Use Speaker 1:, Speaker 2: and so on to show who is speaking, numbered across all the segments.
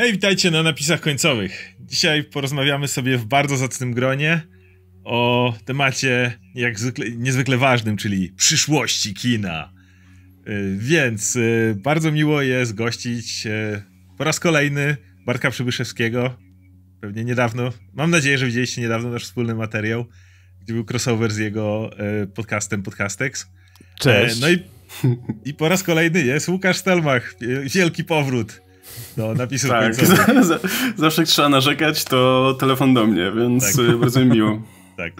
Speaker 1: Hej, witajcie na napisach końcowych. Dzisiaj porozmawiamy sobie w bardzo zacnym gronie o temacie jak zwykle, niezwykle ważnym, czyli przyszłości kina. Y, więc y, bardzo miło jest gościć y, po raz kolejny Bartka Przybyszewskiego. Pewnie niedawno, mam nadzieję, że widzieliście niedawno nasz wspólny materiał, gdzie był crossover z jego podcastem Podcastex.
Speaker 2: Cześć.
Speaker 1: No i, i po raz kolejny jest Łukasz Stelmach. Wielki powrót do napisów
Speaker 2: tak, zawsze jak trzeba narzekać, to telefon do mnie, więc tak. bardzo mi miło.
Speaker 1: tak.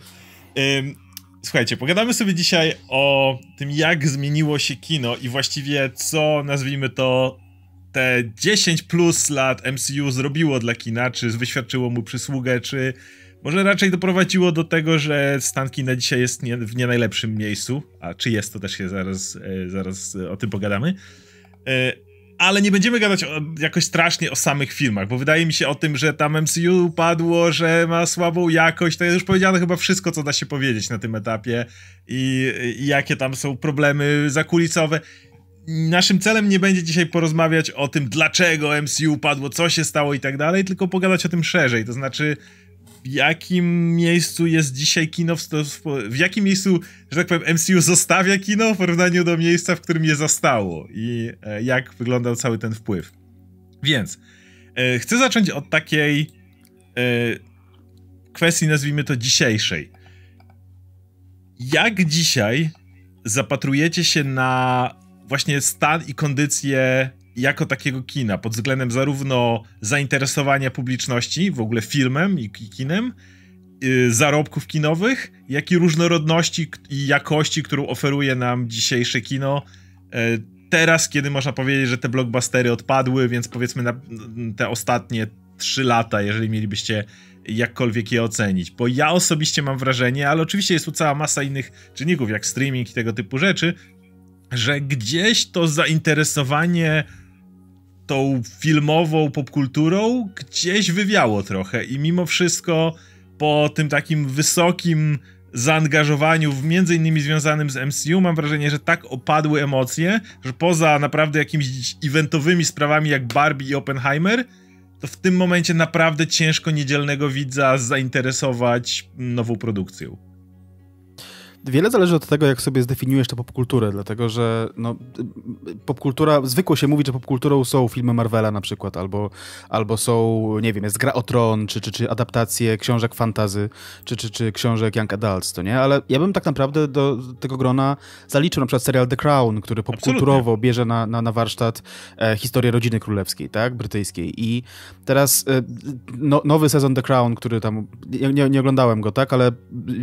Speaker 1: Słuchajcie, pogadamy sobie dzisiaj o tym, jak zmieniło się kino i właściwie co, nazwijmy to, te 10 plus lat MCU zrobiło dla kina, czy wyświadczyło mu przysługę, czy może raczej doprowadziło do tego, że stan kina dzisiaj jest nie, w nie najlepszym miejscu, a czy jest, to też się zaraz, e, zaraz o tym pogadamy. Ale nie będziemy gadać o, jakoś strasznie o samych filmach, bo wydaje mi się o tym, że tam MCU upadło, że ma słabą jakość, to już powiedziane chyba wszystko, co da się powiedzieć na tym etapie i, i jakie tam są problemy zakulisowe. Naszym celem nie będzie dzisiaj porozmawiać o tym, dlaczego MCU upadło, co się stało i tak dalej, tylko pogadać o tym szerzej, to znaczy jakim miejscu jest dzisiaj kino, w, w, jakim miejscu, że tak powiem, MCU zostawia kino w porównaniu do miejsca, w którym je zastało i e, jak wyglądał cały ten wpływ. Więc e, chcę zacząć od takiej e, kwestii, nazwijmy to dzisiejszej. Jak dzisiaj zapatrujecie się na właśnie stan i kondycję jako takiego kina, pod względem zarówno zainteresowania publiczności, w ogóle filmem i kinem, yy, zarobków kinowych, jak i różnorodności i jakości, którą oferuje nam dzisiejsze kino. Yy, teraz, kiedy można powiedzieć, że te blockbustery odpadły, więc powiedzmy na te ostatnie trzy lata, jeżeli mielibyście jakkolwiek je ocenić. Bo ja osobiście mam wrażenie, ale oczywiście jest tu cała masa innych czynników, jak streaming i tego typu rzeczy, że gdzieś to zainteresowanie tą filmową popkulturą gdzieś wywiało trochę i mimo wszystko po tym takim wysokim zaangażowaniu, w między innymi związanym z MCU, mam wrażenie, że tak opadły emocje, że poza naprawdę jakimiś eventowymi sprawami jak Barbie i Oppenheimer, to w tym momencie naprawdę ciężko niedzielnego widza zainteresować nową produkcją
Speaker 3: wiele zależy od tego, jak sobie zdefiniujesz tę popkulturę, dlatego że no, popkultura, zwykło się mówić, że popkulturą są filmy Marvela na przykład, albo, albo są, nie wiem, jest Gra o Tron, czy, czy, czy adaptacje książek fantazy, czy, czy, czy książek Young Adults, to nie? Ale ja bym tak naprawdę do tego grona zaliczył na przykład serial The Crown, który popkulturowo Absolutnie. bierze na, na, na warsztat e, historię rodziny królewskiej, tak, brytyjskiej i teraz e, no, nowy sezon The Crown, który tam, nie, nie, oglądałem go, tak, ale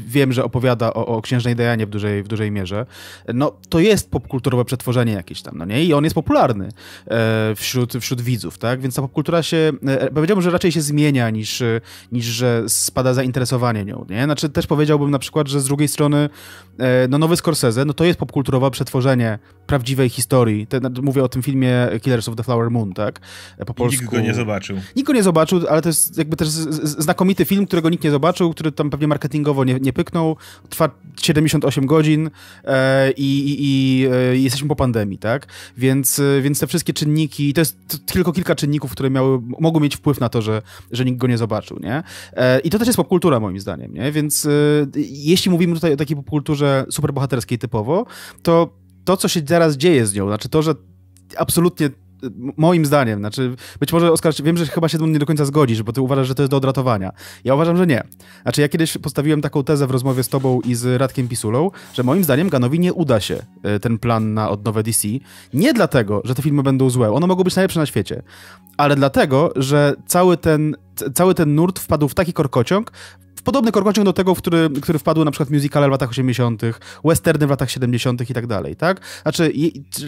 Speaker 3: wiem, że opowiada o, o księżnej Dianie w dużej, w dużej mierze, no to jest popkulturowe przetworzenie jakieś tam, no nie? I on jest popularny e, wśród, wśród widzów, tak? Więc ta popkultura się, e, powiedziałbym, że raczej się zmienia niż, niż że spada zainteresowanie nią, nie? Znaczy też powiedziałbym na przykład, że z drugiej strony e, no nowy Scorsese, no to jest popkulturowe przetworzenie prawdziwej historii. Mówię o tym filmie Killers of the Flower Moon, tak?
Speaker 1: Po polsku. Nikt go nie zobaczył.
Speaker 3: Nikt go nie zobaczył, ale to jest jakby też znakomity film, którego nikt nie zobaczył, który tam pewnie marketingowo nie, nie pyknął. Trwa 78 godzin e, i, i, e, jesteśmy po pandemii, tak? Więc, e, więc te wszystkie czynniki, to jest tylko kilka czynników, które miały, mogą mieć wpływ na to, że, że nikt go nie zobaczył, nie? E, I to też jest popkultura moim zdaniem, nie? Więc e, jeśli mówimy tutaj o takiej popkulturze superbohaterskiej typowo, to to, co się teraz dzieje z nią, znaczy to, że absolutnie moim zdaniem, znaczy być może Oskar, wiem, że chyba się nie do końca zgodzisz, bo ty uważasz, że to jest do odratowania. Ja uważam, że nie. Znaczy ja kiedyś postawiłem taką tezę w rozmowie z tobą i z Radkiem Pisulą, że moim zdaniem Ganowi nie uda się e, ten plan na odnowę DC. Nie dlatego, że te filmy będą złe, one mogą być najlepsze na świecie, ale dlatego, że cały ten, cały ten nurt wpadł w taki korkociąg, podobny korkociąg do tego, w który, który wpadł na przykład musicale w latach 80., westerny w latach 70. i tak dalej, tak? Znaczy,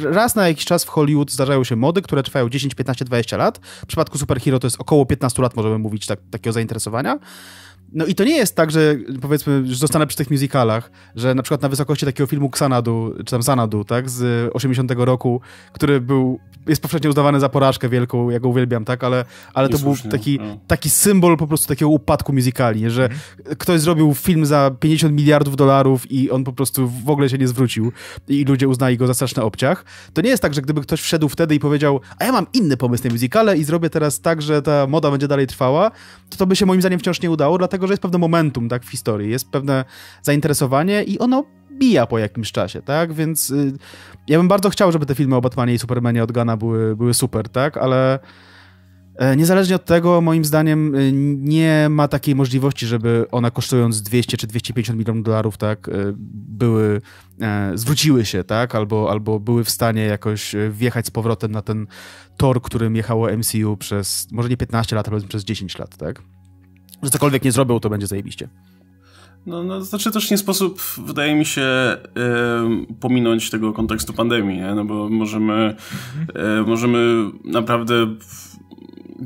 Speaker 3: raz na jakiś czas w Hollywood zdarzają się mody, które trwają 10, 15, 20 lat. W przypadku superhero to jest około 15 lat, możemy mówić, tak, takiego zainteresowania. No i to nie jest tak, że powiedzmy, już zostanę przy tych musicalach, że na przykład na wysokości takiego filmu Xanadu, czy tam Sanadu, tak, z 80 roku, który był, jest powszechnie uznawany za porażkę wielką, ja go uwielbiam, tak, ale, ale to był taki, no. taki symbol po prostu takiego upadku musicali, że, mhm. ktoś zrobił film za 50 miliardów dolarów i on po prostu w ogóle się nie zwrócił i ludzie uznali go za straszny obciach. To nie jest tak, że gdyby ktoś wszedł wtedy i powiedział, a ja mam inny pomysł na musicale i zrobię teraz tak, że ta moda będzie dalej trwała, to to by się moim zdaniem wciąż nie udało, dlatego, że jest pewne momentum, tak, w historii, jest pewne zainteresowanie i ono bija po jakimś czasie, tak? Więc y, ja bym bardzo chciał, żeby te filmy o Batmanie i Supermanie od Gana były, były super, tak? Ale e, niezależnie od tego, moim zdaniem, y, nie ma takiej możliwości, żeby one kosztując 200 czy 250 milionów dolarów, tak, y, były, e, zwróciły się, tak? Albo, albo były w stanie jakoś wjechać z powrotem na ten tor, którym jechało MCU przez, może nie 15 lat, ale przez 10 lat, tak? Że cokolwiek nie zrobią, to będzie zajebiście.
Speaker 2: No, no, znaczy też nie sposób, wydaje mi się, y, pominąć tego kontekstu pandemii, nie? no bo możemy, y, możemy naprawdę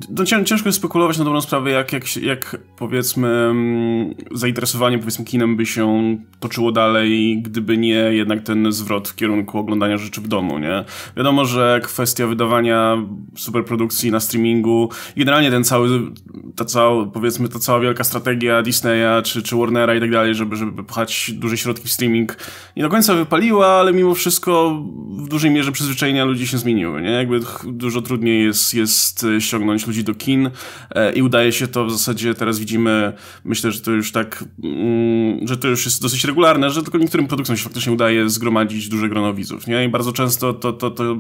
Speaker 2: no, ciężko jest spekulować na dobrą sprawę, jak, jak, jak powiedzmy mm, zainteresowanie powiedzmy kinem by się toczyło dalej, gdyby nie jednak ten zwrot w kierunku oglądania rzeczy w domu, nie? Wiadomo, że kwestia wydawania superprodukcji na streamingu, generalnie ten cały, ta cała, powiedzmy, ta cała wielka strategia Disneya czy, czy Warnera i tak dalej, żeby, żeby pchać duże środki w streaming, nie do końca wypaliła, ale mimo wszystko w dużej mierze przyzwyczajenia ludzi się zmieniły, nie? Jakby dużo trudniej jest, jest ściągnąć ludzi do kin e, i udaje się to w zasadzie teraz widzimy, myślę, że to już tak, mm, że to już jest dosyć regularne, że tylko niektórym produkcjom się faktycznie udaje zgromadzić duże grono widzów, nie? I bardzo często to, to, to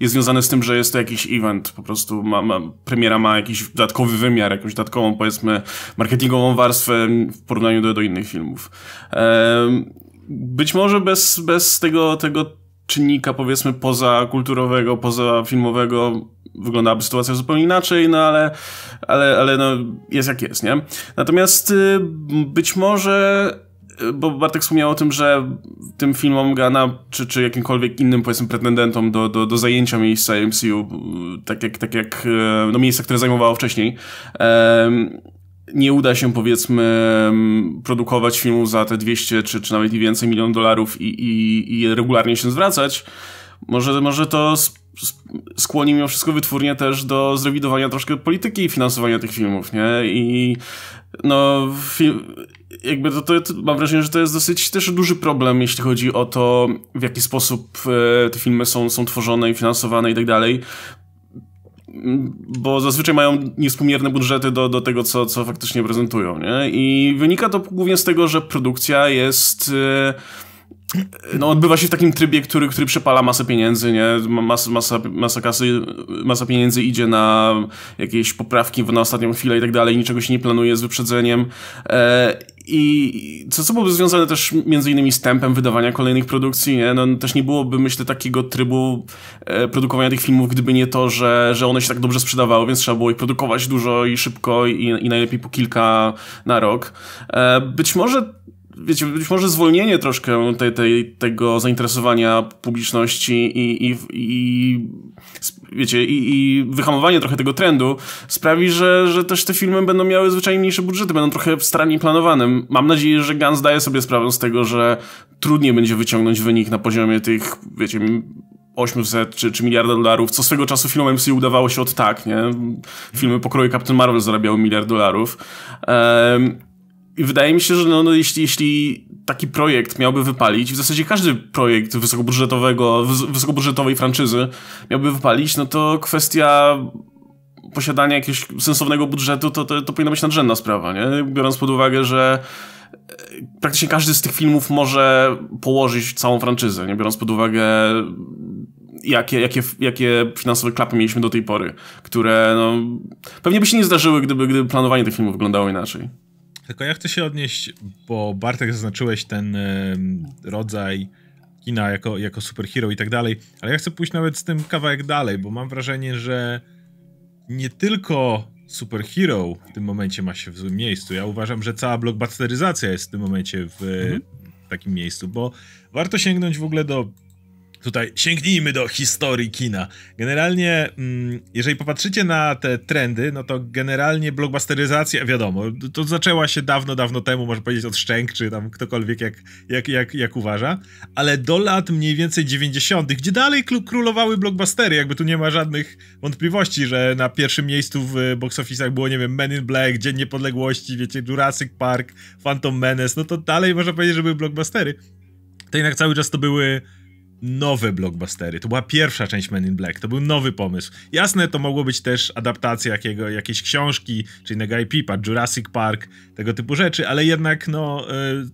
Speaker 2: jest związane z tym, że jest to jakiś event, po prostu ma, ma, premiera ma jakiś dodatkowy wymiar, jakąś dodatkową, powiedzmy, marketingową warstwę w porównaniu do, do innych filmów. Być może bez, bez tego, tego czynnika, powiedzmy, poza kulturowego, poza filmowego, wyglądałaby sytuacja zupełnie inaczej, no ale, ale, ale no, jest jak jest, nie? Natomiast y, być może y, bo Bartek wspomniał o tym, że tym filmom Gana, czy, czy jakimkolwiek innym, powiedzmy, pretendentom do, do, do zajęcia miejsca MCU, y, tak jak, tak jak no, miejsca, które zajmowało wcześniej, nie uda się, powiedzmy, produkować filmów za te 200 czy, czy nawet i więcej milion dolarów i, i, i regularnie się zwracać, może, może to skłoni mimo wszystko wytwórnie też do zrewidowania troszkę polityki i finansowania tych filmów, nie? I no, jakby to, to, to, mam wrażenie, że to jest dosyć też duży problem, jeśli chodzi o to, w jaki sposób e, te filmy są, są tworzone i finansowane i tak dalej. Bo zazwyczaj mają niewspółmierne budżety do, do tego, co, co faktycznie prezentują, nie? I wynika to głównie z tego, że produkcja jest... E, no, odbywa się w takim trybie, który, który przepala masę pieniędzy, nie? Masa, masa, masa kasy, masa pieniędzy idzie na jakieś poprawki na ostatnią chwilę i tak dalej, niczego się nie planuje z wyprzedzeniem. E, I co, co byłoby związane też między innymi z tempem wydawania kolejnych produkcji, nie? No, też nie byłoby, myślę, takiego trybu e, produkowania tych filmów, gdyby nie to, że, że one się tak dobrze sprzedawały, więc trzeba było ich produkować dużo i szybko i, i najlepiej po kilka na rok. E, być może wiecie, być może zwolnienie troszkę tej, tej, tego zainteresowania publiczności i, i, i wiecie, i, i wyhamowanie trochę tego trendu sprawi, że, że też te filmy będą miały zwyczajnie mniejsze budżety, będą trochę starannie planowane. Mam nadzieję, że Gans zdaje sobie sprawę z tego, że trudniej będzie wyciągnąć wynik na poziomie tych, wiecie, 800 czy, czy miliarda dolarów, co swego czasu filmom MCU udawało się od tak, nie? Filmy pokroju Captain Marvel zarabiały miliard dolarów. Um, i wydaje mi się, że no, no, jeśli, jeśli taki projekt miałby wypalić, w zasadzie każdy projekt wysokobudżetowego, wysokobudżetowej franczyzy miałby wypalić, no to kwestia posiadania jakiegoś sensownego budżetu to, to, to powinna być nadrzędna sprawa, nie? Biorąc pod uwagę, że e, praktycznie każdy z tych filmów może położyć całą franczyzę, nie? Biorąc pod uwagę jakie, jakie, jakie finansowe klapy mieliśmy do tej pory, które no, pewnie by się nie zdarzyły, gdyby, gdyby planowanie tych filmów wyglądało inaczej.
Speaker 1: Tylko ja chcę się odnieść, bo Bartek zaznaczyłeś ten rodzaj kina jako, jako superhero i tak dalej, ale ja chcę pójść nawet z tym kawałek dalej, bo mam wrażenie, że nie tylko superhero w tym momencie ma się w złym miejscu. Ja uważam, że cała blockbusteryzacja jest w tym momencie w mhm. takim miejscu, bo warto sięgnąć w ogóle do tutaj sięgnijmy do historii kina. Generalnie, mm, jeżeli popatrzycie na te trendy, no to generalnie blockbusteryzacja, wiadomo, to zaczęła się dawno, dawno temu, można powiedzieć od Szczęk, czy tam ktokolwiek jak, jak, jak, jak uważa, ale do lat mniej więcej 90., gdzie dalej królowały blockbustery, jakby tu nie ma żadnych wątpliwości, że na pierwszym miejscu w box office'ach było, nie wiem, Men in Black, Dzień Niepodległości, wiecie, Jurassic Park, Phantom Menace, no to dalej można powiedzieć, że były blockbustery. To jednak cały czas to były nowe blockbustery. To była pierwsza część Men in Black, to był nowy pomysł. Jasne, to mogło być też adaptacja jakiego, jakiejś książki, czy innego IP, Jurassic Park, tego typu rzeczy, ale jednak no,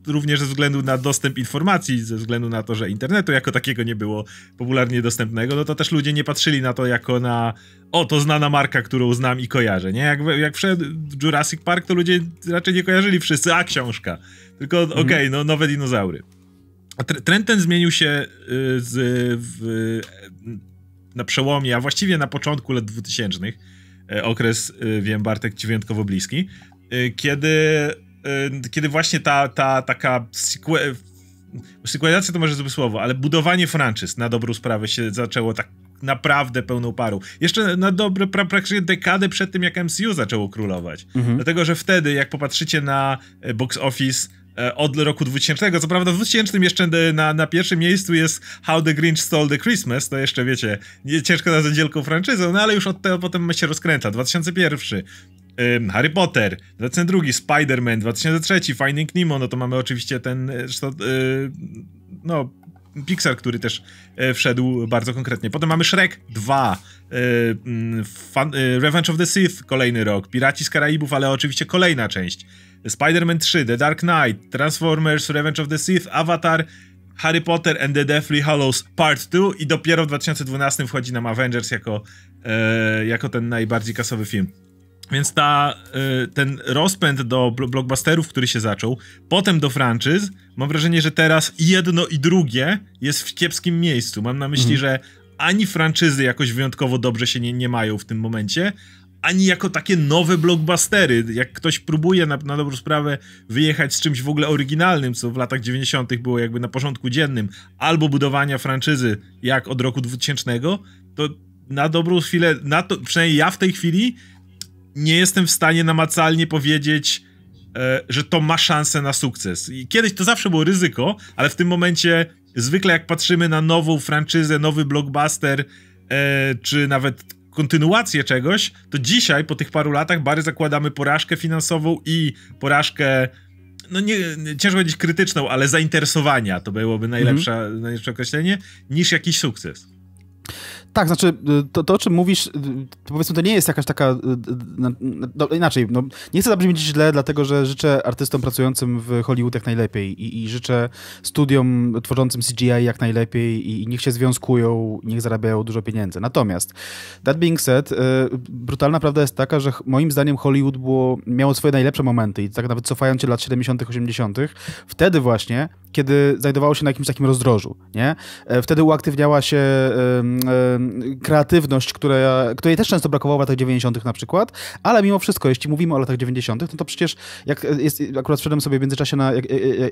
Speaker 1: y, również ze względu na dostęp informacji, ze względu na to, że internetu jako takiego nie było popularnie dostępnego, no to też ludzie nie patrzyli na to jako na o, to znana marka, którą znam i kojarzę, nie? Jak, jak wszedł Jurassic Park, to ludzie raczej nie kojarzyli wszyscy, a książka. Tylko, okej, okay, no nowe dinozaury. A trend ten zmienił się y, z, w, na przełomie, a właściwie na początku lat 2000. E, okres, y, wiem, Bartek, ci wyjątkowo bliski. Y, kiedy, kiedy właśnie ta, ta taka sequelizacja to może złe słowo, ale budowanie franczyz na dobrą sprawę się zaczęło tak naprawdę pełną parą. Jeszcze na dobre, pra, praktycznie dekadę przed tym, jak MCU zaczęło królować. Mhm. Dlatego, że wtedy, jak popatrzycie na e, box office od roku 2000. Co prawda w 2000 jeszcze na, na pierwszym miejscu jest How the Grinch Stole the Christmas, to jeszcze wiecie, nie, ciężko nazwać wielką franczyzą, no ale już od tego potem się rozkręca. 2001, Harry Potter, 2002, Spider-Man, 2003, Finding Nemo, no to mamy oczywiście ten, e, no, Pixar, który też e, wszedł bardzo konkretnie. Potem mamy Shrek 2, Fun, Revenge of the Sith, kolejny rok, Piraci z Karaibów, ale oczywiście kolejna część. Spider-Man 3, The Dark Knight, Transformers, Revenge of the Sith, Avatar, Harry Potter and the Deathly Hallows Part 2 i dopiero w 2012 wchodzi nam Avengers jako, e, jako ten najbardziej kasowy film. Więc ta, e, ten rozpęd do blockbusterów, który się zaczął, potem do franczyz, mam wrażenie, że teraz jedno i drugie jest w kiepskim miejscu. Mam na myśli, mhm. że ani franczyzy jakoś wyjątkowo dobrze się nie, nie mają w tym momencie, ani jako takie nowe blockbustery. Jak ktoś próbuje na, na dobrą sprawę wyjechać z czymś w ogóle oryginalnym, co w latach 90. było jakby na porządku dziennym, albo budowania franczyzy jak od roku 2000, to na dobrą chwilę, na to, przynajmniej ja w tej chwili nie jestem w stanie namacalnie powiedzieć, e, że to ma szansę na sukces. I kiedyś to zawsze było ryzyko, ale w tym momencie zwykle jak patrzymy na nową franczyzę, nowy blockbuster, e, czy nawet kontynuację czegoś, to dzisiaj, po tych paru latach, bary zakładamy porażkę finansową i porażkę no nie, ciężko powiedzieć krytyczną, ale zainteresowania, to byłoby najlepsze, mm. najlepsze określenie, niż jakiś sukces.
Speaker 3: Tak, znaczy y, to, to o czym mówisz, y, to powiedzmy to nie jest jakaś taka, y, no, inaczej, no, nie chcę zabrzmieć źle, dlatego że życzę artystom pracującym w Hollywood jak najlepiej i, i życzę studiom tworzącym CGI jak najlepiej i, i, niech się związkują, niech zarabiają dużo pieniędzy. Natomiast, that being said, brutalna prawda jest taka, że moim zdaniem Hollywood było, miało swoje najlepsze momenty i tak nawet cofając się lat 70 80 wtedy właśnie, kiedy znajdowało się na jakimś takim rozdrożu, nie? E, wtedy uaktywniała się kreatywność, która, której też często brakowało w latach 90. na przykład, ale mimo wszystko, jeśli mówimy o latach 90., no to przecież jak jest, akurat wszedłem sobie w międzyczasie na, jak,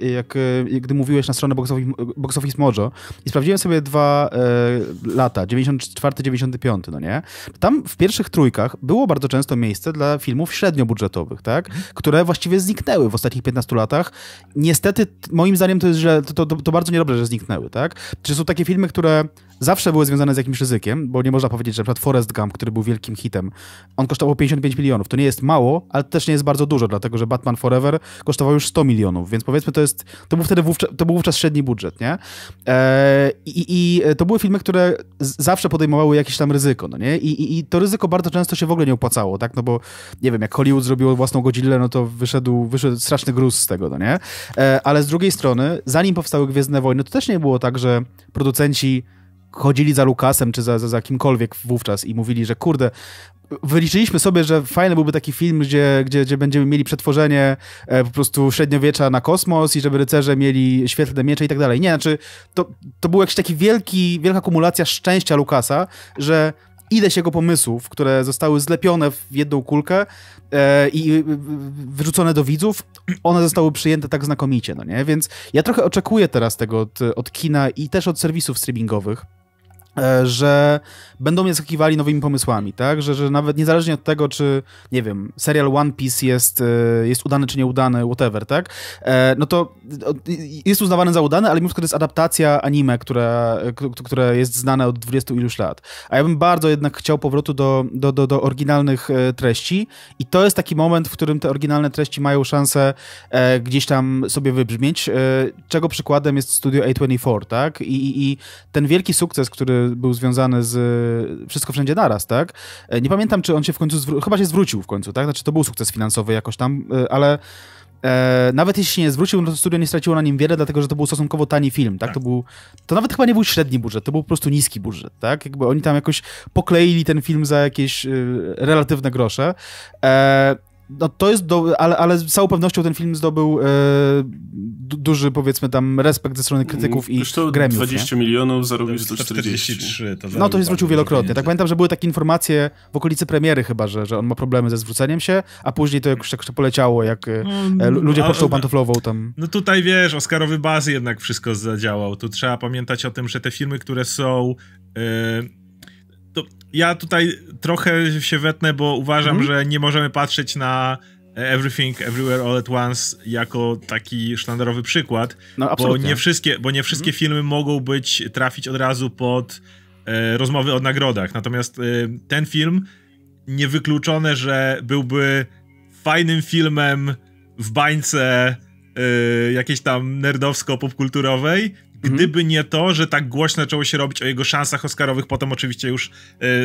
Speaker 3: jak, jak, gdy mówiłeś na stronę Box Office, Box Office Mojo i sprawdziłem sobie dwa e, lata, 94-95, no nie? Tam w pierwszych trójkach było bardzo często miejsce dla filmów średniobudżetowych, tak? Które właściwie zniknęły w ostatnich 15 latach. Niestety, moim zdaniem to jest, że to, to, to bardzo niedobrze, że zniknęły, tak? Czy są takie filmy, które zawsze były związane z jakimś ryzykiem, bo nie można powiedzieć, że przykład Forest Gump, który był wielkim hitem, on kosztował 55 milionów. To nie jest mało, ale też nie jest bardzo dużo, dlatego że Batman Forever kosztował już 100 milionów, więc powiedzmy to jest, to był wtedy wówczas, to był wówczas średni budżet, nie? Eee, i, I to były filmy, które zawsze podejmowały jakieś tam ryzyko, no nie? I, i, I to ryzyko bardzo często się w ogóle nie opłacało, tak? No bo, nie wiem, jak Hollywood zrobiło własną Godzillę, no to wyszedł, wyszedł straszny gruz z tego, no nie? Eee, ale z drugiej strony, zanim powstały Gwiezdne Wojny, to też nie było tak, że producenci chodzili za Lukasem czy za, za, za kimkolwiek wówczas i mówili, że kurde, wyliczyliśmy sobie, że fajny byłby taki film, gdzie, gdzie, gdzie będziemy mieli przetworzenie e, po prostu średniowiecza na kosmos i żeby rycerze mieli świetlne miecze i tak dalej. Nie, znaczy to, to był jakiś taki wielki, wielka kumulacja szczęścia Lukasa, że ileś jego pomysłów, które zostały zlepione w jedną kulkę e, i wyrzucone do widzów, one zostały przyjęte tak znakomicie, no nie? Więc ja trochę oczekuję teraz tego od, od kina i też od serwisów streamingowych, że będą mnie nowymi pomysłami, tak? Że, że nawet niezależnie od tego, czy, nie wiem, serial One Piece jest, e, jest udany, czy nieudany, whatever, tak? E, no to jest uznawany za udany, ale mimo wszystko to jest adaptacja anime, które, które jest znane od 20 iluś lat. A ja bym bardzo jednak chciał powrotu do, do, do, do oryginalnych treści i to jest taki moment, w którym te oryginalne treści mają szansę gdzieś tam sobie wybrzmieć, czego przykładem jest studio A24, tak? I, i, i ten wielki sukces, który był związany z Wszystko Wszędzie Naraz, tak? E, nie pamiętam, czy on się w końcu, zwró- chyba się zwrócił w końcu, tak? Znaczy to był sukces finansowy jakoś tam, e, ale E, nawet jeśli się nie zwrócił, no to studio nie straciło na nim wiele, dlatego że to był stosunkowo tani film, tak? tak? To, był, to nawet chyba nie był średni budżet, to był po prostu niski budżet, tak? Jakby oni tam jakoś pokleili ten film za jakieś y, relatywne grosze. E, no to jest, do, ale, ale z całą pewnością ten film zdobył e, duży, powiedzmy tam, respekt ze strony krytyków i gremiów.
Speaker 2: 20
Speaker 3: nie?
Speaker 2: milionów zarobił 143.
Speaker 1: To
Speaker 3: no to się zwrócił wielokrotnie. Tak pamiętam, że były takie informacje w okolicy premiery chyba, że, że on ma problemy ze zwróceniem się, a później to jakoś tak poleciało, jak e, no, ludzie pocztą no, pantoflową tam.
Speaker 1: No tutaj wiesz, Oscarowy baz jednak wszystko zadziałał. Tu trzeba pamiętać o tym, że te filmy, które są... Yy ja tutaj trochę się wetnę, bo uważam, mm. że nie możemy patrzeć na Everything Everywhere All at Once jako taki sztandarowy przykład, no, bo nie wszystkie, bo nie wszystkie mm. filmy mogą być trafić od razu pod e, rozmowy o nagrodach. Natomiast e, ten film niewykluczone, że byłby fajnym filmem w bańce e, jakiejś tam nerdowsko-popkulturowej. Gdyby nie to, że tak głośno zaczęło się robić o jego szansach Oscarowych, potem oczywiście już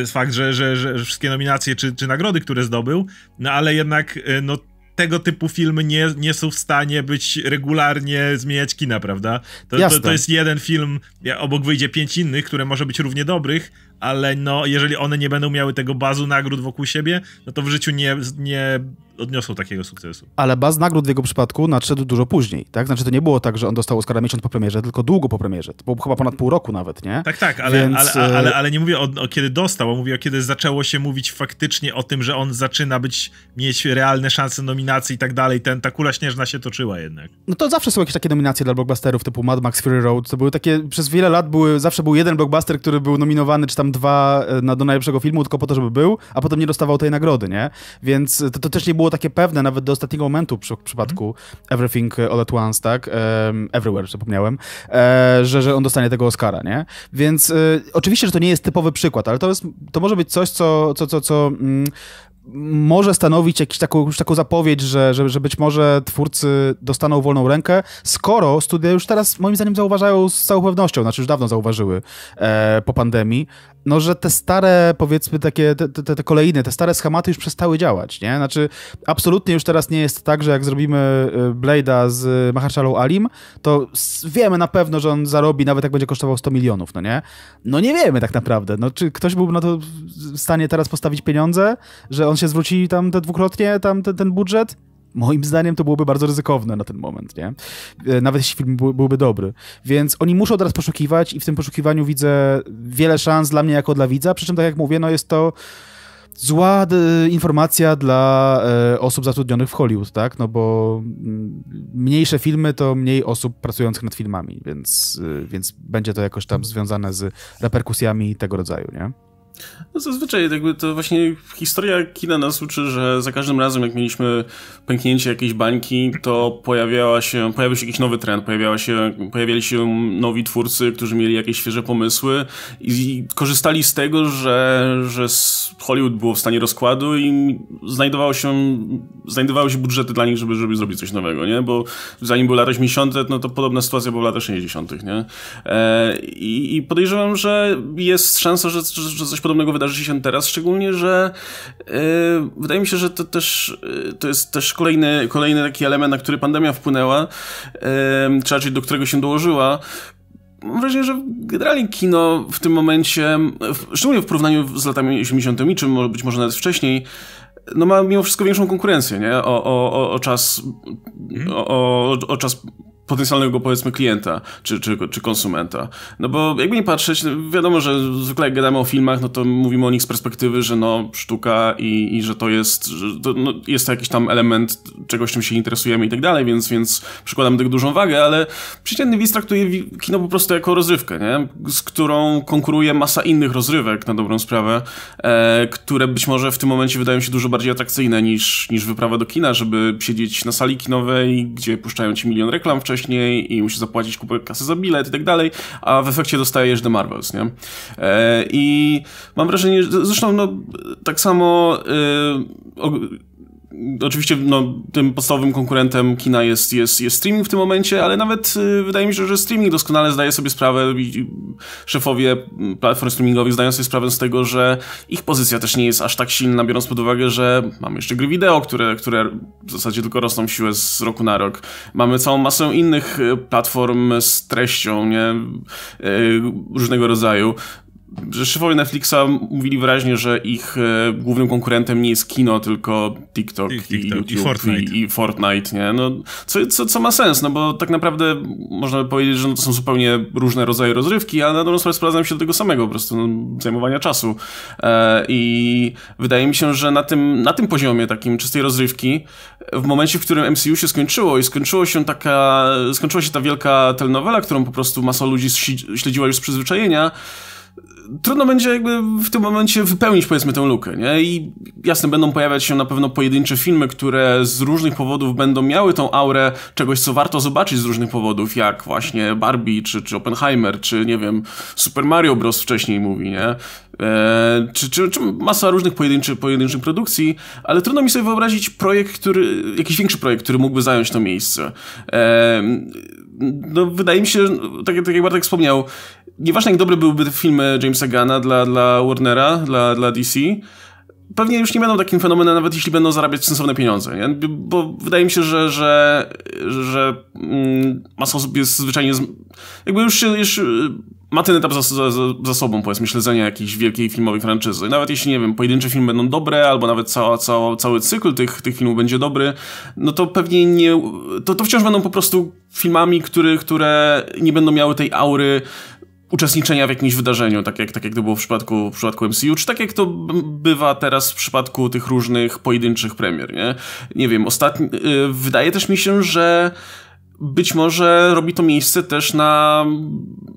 Speaker 1: y, fakt, że, że, że wszystkie nominacje czy, czy nagrody, które zdobył, no ale jednak y, no tego typu filmy nie, nie są w stanie być regularnie zmieniać kina, prawda? To, to, to, jest jeden film, obok wyjdzie pięć innych, które może być równie dobrych, ale no, jeżeli one nie będą miały tego bazu nagród wokół siebie, no to w życiu nie, nie odniosą takiego sukcesu.
Speaker 3: Ale baz nagród w jego przypadku nadszedł dużo później, tak? Znaczy to nie było tak, że on dostał Oscara miesiąc po premierze, tylko długo po premierze. To było chyba ponad pół roku nawet, nie?
Speaker 1: Tak, tak, ale, Więc... ale, ale, ale, ale, nie mówię o, o, kiedy dostał, a mówię o kiedy zaczęło się mówić faktycznie o tym, że on zaczyna być, mieć realne szanse nominacji i tak dalej. Ten, ta kula śnieżna się toczyła jednak.
Speaker 3: No to zawsze są jakieś takie nominacje dla blockbusterów typu Mad Max Fury Road. To były takie, przez wiele lat były, zawsze był jeden blockbuster, który był nominowany, czy tam e, na, do najlepszego filmu, tylko po to, żeby był, a potem nie dostawał tej nagrody, nie? Więc to, to też nie było takie pewne, nawet do ostatniego momentu przy, w przypadku Everything All at Once, tak? Um, everywhere, zapomniałem, e, że, że on dostanie tego Oscara, nie? Więc e, oczywiście, że to nie jest typowy przykład, ale to, jest, to może być coś, co, co, co, co mm, może stanowić jakąś taką, już taką zapowiedź, że, że, że być może twórcy dostaną wolną rękę, skoro studia już teraz moim zdaniem zauważają z całą pewnością, znaczy już dawno zauważyły e, po pandemii, no że te stare, powiedzmy takie, te, te, te kolejne, te stare schematy już przestały działać, nie? Znaczy absolutnie już teraz nie jest tak, że jak zrobimy e, Blade'a z Maharshallą Alim, to wiemy na pewno, że on zarobi, nawet jak będzie kosztował 100 milionów, no nie? No nie wiemy tak naprawdę, no czy ktoś byłby na to w stanie teraz postawić pieniądze, że on się zwróci tam te dwukrotnie, tam ten, ten budżet, moim zdaniem to byłoby bardzo ryzykowne na ten moment, nie? E, nawet jeśli film był, byłby dobry. Więc oni muszą teraz poszukiwać i w tym poszukiwaniu widzę wiele szans dla mnie jako dla widza, przy czym tak jak mówię, no jest to zła e, informacja dla e, osób zatrudnionych w Hollywood, tak? No bo mm, mniejsze filmy to mniej osób pracujących nad filmami, więc, więc będzie to jakoś tam związane z reperkusjami tego rodzaju, nie?
Speaker 2: No zazwyczaj jakby to właśnie historia kina nas uczy, że za każdym razem jak mieliśmy pęknięcie jakiejś bańki, to pojawiała się, pojawił się jakiś nowy trend, pojawiała się, pojawiali się nowi twórcy, którzy mieli jakieś świeże pomysły i korzystali z tego, że, że Hollywood było w stanie rozkładu i znajdowało się, znajdowały się budżety dla nich, żeby, żeby zrobić coś nowego, nie? Bo zanim były lata 80., no to podobna sytuacja była w latach 60., nie? E, i, I podejrzewam, że jest szansa, że, że, że coś podobnego wydarzy się teraz, szczególnie, że yy, wydaje mi się, że to też yy, to jest też kolejny, kolejny taki element, na który pandemia wpłynęła, yy, czy raczej do którego się dołożyła, mam wrażenie, że generalnie kino w tym momencie, szczególnie w porównaniu z latami 80., czy być może nawet wcześniej, no ma mimo wszystko większą konkurencję, nie? O, o, o czas, o, o czas potencjalnego powiedzmy klienta czy, czy, czy konsumenta. No bo jakby nie patrzeć, no wiadomo, że zwykle jak gadamy o filmach, no to mówimy o nich z perspektywy, że no sztuka i, i że to jest, że to, no, jest to jakiś tam element czegoś, czym się interesujemy i tak dalej, więc, więc przykładamy tego dużą wagę, ale przeciętny widz traktuje kino po prostu jako rozrywkę, nie? z którą konkuruje masa innych rozrywek na dobrą sprawę, e, które być może w tym momencie wydają się dużo bardziej atrakcyjne niż, niż wyprawa do kina, żeby siedzieć na sali kinowej, gdzie puszczają ci milion reklam wcześniej, wcześniej i musisz zapłacić kupę kasy za bilet i tak dalej, a w efekcie dostajesz The Marvels, nie? E, I mam wrażenie, zresztą no, tak samo e, Oczywiście no, tym podstawowym konkurentem kina jest, jest, jest streaming w tym momencie, ale nawet y, wydaje mi się, że streaming doskonale zdaje sobie sprawę i szefowie platform streamingowych zdają sobie sprawę z tego, że ich pozycja też nie jest aż tak silna, biorąc pod uwagę, że mamy jeszcze gry wideo, które, które w zasadzie tylko rosną w siłę z roku na rok. Mamy całą masę innych y, platform z treścią, nie? Y, różnego rodzaju że szefowie Netflixa mówili wyraźnie, że ich e, głównym konkurentem nie jest kino, tylko TikTok, TikTok i YouTube i Fortnite, i, i Fortnite nie? No, co, co, co ma sens, no bo tak naprawdę można by powiedzieć, że no to są zupełnie różne rodzaje rozrywki, ale na dobrą sprawę sprowadzają się do tego samego, po prostu no, zajmowania czasu. E, I wydaje mi się, że na tym, na tym poziomie takim czystej rozrywki, w momencie, w którym MCU się skończyło i skończyło się taka, skończyła się ta wielka telenowela, którą po prostu masa ludzi śledziła już z przyzwyczajenia, trudno będzie jakby w tym momencie wypełnić powiedzmy tę lukę, nie? I jasne, będą pojawiać się na pewno pojedyncze filmy, które z różnych powodów będą miały tą aurę czegoś, co warto zobaczyć z różnych powodów, jak właśnie Barbie, czy, czy Oppenheimer, czy nie wiem, Super Mario Bros. wcześniej mówi, nie? E, czy, czy, czy masa różnych pojedynczych, pojedynczych produkcji, ale trudno mi sobie wyobrazić projekt, który, jakiś większy projekt, który mógłby zająć to miejsce. E, no, wydaje mi się, tak, tak jak Bartek wspomniał, nieważne jak dobre byłyby filmy Jamesa Gana dla, dla Warnera, dla, dla DC, pewnie już nie będą takim fenomenem, nawet jeśli będą zarabiać sensowne pieniądze, nie? Bo wydaje mi się, że, że, że mm, masa osób jest zwyczajnie... Z, jakby już się... Już, ma ten etap za, za, za, sobą, powiedzmy, śledzenia jakiejś wielkiej filmowej franczyzy. Nawet jeśli, nie wiem, pojedyncze filmy będą dobre, albo nawet cała, cała, cały cykl tych, tych filmów będzie dobry, no to pewnie nie... To, to wciąż będą po prostu filmami, który, które nie będą miały tej aury uczestniczenia w jakimś wydarzeniu, tak jak, tak jak to było w przypadku, w przypadku MCU, czy tak jak to bywa teraz w przypadku tych różnych pojedynczych premier, nie? Nie wiem, ostatni, yy, wydaje też mi się, że być może robi to miejsce też na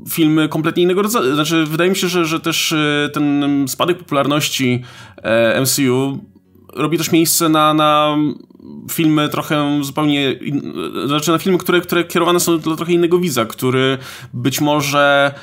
Speaker 2: filmy kompletnie innego rodzaju. Znaczy, wydaje mi się, że, że też y, ten spadek popularności e, MCU robi też miejsce na, na filmy trochę zupełnie, in, znaczy na filmy, które, które kierowane są dla trochę innego widza, który być może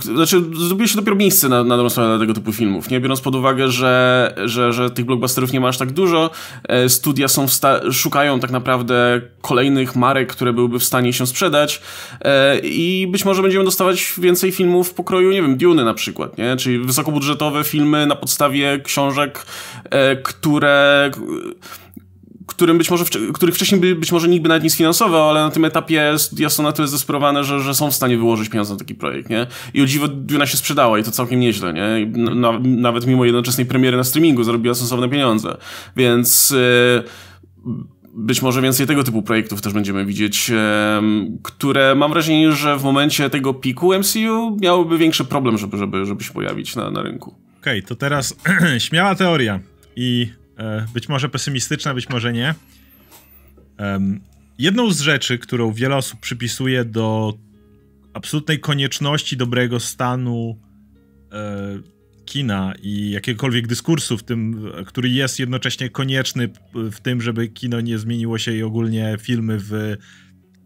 Speaker 2: znaczy, zrobiło się dopiero miejsce na, na dobrą tego typu filmów, nie? Biorąc pod uwagę, że, że, że tych blockbusterów nie ma aż tak dużo, e, studia są szukają tak naprawdę kolejnych marek, które byłyby w stanie się sprzedać e, i być może będziemy dostawać więcej filmów w pokroju, nie wiem, Dune na przykład, nie? Czyli wysokobudżetowe filmy na podstawie książek, e, które którym być może, których wcześniej by, być może nikt by nawet nie sfinansował, ale na tym etapie są na tyle zdesperowane, że, że są w stanie wyłożyć pieniądze na taki projekt, nie? I o dziwo Duna się sprzedała i to całkiem nieźle, nie? Na, nawet mimo jednoczesnej premiery na streamingu zarobiła sensowne pieniądze. Więc... Yy, być może więcej tego typu projektów też będziemy widzieć, które mam wrażenie, że w momencie tego piku MCU miałyby większy problem, żeby, żeby, żeby się pojawić na, na rynku.
Speaker 1: Okej, okay, to teraz śmiała teoria i być może pesymistyczna, być może nie. Jedną z rzeczy, którą wiele osób przypisuje do absolutnej konieczności dobrego stanu e, kina i jakiegokolwiek dyskursu w tym, który jest jednocześnie konieczny w tym, żeby kino nie zmieniło się i ogólnie filmy w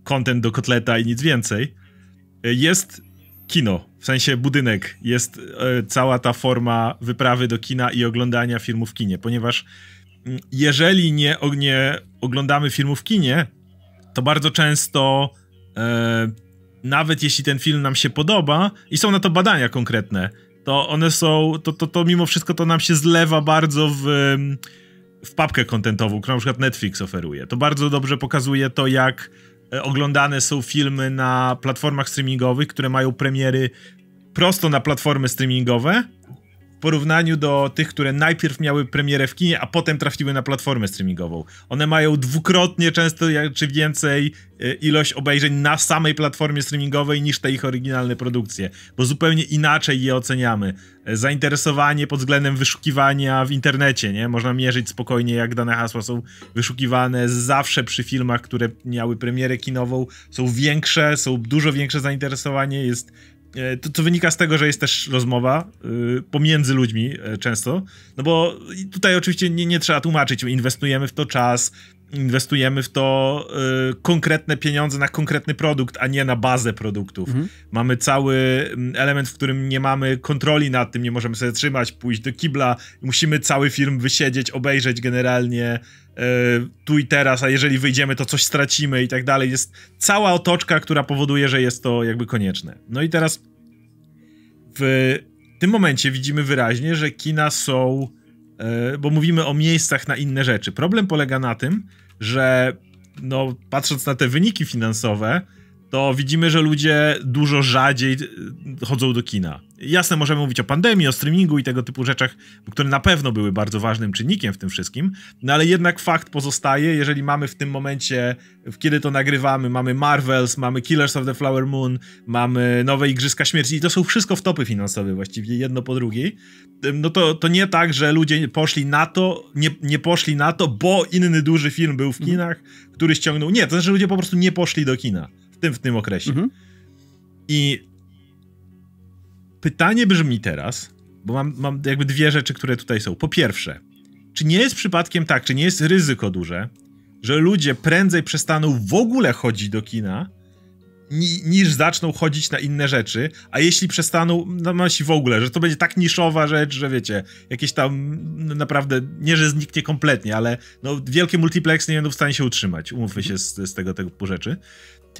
Speaker 1: content do kotleta i nic więcej, e, jest kino, w sensie budynek, jest e, cała ta forma wyprawy do kina i oglądania filmów w kinie, ponieważ mm, jeżeli nie, nie oglądamy filmów w kinie, to bardzo często e, nawet jeśli ten film nam się podoba i są na to badania konkretne, to one są, to, to, to mimo wszystko to nam się zlewa bardzo w, w papkę kontentową, którą na przykład Netflix oferuje. To bardzo dobrze pokazuje to, jak E, oglądane są filmy na platformach streamingowych, które mają premiery prosto na platformy streamingowe, porównaniu do tych, które najpierw miały premierę w kinie, a potem trafiły na platformę streamingową. One mają dwukrotnie często czy więcej e, ilość obejrzeń na samej platformie streamingowej niż te ich oryginalne produkcje, bo zupełnie inaczej je oceniamy. E, zainteresowanie pod względem wyszukiwania w internecie, nie? Można mierzyć spokojnie, jak dane hasła są wyszukiwane. Zawsze przy filmach, które miały premierę kinową, są większe, są dużo większe zainteresowanie, jest to, to, wynika z tego, że jest też rozmowa y, pomiędzy ludźmi y, często, no bo tutaj oczywiście nie, nie trzeba tłumaczyć, inwestujemy w to czas, inwestujemy w to y, konkretne pieniądze na konkretny produkt, a nie na bazę produktów. Mhm. Mamy cały element, w którym nie mamy kontroli nad tym, nie możemy sobie trzymać, pójść do kibla, musimy cały film wysiedzieć, obejrzeć generalnie tu i teraz, a jeżeli wyjdziemy, to coś stracimy i tak dalej. Jest cała otoczka, która powoduje, że jest to jakby konieczne. No i teraz w tym momencie widzimy wyraźnie, że kina są, e, bo mówimy o miejscach na inne rzeczy. Problem polega na tym, że no, patrząc na te wyniki finansowe, to widzimy, że ludzie dużo rzadziej e, chodzą do kina. Jasne, możemy mówić o pandemii, o streamingu i tego typu rzeczach, które na pewno były bardzo ważnym czynnikiem w tym wszystkim, no ale jednak fakt pozostaje, jeżeli mamy w tym momencie, kiedy to nagrywamy, mamy Marvels, mamy Killers of the Flower Moon, mamy nowe Igrzyska Śmierci i to są wszystko wtopy finansowe właściwie, jedno po drugiej, no to, to nie tak, że ludzie poszli na to, nie, nie poszli na to, bo inny duży film był w kinach, który ściągnął. Nie, to znaczy, że ludzie po prostu nie poszli do kina w tym, w tym okresie. Mhm. I pytanie brzmi teraz, bo mam, mam jakby dwie rzeczy, które tutaj są. Po pierwsze, czy nie jest przypadkiem tak, czy nie jest ryzyko duże, że ludzie prędzej przestaną w ogóle chodzić do kina, ni, niż zaczną chodzić na inne rzeczy, a jeśli przestaną, no myśli w ogóle, że to będzie tak niszowa rzecz, że wiecie, jakieś tam no, naprawdę, nie że zniknie kompletnie, ale no wielkie multiplex nie będą w stanie się utrzymać, umówmy się z, z tego typu rzeczy.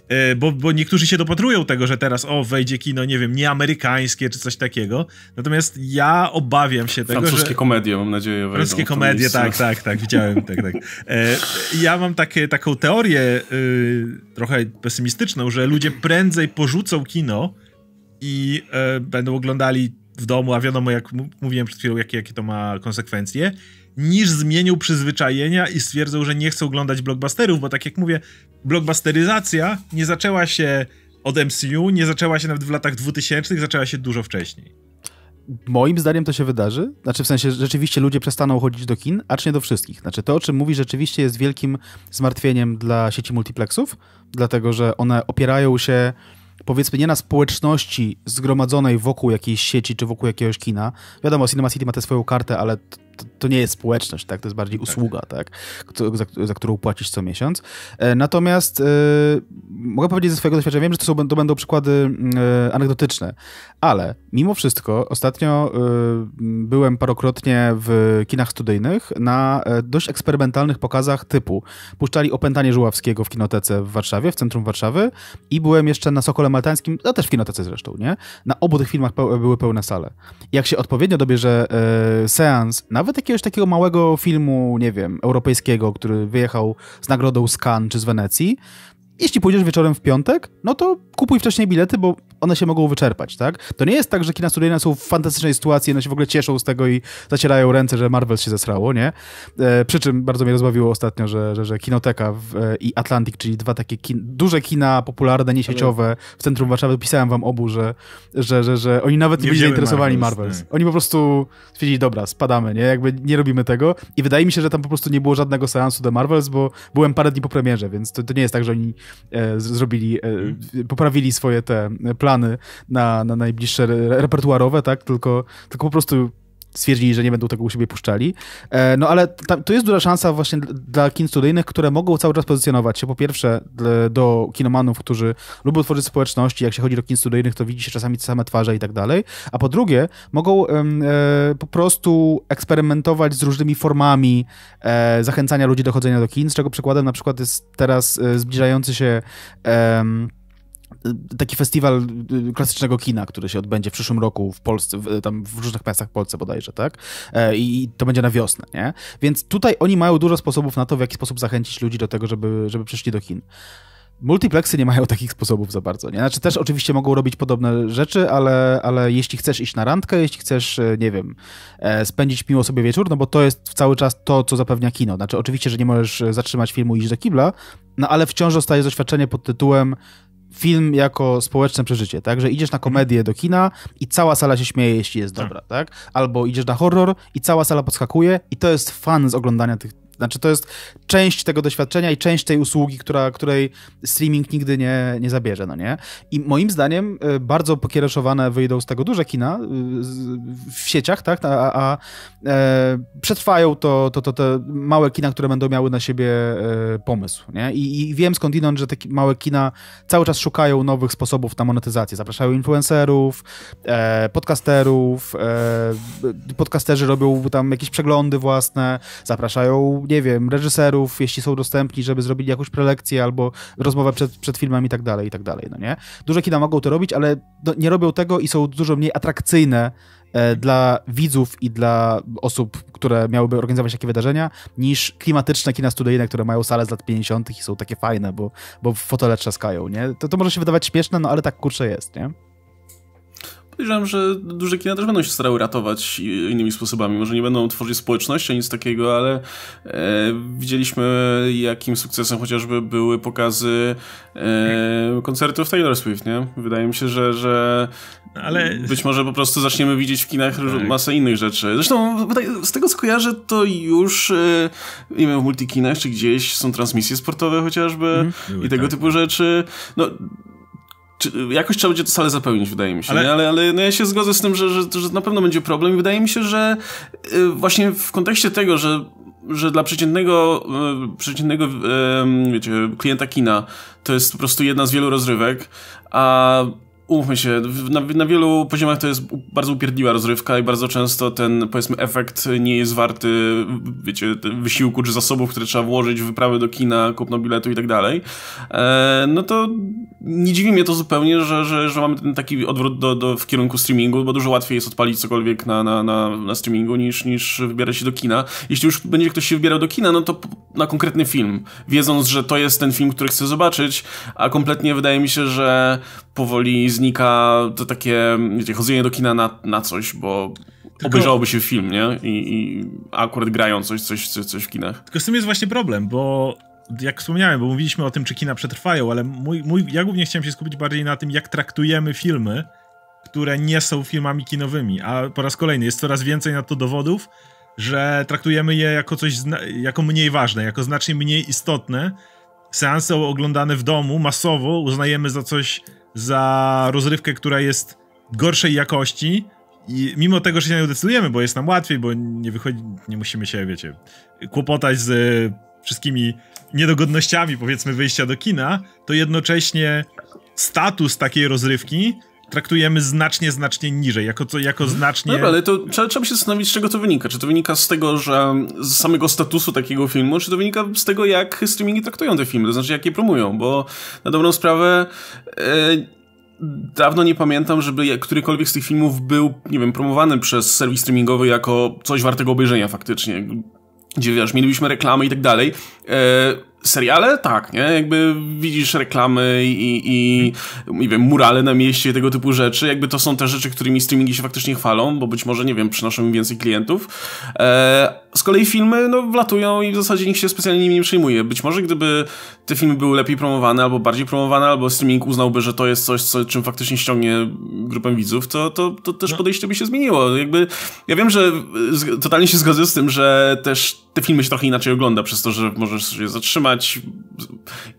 Speaker 1: E, bo, bo niektórzy się dopatrują tego, że teraz o, wejdzie kino, nie wiem, nieamerykańskie czy coś takiego. Natomiast ja obawiam się tego,
Speaker 2: Francuskie że... komedie, mam nadzieję,
Speaker 1: Francuskie komedie, tak, tak, tak, widziałem, tak, tak. E, ja mam takie, taką teorię y, trochę pesymistyczną, że ludzie prędzej porzucą kino i y, będą oglądali w domu, a wiadomo, jak mówiłem przed chwilą, jakie, jakie to ma konsekwencje, niż zmienił przyzwyczajenia i stwierdzą, że nie chcą oglądać blockbusterów, bo tak jak mówię, blockbusteryzacja nie zaczęła się od MCU, nie zaczęła się nawet w latach 2000, zaczęła się dużo wcześniej.
Speaker 3: Moim zdaniem to się wydarzy. Znaczy, w sensie, rzeczywiście ludzie przestaną chodzić do kin, acz nie do wszystkich. Znaczy, to, o czym mówi, rzeczywiście jest wielkim zmartwieniem dla sieci multiplexów, dlatego że one opierają się powiedzmy nie na społeczności zgromadzonej wokół jakiejś sieci czy wokół jakiegoś kina. Wiadomo, Cinema City ma tę swoją kartę, ale to, to, nie jest społeczność, tak? To jest bardziej tak. usługa, tak? Za, za, którą płacisz co miesiąc. E, natomiast e, mogę powiedzieć ze swojego doświadczenia, wiem, że to, są, to będą przykłady e, anegdotyczne, ale mimo wszystko ostatnio byłem parokrotnie w kinach studyjnych na dość eksperymentalnych pokazach typu puszczali Opętanie Żuławskiego w kinotece w Warszawie, w centrum Warszawy i byłem jeszcze na Sokole Maltańskim, no też w kinotece zresztą, nie? Na obu tych filmach były pełne sale. Jak się odpowiednio dobierze seans, nawet nawet jakiegoś takiego małego filmu, nie wiem, europejskiego, który wyjechał z nagrodą z Cannes czy z Wenecji, jeśli pójdziesz wieczorem w piątek, no to kupuj wcześniej bilety, bo one się mogą wyczerpać, tak? To nie jest tak, że kina studyjne są w fantastycznej sytuacji, one się w ogóle cieszą z tego i zacierają ręce, że Marvel się zesrało, nie? E, przy czym bardzo mnie rozbawiło ostatnio, że, że, że Kinoteka w, e, i Atlantic, czyli dwa takie kin, duże kina popularne, niesieciowe w centrum Warszawy, pisałem wam obu, że, że, że, że oni nawet nie, byli zainteresowani Marvels. Marvels. Oni po prostu stwierdzili, dobra, spadamy, nie? Jakby nie robimy tego i wydaje mi się, że tam po prostu nie było żadnego seansu do Marvels, bo byłem parę dni po premierze, więc to, to nie jest tak, że oni e, zrobili, e, poprawili swoje te plany na, na najbliższe repertuarowe, tak? Tylko, tylko po prostu stwierdzili, że nie będą tego u siebie puszczali. E, no ale to jest duża szansa właśnie dla kin studyjnych, które mogą cały czas pozycjonować się po pierwsze do kinomanów, którzy lubią tworzyć społeczności, jak się chodzi do kin studyjnych, to widzi się czasami same twarze i tak dalej, a po drugie mogą e, po prostu eksperymentować z różnymi formami e, zachęcania ludzi do chodzenia do kin, z czego przykładem na przykład jest teraz e, zbliżający się taki festiwal y, klasycznego kina, który się odbędzie w przyszłym roku w Polsce, w, tam w różnych miastach w Polsce bodajże, tak? E, I to będzie na wiosnę, nie? Więc tutaj oni mają dużo sposobów na to, w jaki sposób zachęcić ludzi do tego, żeby, żeby przyszli do kin. Multiplexy nie mają takich sposobów za bardzo, nie? Znaczy też oczywiście mogą robić podobne rzeczy, ale, ale jeśli chcesz iść na randkę, jeśli chcesz, e, nie wiem, e, spędzić miło sobie wieczór, no bo to jest cały czas to, co zapewnia kino. Znaczy oczywiście, że nie możesz zatrzymać filmu i iść do kibla, no ale wciąż zostaje doświadczenie pod tytułem film jako społeczne przeżycie, tak? Że idziesz na komedię do kina i cała sala się śmieje, jeśli jest tak. dobra, tak? Albo idziesz na horror i cała sala podskakuje i to jest fan z oglądania tych, znaczy, to jest część tego doświadczenia i część tej usługi, która, której streaming nigdy nie, nie zabierze, no nie? I moim zdaniem y, bardzo pokiereszowane wyjdą z tego duże kina y, w sieciach, tak? A, a e, przetrwają to, to, to te małe kina, które będą miały na siebie e, pomysł, nie? I, I wiem skądinąd, że te małe kina cały czas szukają nowych sposobów na monetyzację. Zapraszają influencerów, e, podcasterów, e, podcasterzy robią tam jakieś przeglądy własne, zapraszają nie wiem, reżyserów, jeśli są dostępni, żeby zrobili jakąś prelekcję albo rozmowę przed, przed filmem i tak dalej, i tak dalej, no nie? Duże kina mogą to robić, ale no, nie robią tego i są dużo mniej atrakcyjne e, dla widzów i dla osób, które miałyby organizować takie wydarzenia, niż klimatyczne kina studyjne, które mają salę z lat 50. i są takie fajne, bo, bo fotele trzaskają, nie? To, to może się wydawać śmieszne, no ale tak kurczę jest, nie?
Speaker 2: Podejrzewam, że duże kina też będą się starały ratować innymi sposobami. Może nie będą tworzyć społeczności, nic takiego, ale e, widzieliśmy, jakim sukcesem chociażby były pokazy e, koncertów Taylor Swift, nie? Wydaje mi się, że, że ale... być może po prostu zaczniemy widzieć w kinach tak. masę innych rzeczy. Zresztą z tego, co kojarzę, to już e, nie wiem, w multikinach czy gdzieś są transmisje sportowe chociażby mm. i tego tak. typu rzeczy. No, czy, jakoś trzeba będzie to salę zapełnić, wydaje mi się. Ale, ale, ale no ja się zgodzę z tym, że, że, że na pewno będzie problem i wydaje mi się, że y, właśnie w kontekście tego, że że dla przeciętnego, y, przeciętnego wiecie, klienta kina to jest po prostu jedna z wielu rozrywek, a umówmy się, na, na, wielu poziomach to jest bardzo upierdliwa rozrywka i bardzo często ten, powiedzmy, efekt nie jest warty, wiecie, wysiłku czy zasobów, które trzeba włożyć w wyprawy do kina, kupno biletu i tak dalej. E, no to nie dziwi mnie to zupełnie, że, że, że mamy ten taki odwrót do, do, w kierunku streamingu, bo dużo łatwiej jest odpalić cokolwiek na, na, na, na streamingu niż, niż wybierać się do kina. Jeśli już będzie ktoś się wybierał do kina, no to na konkretny film, wiedząc, że to jest ten film, który chce zobaczyć, a kompletnie wydaje mi się, że powoli znika to takie, wiecie, chodzenie do kina na, na coś, bo tylko... obejrzałoby się film, nie? I, I, akurat grają coś, coś, coś, coś w kinach.
Speaker 1: Tylko z tym jest właśnie problem, bo jak wspomniałem, bo mówiliśmy o tym, czy kina przetrwają, ale mój, mój, ja głównie chciałem się skupić bardziej na tym, jak traktujemy filmy, które nie są filmami kinowymi, a po raz kolejny jest coraz więcej na to dowodów, że traktujemy je jako coś, jako mniej ważne, jako znacznie mniej istotne. Seanse oglądane w domu masowo uznajemy za coś za rozrywkę, która jest gorszej jakości. I mimo tego, że się na nią decydujemy, bo jest nam łatwiej, bo nie wychodzi, nie musimy się, wiecie, kłopotać z wszystkimi niedogodnościami, powiedzmy, wyjścia do kina, to jednocześnie status takiej rozrywki traktujemy znacznie, znacznie niżej, jako, co, jako mhm. znacznie...
Speaker 2: Dobra, ale to trzeba, trzeba się zastanowić, z czego to wynika. Czy to wynika z tego, że z samego statusu takiego filmu, czy to wynika z tego, jak streamingi traktują te filmy, to znaczy, jak je promują, bo na dobrą sprawę... E, dawno nie pamiętam, żeby którykolwiek z tych filmów był, nie wiem, promowany przez serwis streamingowy jako coś wartego obejrzenia faktycznie. Gdzie wiesz, mielibyśmy reklamy i tak dalej. E, seriale? Tak, nie? Jakby widzisz reklamy i, i nie wiem, murale na mieście, tego typu rzeczy. Jakby to są te rzeczy, którymi streamingi się faktycznie chwalą, bo być może, nie wiem, przynoszą im więcej klientów. E, z kolei filmy, no, wlatują i w zasadzie nikt się specjalnie nimi nie przejmuje. Być może gdyby te filmy były lepiej promowane, albo bardziej promowane, albo streaming uznałby, że to jest coś, co, czym faktycznie ściągnie grupę widzów, to, to, to też no. podejście by się zmieniło. Jakby, ja wiem, że totalnie się zgodzę z tym, że też te filmy się trochę inaczej ogląda, przez to, że możesz się zatrzymać,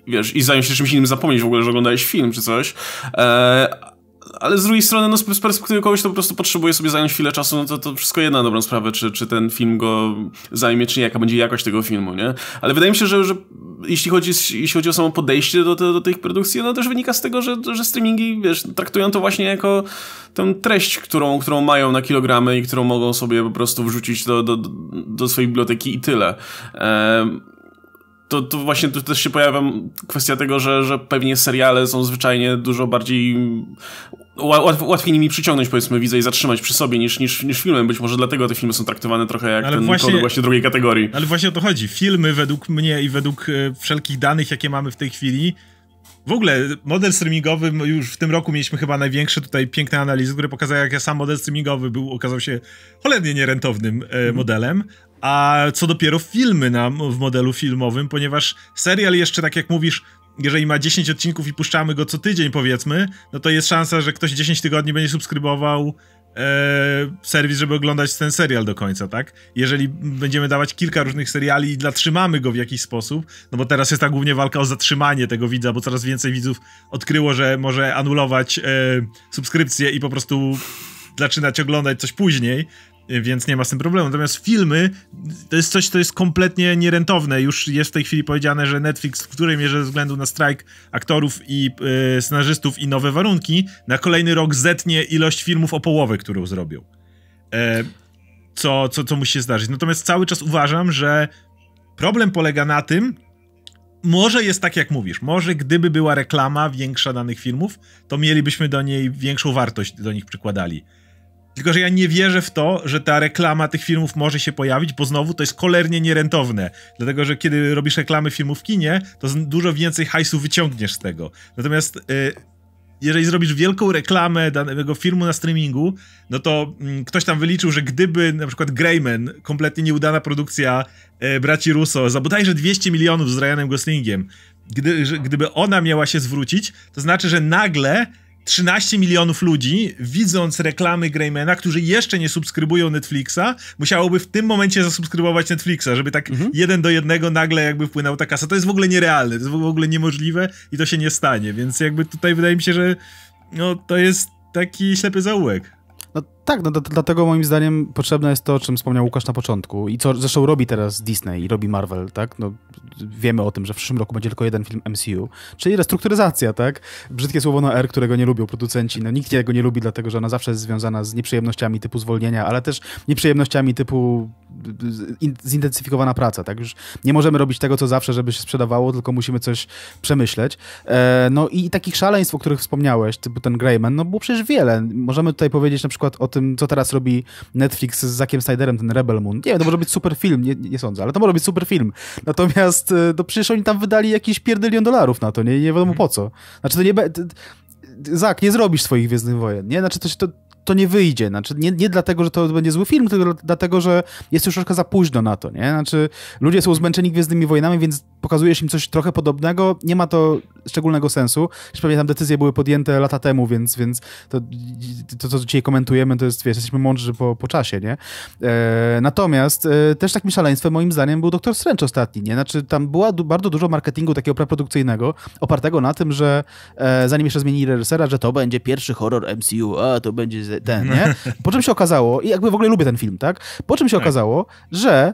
Speaker 2: wiesz, i zająć się czymś innym, zapomnieć w ogóle, że oglądałeś film czy coś. E, ale z drugiej strony, no z perspektywy kogoś, to po prostu potrzebuje sobie zająć chwilę czasu, no to, to wszystko jedna dobrą sprawę, czy, czy ten film go zajmie, czy nie, jaka będzie jakość tego filmu, nie? Ale wydaje mi się, że, że jeśli, chodzi, jeśli chodzi o samo podejście do, do, do tych produkcji, no też wynika z tego, że, że streamingi, wiesz, traktują to właśnie jako tę treść, którą, którą mają na kilogramy i którą mogą sobie po prostu wrzucić do, do, do swojej biblioteki i tyle. Ehm, to, to właśnie tu też się pojawia kwestia tego, że, że pewnie seriale są zwyczajnie dużo bardziej łatwiej nimi przyciągnąć, powiedzmy, widzę i zatrzymać przy sobie niż, niż, niż filmem. Być może dlatego te filmy są traktowane trochę jak ale ten właśnie, właśnie drugiej kategorii.
Speaker 1: Ale właśnie o to chodzi. Filmy według mnie i według e, wszelkich danych, jakie mamy w tej chwili, w ogóle model streamingowy, już w tym roku mieliśmy chyba największe tutaj piękne analizy, które pokazały, jak sam model streamingowy był, okazał się cholernie nierentownym e, modelem. A co dopiero filmy na, w modelu filmowym, ponieważ serial jeszcze, tak jak mówisz, jeżeli ma 10 odcinków i puszczamy go co tydzień, powiedzmy, no to jest szansa, że ktoś 10 tygodni będzie subskrybował e, serwis, żeby oglądać ten serial do końca, tak? Jeżeli będziemy dawać kilka różnych seriali i zatrzymamy go w jakiś sposób, no bo teraz jest ta głównie walka o zatrzymanie tego widza, bo coraz więcej widzów odkryło, że może anulować e, subskrypcję i po prostu zaczynać oglądać coś później, więc nie ma z tym problemu. Natomiast filmy to jest coś, co jest kompletnie nierentowne. Już jest w tej chwili powiedziane, że Netflix w której mierze ze względu na strajk aktorów i yy, scenarzystów i nowe warunki na kolejny rok zetnie ilość filmów o połowę, którą zrobią. E, co, co, co musi się zdarzyć. Natomiast cały czas uważam, że problem polega na tym, może jest tak, jak mówisz. Może gdyby była reklama większa danych filmów, to mielibyśmy do niej większą wartość do nich przykładali. Tylko, że ja nie wierzę w to, że ta reklama tych filmów może się pojawić, bo znowu to jest kolernie nierentowne. Dlatego, że kiedy robisz reklamy filmów w kinie, to dużo więcej hajsu wyciągniesz z tego. Natomiast yy, jeżeli zrobisz wielką reklamę danego filmu na streamingu, no to mm, ktoś tam wyliczył, że gdyby na przykład Greyman, kompletnie nieudana produkcja yy, braci Russo, za bodajże 200 milionów z Ryanem Goslingiem, gdy, że, gdyby ona miała się zwrócić, to znaczy, że nagle 13 milionów ludzi, widząc reklamy Greymana, którzy jeszcze nie subskrybują Netflixa, musiałoby w tym momencie zasubskrybować Netflixa, żeby tak mhm. jeden do jednego nagle jakby wpłynęła ta kasa. To jest w ogóle nierealne, to jest w ogóle niemożliwe i to się nie stanie, więc jakby tutaj wydaje mi się, że no, to jest taki ślepy zaułek.
Speaker 3: No tak, no dlatego moim zdaniem potrzebne jest to, o czym wspomniał Łukasz na początku i co zresztą robi teraz Disney i robi Marvel, tak? No, wiemy o tym, że w przyszłym roku będzie tylko jeden film MCU, czyli restrukturyzacja, tak? Brzydkie słowo na R, którego nie lubią producenci. No nikt tego nie lubi, dlatego że ona zawsze jest związana z nieprzyjemnościami typu zwolnienia, ale też nieprzyjemnościami typu zintensyfikowana praca, tak? Już nie możemy robić tego, co zawsze, żeby się sprzedawało, tylko musimy coś przemyśleć. E, no i takich szaleństw, o których wspomniałeś, typu ten Greyman, no było przecież wiele. Możemy tutaj powiedzieć na przykład o tym, co teraz robi Netflix z Zakiem Snyderem, ten Rebel Moon. Nie to może być super film, nie, nie sądzę, ale to może być super film. Natomiast e, no przecież oni tam wydali jakiś pierdylion dolarów na to, nie, nie wiadomo po co. Znaczy to nie... Zak, nie zrobisz swoich Gwiezdnych Wojen, nie? Znaczy to, to, to nie wyjdzie. Znaczy, nie, nie dlatego, że to będzie zły film, tylko dlatego, że jest już troszkę za późno na to, nie? Znaczy, ludzie są zmęczeni Gwiezdnymi Wojnami, więc pokazujesz im coś trochę podobnego, nie ma to szczególnego sensu. Już pewnie tam decyzje były podjęte lata temu, więc, więc to, to, co dzisiaj komentujemy, to jest, wiesz, jesteśmy mądrzy po, po czasie, nie? E, natomiast e, też takim szaleństwem moim zdaniem był Doktor Strange ostatni, nie? Znaczy, tam była du bardzo dużo marketingu takiego preprodukcyjnego, opartego na tym, że e, zanim jeszcze zmienili reżysera, że to będzie pierwszy horror MCU, a to będzie ten, nie? Po czym się okazało, i jakby w ogóle lubię ten film, tak? Po czym się tak. okazało, że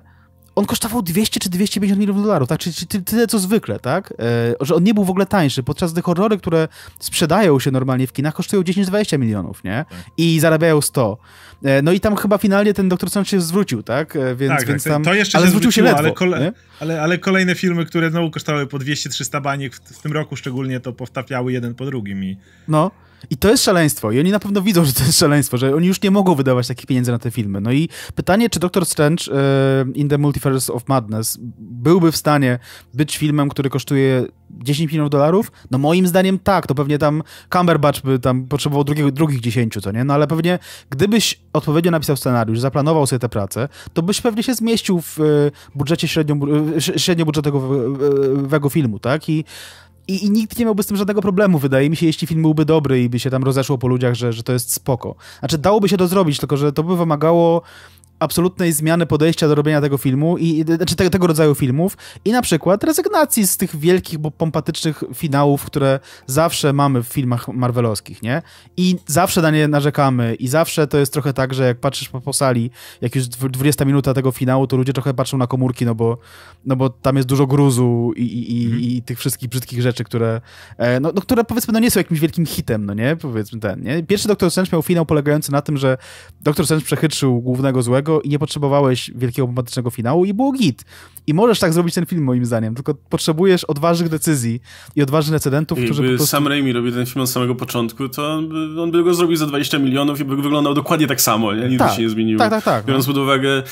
Speaker 3: on kosztował 200 czy 250 milionów dolarów, tak? Czyli, czyli tyle co zwykle, tak? E, że on nie był w ogóle tańszy, podczas gdy horrory, które sprzedają się normalnie w kinach, kosztują 10-20 milionów, nie? Tak. I zarabiają 100. E, no i tam chyba finalnie ten Doktor Strange się zwrócił, tak? E, więc, tak, więc tak, tam...
Speaker 1: To jeszcze ale się zwrócił się ledwo, ale, kole... ale, ale, kolejne filmy, które znowu kosztowały po 200-300 baniek w, w, tym roku szczególnie, to powtapiały jeden po drugim i...
Speaker 3: No. I to jest szaleństwo. I oni na pewno widzą, że to jest szaleństwo, że oni już nie mogą wydawać takich pieniędzy na te filmy. No i pytanie, czy Doctor Strange uh, in the Multiverse of Madness byłby w stanie być filmem, który kosztuje 10 milionów dolarów? No moim zdaniem tak. To pewnie tam Cumberbatch by tam potrzebował drugiego, drugich 10, co nie? No ale pewnie gdybyś odpowiednio napisał scenariusz, zaplanował sobie tę pracę, to byś pewnie się zmieścił w uh, budżecie średnio, średniobudżetowego filmu, tak? I i, I, nikt nie miałby z tym żadnego problemu, wydaje mi się, jeśli film byłby dobry i by się tam rozeszło po ludziach, że, że to jest spoko. Znaczy, dałoby się to zrobić, tylko że to by wymagało absolutnej zmiany podejścia do robienia tego filmu, i, znaczy tego, tego rodzaju filmów i na przykład rezygnacji z tych wielkich, bo pompatycznych finałów, które zawsze mamy w filmach marvelowskich, nie? I zawsze na nie narzekamy i zawsze to jest trochę tak, że jak patrzysz po, po sali, jak już 20 minuta tego finału, to ludzie trochę patrzą na komórki, no bo, no bo tam jest dużo gruzu i, i, mhm. i tych wszystkich brzydkich rzeczy, które, e, no, no, które powiedzmy no nie są jakimś wielkim hitem, no nie? Powiedzmy ten, nie? Pierwszy Doktor Strange miał finał polegający na tym, że Doktor Strange przechytrzył głównego złego i nie potrzebowałeś wielkiego pompatycznego finału i było git. I możesz tak zrobić ten film, moim zdaniem, tylko potrzebujesz odważnych decyzji i odważnych decydentów, I którzy
Speaker 2: po prostu... Sam Raimi robił ten film od samego początku, to on by, on by go zrobił za 20 milionów i by wyglądał dokładnie tak samo, nie? Nic tak, by się nie zmieniło.
Speaker 3: Tak, tak, tak.
Speaker 2: Biorąc no. pod uwagę...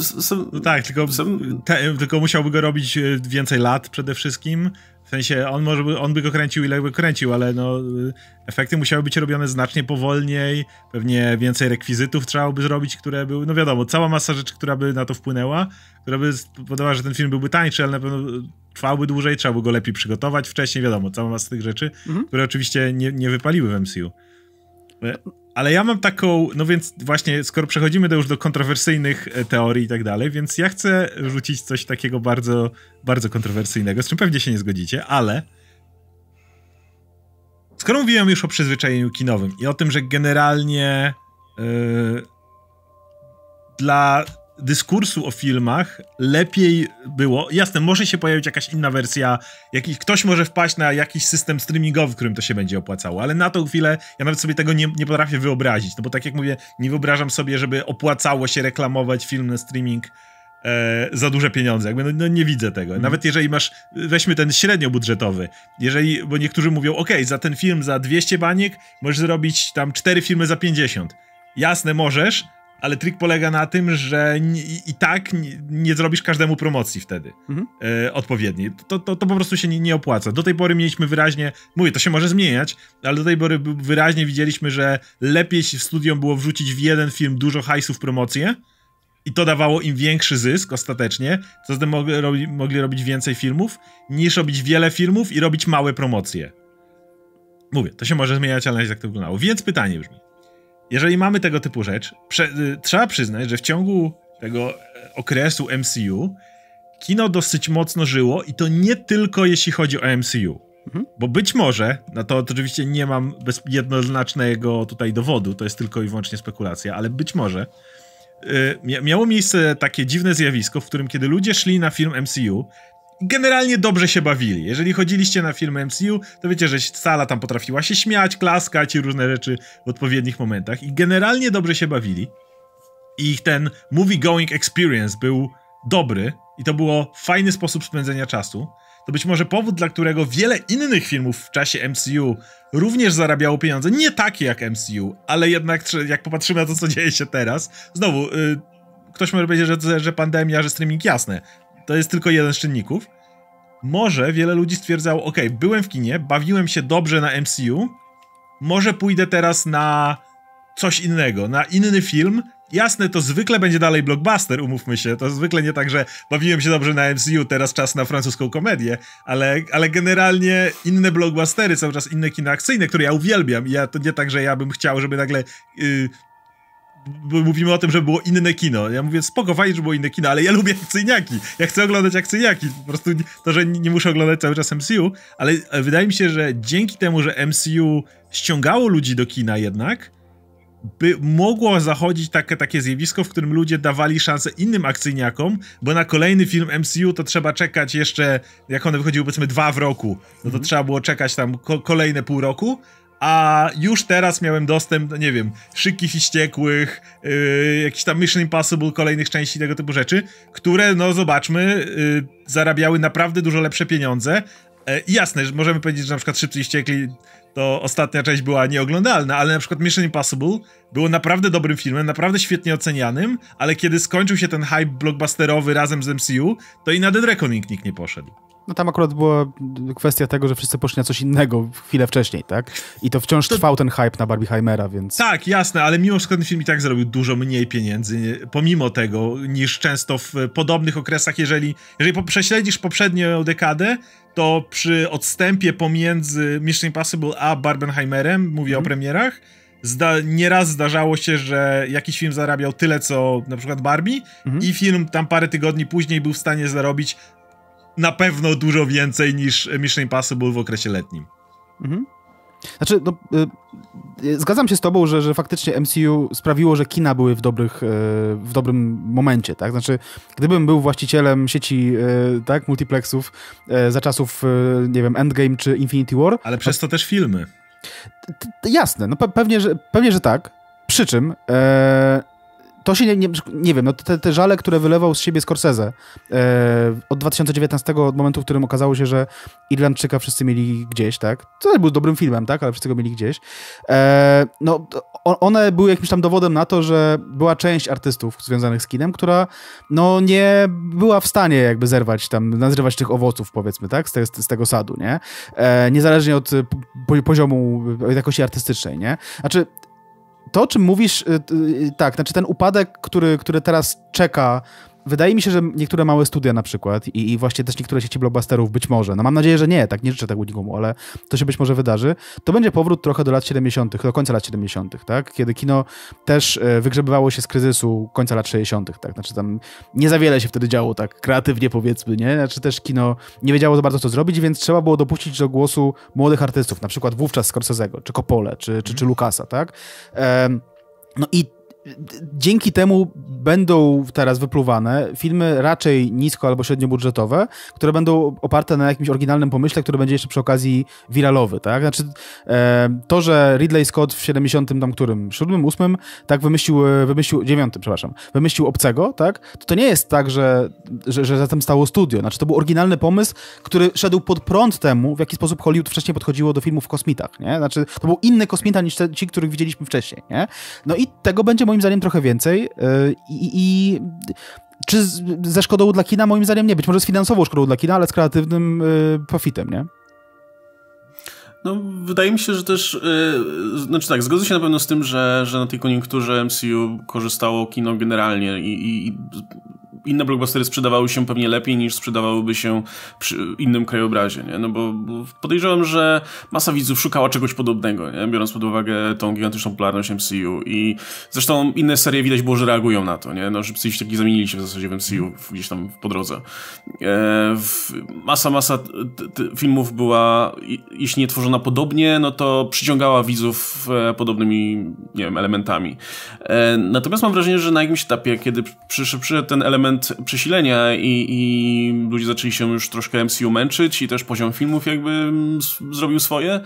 Speaker 1: Sam, no tak, tylko, sam... te, tylko musiałby go robić e, więcej lat przede wszystkim, W sensie on może by, on by go kręcił ile by kręcił, ale no efekty musiały być robione znacznie powolniej, pewnie więcej rekwizytów trzeba by zrobić, które były, no wiadomo, cała masa rzeczy, która by na to wpłynęła, która by spowodowała, że ten film byłby tańszy, ale na pewno trwałby dłużej, trzeba by go lepiej przygotować wcześniej, wiadomo, cała masa tych rzeczy, mhm. które oczywiście nie, nie wypaliły w MCU. Ale ja mam taką, no więc właśnie, skoro przechodzimy do już do kontrowersyjnych e, teorii i tak dalej, więc ja chcę rzucić coś takiego bardzo, bardzo kontrowersyjnego, z czym pewnie się nie zgodzicie, ale skoro mówiłem już o przyzwyczajeniu kinowym i o tym, że generalnie yy, dla dyskursu o filmach lepiej było. Jasne, może się pojawić jakaś inna wersja, jakiś, ktoś może wpaść na jakiś system streamingowy, w którym to się będzie opłacało, ale na tą chwilę ja nawet sobie tego nie, nie potrafię wyobrazić, no bo tak jak mówię, nie wyobrażam sobie, żeby opłacało się reklamować film na streaming e, za duże pieniądze. Jakby no, no nie widzę tego. Mm. Nawet jeżeli masz, weźmy ten średnio budżetowy, jeżeli, bo niektórzy mówią, ok, za ten film za 200 baniek możesz zrobić tam 4 filmy za 50. Jasne, możesz, ale trik polega na tym, że i, i tak nie, nie, zrobisz każdemu promocji wtedy mhm. e, odpowiedniej. To, to, to po prostu się nie, nie, opłaca. Do tej pory mieliśmy wyraźnie, mówię, to się może zmieniać, ale do tej pory wyraźnie widzieliśmy, że lepiej w studium było wrzucić w jeden film dużo hajsów promocję i to dawało im większy zysk ostatecznie, co zatem mogli, robi, mogli robić więcej filmów, niż robić wiele filmów i robić małe promocje. Mówię, to się może zmieniać, ale jak to wyglądało. Więc pytanie brzmi, jeżeli mamy tego typu rzecz, prze, y, trzeba przyznać, że w ciągu tego e, okresu MCU kino dosyć mocno żyło i to nie tylko jeśli chodzi o MCU. Mhm. Bo być może, na to oczywiście nie mam jednoznacznego tutaj dowodu, to jest tylko i wyłącznie spekulacja, ale być może y, miało miejsce takie dziwne zjawisko, w którym kiedy ludzie szli na film MCU, generalnie dobrze się bawili. Jeżeli chodziliście na filmy MCU, to wiecie, że sala tam potrafiła się śmiać, klaskać i różne rzeczy w odpowiednich momentach. I generalnie dobrze się bawili. I ich ten movie going experience był dobry i to było fajny sposób spędzenia czasu. To być może powód, dla którego wiele innych filmów w czasie MCU również zarabiało pieniądze. Nie takie jak MCU, ale jednak jak popatrzymy na to, co dzieje się teraz, znowu, yy, ktoś może powiedzieć, że, że pandemia, że streaming, jasne to jest tylko jeden z czynników. Może wiele ludzi stwierdzało, ok, byłem w kinie, bawiłem się dobrze na MCU, może pójdę teraz na coś innego, na inny film. Jasne, to zwykle będzie dalej blockbuster, umówmy się. To zwykle nie tak, że bawiłem się dobrze na MCU, teraz czas na francuską komedię, ale, ale generalnie inne blockbustery, cały czas inne kina akcyjne, które ja uwielbiam. Ja to nie tak, że ja bym chciał, żeby nagle yy, mówimy o tym, że było inne kino. Ja mówię, spoko, fajnie, że było inne kino, ale ja lubię akcyjniaki. Ja chcę oglądać akcyjniaki. Po prostu to, że nie muszę oglądać cały czas MCU, ale wydaje mi się, że dzięki temu, że MCU ściągało ludzi do kina jednak, by mogło zachodzić takie, takie zjawisko, w którym ludzie dawali szansę innym akcyjniakom, bo na kolejny film MCU to trzeba czekać jeszcze, jak one wychodziły powiedzmy dwa w roku, no to mm -hmm. trzeba było czekać tam ko kolejne pół roku, a już teraz miałem dostęp do, nie wiem, szyki wściekłych, yy, jakiś tam Mission Impossible, kolejnych części tego typu rzeczy, które, no zobaczmy, yy, zarabiały naprawdę dużo lepsze pieniądze. Yy, jasne, że możemy powiedzieć, że na przykład Szybcy i Wściekli to ostatnia część była nieoglądalna, ale na przykład Mission Impossible było naprawdę dobrym filmem, naprawdę świetnie ocenianym, ale kiedy skończył się ten hype blockbusterowy razem z MCU, to i na Dead Reckoning nikt nie poszedł.
Speaker 3: No tam akurat była kwestia tego, że wszyscy poszli na coś innego chwilę wcześniej, tak? I to wciąż to... trwał ten hype na Barbieheimera, więc...
Speaker 1: Tak, jasne, ale mimo wszystko ten film i tak zrobił dużo mniej pieniędzy, pomimo tego, niż często w podobnych okresach, jeżeli, jeżeli prześledzisz poprzednią dekadę, to przy odstępie pomiędzy Mission Impossible a Barbenheimerem, mówię mm. o mhm. premierach, zda nieraz zdarzało się, że jakiś film zarabiał tyle, co na przykład Barbie mm i film tam parę tygodni później był w stanie zarobić na pewno dużo więcej niż Mission Impossible w okresie letnim. Mhm.
Speaker 3: Znaczy, no, y, y, zgadzam się z tobą, że, że faktycznie MCU sprawiło, że kina były w, dobrych, y, w dobrym momencie, tak? Znaczy, gdybym był właścicielem sieci, y, tak, multiplexów y, za czasów, nie wiem, Endgame czy Infinity War...
Speaker 1: Ale przez to też filmy.
Speaker 3: Jasne, no pe pewnie, że, pewnie, że tak. Przy czym e, to się nie, nie, nie wiem, no te, te żale, które wylewał z siebie Scorsese e, od 2019, od momentu, w którym okazało się, że Irlandczyka wszyscy mieli gdzieś, tak? To był dobrym filmem, tak? Ale wszyscy go mieli gdzieś. E, no, one były jakimś tam dowodem na to, że była część artystów związanych z kinem, która no nie była w stanie jakby zerwać tam, nazrywać tych owoców, powiedzmy, tak? Z, te, z tego sadu, nie? E, niezależnie od poziomu jakości artystycznej, nie? Znaczy, to, o czym mówisz, y, y, tak, znaczy ten upadek, który, który teraz czeka wydaje mi się, że niektóre małe studia na przykład i, i, właśnie też niektóre sieci blockbusterów być może, no mam nadzieję, że nie, tak nie życzę tego nikomu, ale to się być może wydarzy, to będzie powrót trochę do lat 70., do końca lat 70., tak? Kiedy kino też e, wygrzebywało się z kryzysu końca lat 60., tak? Znaczy tam nie za wiele się wtedy działo tak kreatywnie powiedzmy, nie? Znaczy też kino nie wiedziało za bardzo co zrobić, więc trzeba było dopuścić do głosu młodych artystów, na przykład wówczas Scorsese'ego, czy Coppole, czy, czy, czy Lucasa, tak? no i dzięki temu będą teraz wypluwane filmy raczej nisko albo średniobudżetowe, które będą oparte na jakimś oryginalnym pomyśle, który będzie jeszcze przy okazji wiralowy, tak? Znaczy e, to, że Ridley Scott w 70 tam którym, 7, 8, tak wymyślił, wymyślił 9, przepraszam, wymyślił Obcego, tak? To to nie jest tak, że, że, że za tym stało studio. Znaczy to był oryginalny pomysł, który szedł pod prąd temu, w jaki sposób Hollywood wcześniej podchodziło do filmów w kosmitach, nie? Znaczy to był inny kosmita niż te, ci, których widzieliśmy wcześniej, nie? No i tego będzie moim moim zdaniem trochę więcej y, i, i czy ze szkodą dla kina? Moim zdaniem nie. Być może z finansową szkodą dla kina, ale z kreatywnym y, profitem, nie?
Speaker 2: No, wydaje mi się, że też, yy, znaczy tak, zgodzę się na pewno z tym, że, że na tej koniunkturze MCU korzystało kino generalnie i, i inne blockbustery sprzedawały się pewnie lepiej niż sprzedawałyby się przy innym krajobrazie, nie? No bo, podejrzewam, że masa widzów szukała czegoś podobnego, nie? Biorąc pod uwagę tą gigantyczną popularność MCU i zresztą inne serie widać było, że reagują na to, nie? No, że taki zamienili się w zasadzie w MCU gdzieś tam po drodze. E, masa, masa filmów była, jeśli nie tworzona podobnie, no to przyciągała widzów e, podobnymi, nie wiem, elementami. E, natomiast mam wrażenie, że na jakimś etapie, kiedy przyszedł, przyszedł ten element moment przesilenia i, i ludzie zaczęli się już troszkę MCU męczyć i też poziom filmów jakby zrobił swoje.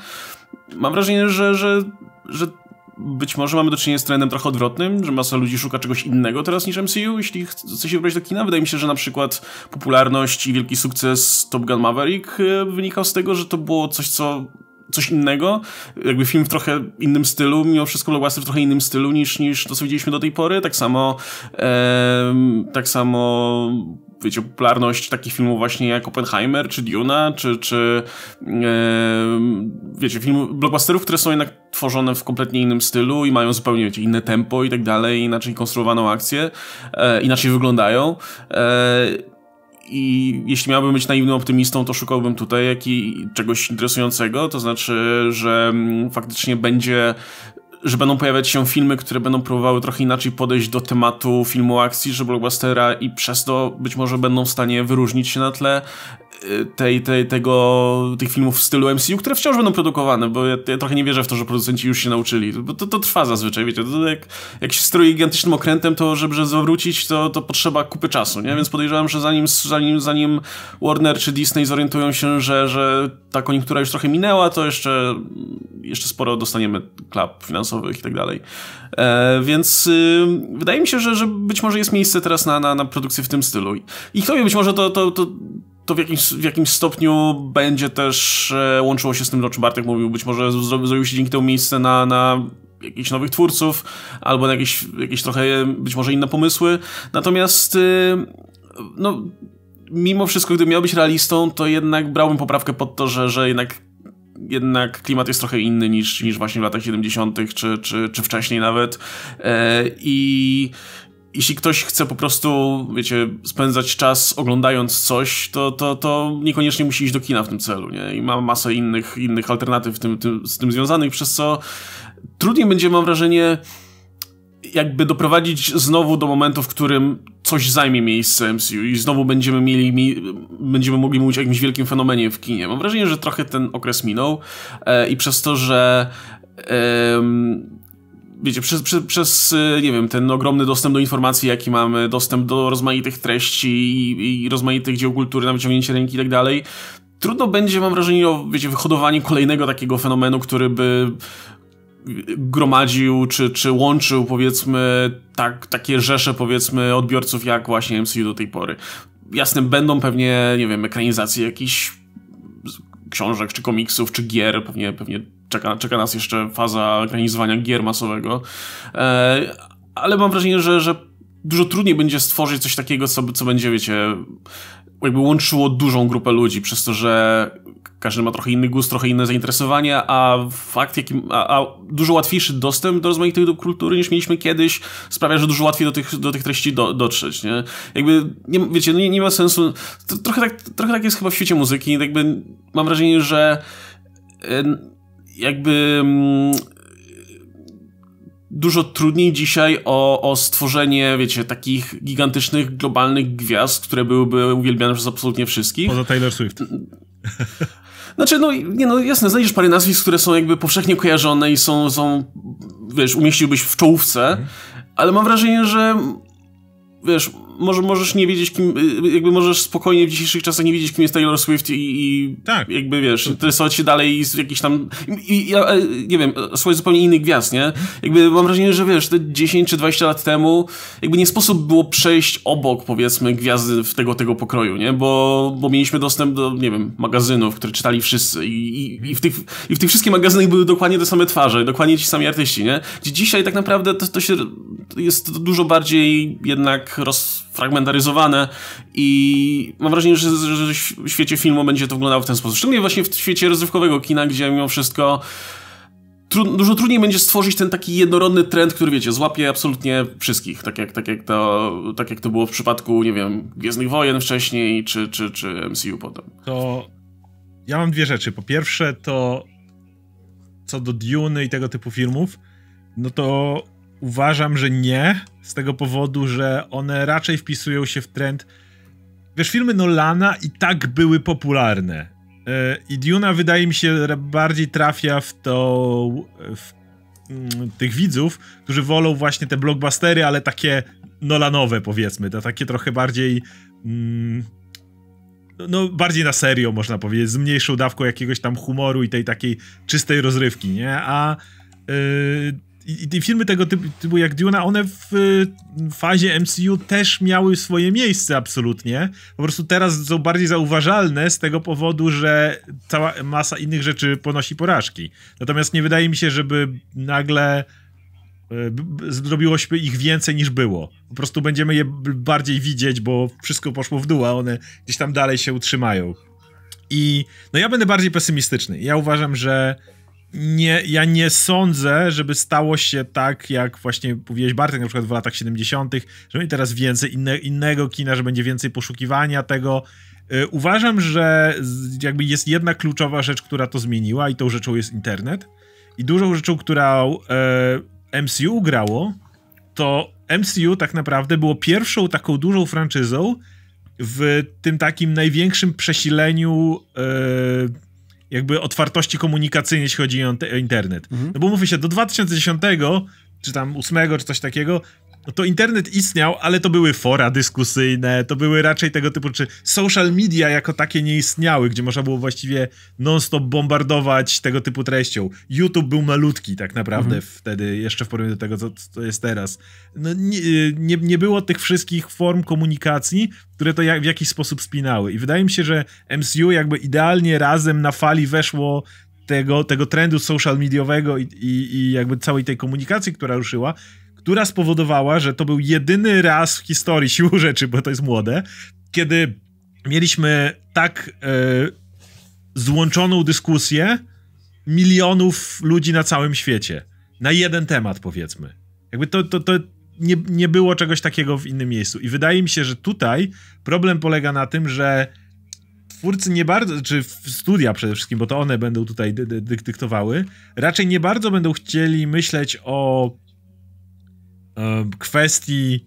Speaker 2: Mam wrażenie, że, że, że być może mamy do czynienia z trendem trochę odwrotnym, że masa ludzi szuka czegoś innego teraz niż MCU, jeśli chce się wybrać do kina. Wydaje mi się, że na przykład popularność i wielki sukces Top Gun Maverick e, wynikał z tego, że to było coś, co coś innego, jakby film w trochę innym stylu, mimo wszystko blockbuster w trochę innym stylu niż, niż to, co widzieliśmy do tej pory, tak samo e, tak samo wiecie, popularność takich filmów właśnie jak Oppenheimer, czy Duna, czy, czy e, wiecie, filmów, blockbusterów, które są jednak tworzone w kompletnie innym stylu i mają zupełnie, wiecie, inne tempo i tak dalej, inaczej konstruowaną akcję, e, inaczej wyglądają. E, i jeśli miałbym być naiwnym optymistą, to szukałbym tutaj jakiej, czegoś interesującego, to znaczy, że mm, faktycznie będzie że będą pojawiać się filmy, które będą próbowały trochę inaczej podejść do tematu filmu akcji, że blockbustera i przez to być może będą w stanie wyróżnić się na tle tej, tej, tego, tych filmów w stylu MCU, które wciąż będą produkowane, bo ja, ja, trochę nie wierzę w to, że producenci już się nauczyli. Bo to, to trwa zazwyczaj, wiecie, to jak, jak się stroi gigantycznym okrętem, to żeby zawrócić, to, to potrzeba kupy czasu, nie? Więc podejrzewam, że zanim, zanim, zanim Warner czy Disney zorientują się, że, że ta koniunktura już trochę minęła, to jeszcze, jeszcze sporo dostaniemy klap finansowych i tak dalej. E, więc y, wydaje mi się, że, że być może jest miejsce teraz na, na, na produkcję w tym stylu. I kto wie, być może to, to, to to w jakimś, w jakimś stopniu będzie też e, łączyło się z tym, o czym Bartek mówił. Być może zrobił się dzięki temu miejsce na, na jakichś nowych twórców, albo na jakieś, jakieś trochę być może inne pomysły. Natomiast e, no, mimo wszystko, gdybym miał być realistą, to jednak brałbym poprawkę pod to, że, że jednak jednak klimat jest trochę inny niż, niż właśnie w latach 70. czy, czy, czy wcześniej nawet. E, I jeśli ktoś chce po prostu, wiecie, spędzać czas oglądając coś, to, to, to niekoniecznie musi iść do kina w tym celu, nie? I ma masę innych, innych alternatyw tym, tym, z tym związanych, przez co trudniej będzie, mam wrażenie, jakby doprowadzić znowu do momentu, w którym coś zajmie miejsce MCU i znowu będziemy mieli, mi, będziemy mogli mówić o jakimś wielkim fenomenie w kinie. Mam wrażenie, że trochę ten okres minął e, i przez to, że e, wiecie, przez, przez, przez, y, nie wiem, ten ogromny dostęp do informacji, jaki mamy, dostęp do rozmaitych treści i, i rozmaitych dzieł kultury na wyciągnięcie ręki i tak dalej, trudno będzie, mam wrażenie, o, wiecie, wyhodowanie kolejnego takiego fenomenu, który by gromadził, czy, czy łączył, powiedzmy, tak, takie rzesze, powiedzmy, odbiorców, jak właśnie MCU do tej pory. Jasne, będą pewnie, nie wiem, ekranizacje jakichś książek, czy komiksów, czy gier, pewnie, pewnie czeka, czeka nas jeszcze faza ekranizowania gier masowego, e, ale mam wrażenie, że, że dużo trudniej będzie stworzyć coś takiego, co, co będzie, wiecie, jakby łączyło dużą grupę ludzi, przez to, że każdy ma trochę inny gust, trochę inne zainteresowanie, a fakt, jakim, a, a dużo łatwiejszy dostęp do rozmaitej do kultury niż mieliśmy kiedyś, sprawia, że dużo łatwiej do tych, do tych treści do, dotrzeć, nie? Jakby, nie, wiecie, no nie, nie ma sensu, trochę tak, trochę tak jest chyba w świecie muzyki, jakby mam wrażenie, że jakby mm, dużo trudniej dzisiaj o, o stworzenie, wiecie, takich gigantycznych, globalnych gwiazd, które byłyby uwielbiane przez absolutnie wszystkich.
Speaker 1: Poza Taylor Swift.
Speaker 2: Znaczy, no, nie, no jasne, znajdziesz parę nazwisk, które są jakby powszechnie kojarzone i są, są wiesz, umieściłbyś w czołówce, mhm. ale mam wrażenie, że wiesz, może możesz nie wiedzieć, kim, y, jakby możesz spokojnie w dzisiejszych czasach nie wiedzieć, kim jest Taylor Swift i, i
Speaker 1: tak.
Speaker 2: jakby, wiesz, interesować się dalej z jakichś tam, i, ja, e, nie wiem, słuchaj zupełnie innych gwiazd, nie? Jakby mam wrażenie, że wiesz, te 10 czy 20 lat temu jakby nie sposób było przejść obok, powiedzmy, gwiazdy w tego, tego pokroju, nie? Bo, bo mieliśmy dostęp do, nie wiem, magazynów, które czytali wszyscy i, i, i, w, tych, i w tych wszystkich magazynach były dokładnie te same twarze, dokładnie ci sami artyści, nie? Gdzie dzisiaj tak naprawdę to, to się jest dużo bardziej jednak rozfragmentaryzowane i mam wrażenie, że, że w świecie filmu będzie to wyglądało w ten sposób. Szczególnie właśnie w świecie rozrywkowego kina, gdzie mimo wszystko dużo trudniej będzie stworzyć ten taki jednorodny trend, który wiecie, złapie absolutnie wszystkich, tak jak, tak jak, to, tak jak to było w przypadku, nie wiem, Gwiezdnych Wojen wcześniej, czy, czy, czy MCU potem.
Speaker 1: To ja mam dwie rzeczy. Po pierwsze to co do Dune i tego typu filmów, no to Uważam, że nie, z tego powodu, że one raczej wpisują się w trend. Wiesz, filmy Nolana i tak były popularne. E, I Duna wydaje mi się bardziej trafia w to. w mm, tych widzów, którzy wolą właśnie te blockbustery, ale takie Nolanowe, powiedzmy. To takie trochę bardziej. Mm, no, bardziej na serio, można powiedzieć, z mniejszą dawką jakiegoś tam humoru i tej takiej czystej rozrywki, nie? A. Yy, i, i filmy tego typu, typu jak Duna, one w, w fazie MCU też miały swoje miejsce absolutnie. Po prostu teraz są bardziej zauważalne z tego powodu, że cała masa innych rzeczy ponosi porażki. Natomiast nie wydaje mi się, żeby nagle e, zrobiło się ich więcej niż było. Po prostu będziemy je bardziej widzieć, bo wszystko poszło w dół, a one gdzieś tam dalej się utrzymają. I no ja będę bardziej pesymistyczny. Ja uważam, że nie, ja nie sądzę, żeby stało się tak, jak właśnie mówiłeś Bartek na przykład w latach 70., że będzie teraz więcej inne, innego kina, że będzie więcej poszukiwania tego. Yy, uważam, że jakby jest jedna kluczowa rzecz, która to zmieniła i tą rzeczą jest internet. I dużą rzeczą, która yy, MCU grało, to MCU tak naprawdę było pierwszą taką dużą franczyzą w tym takim największym przesileniu yy, jakby otwartości komunikacyjnej, jeśli chodzi o, internet. Mhm. No bo mówię się, do 2010 czy tam 8 czy coś takiego, to internet istniał, ale to były fora dyskusyjne, to były raczej tego typu, czy social media jako takie nie istniały, gdzie można było właściwie non-stop bombardować tego typu treścią. YouTube był malutki tak naprawdę mhm. wtedy, jeszcze w porównaniu do tego, co, co jest teraz. No, nie, nie, nie, było tych wszystkich form komunikacji, które to jak, w jakiś sposób spinały. I wydaje mi się, że MCU jakby idealnie razem na fali weszło tego, tego trendu social mediowego i, i, i jakby całej tej komunikacji, która ruszyła, która spowodowała, że to był jedyny raz w historii sił rzeczy, bo to jest młode, kiedy mieliśmy tak e, złączoną dyskusję milionów ludzi na całym świecie. Na jeden temat, powiedzmy. Jakby to, to, to nie, nie było czegoś takiego w innym miejscu. I wydaje mi się, że tutaj problem polega na tym, że twórcy nie bardzo, czy studia przede wszystkim, bo to one będą tutaj dy, dy, dyktowały, raczej nie bardzo będą chcieli myśleć o kwestii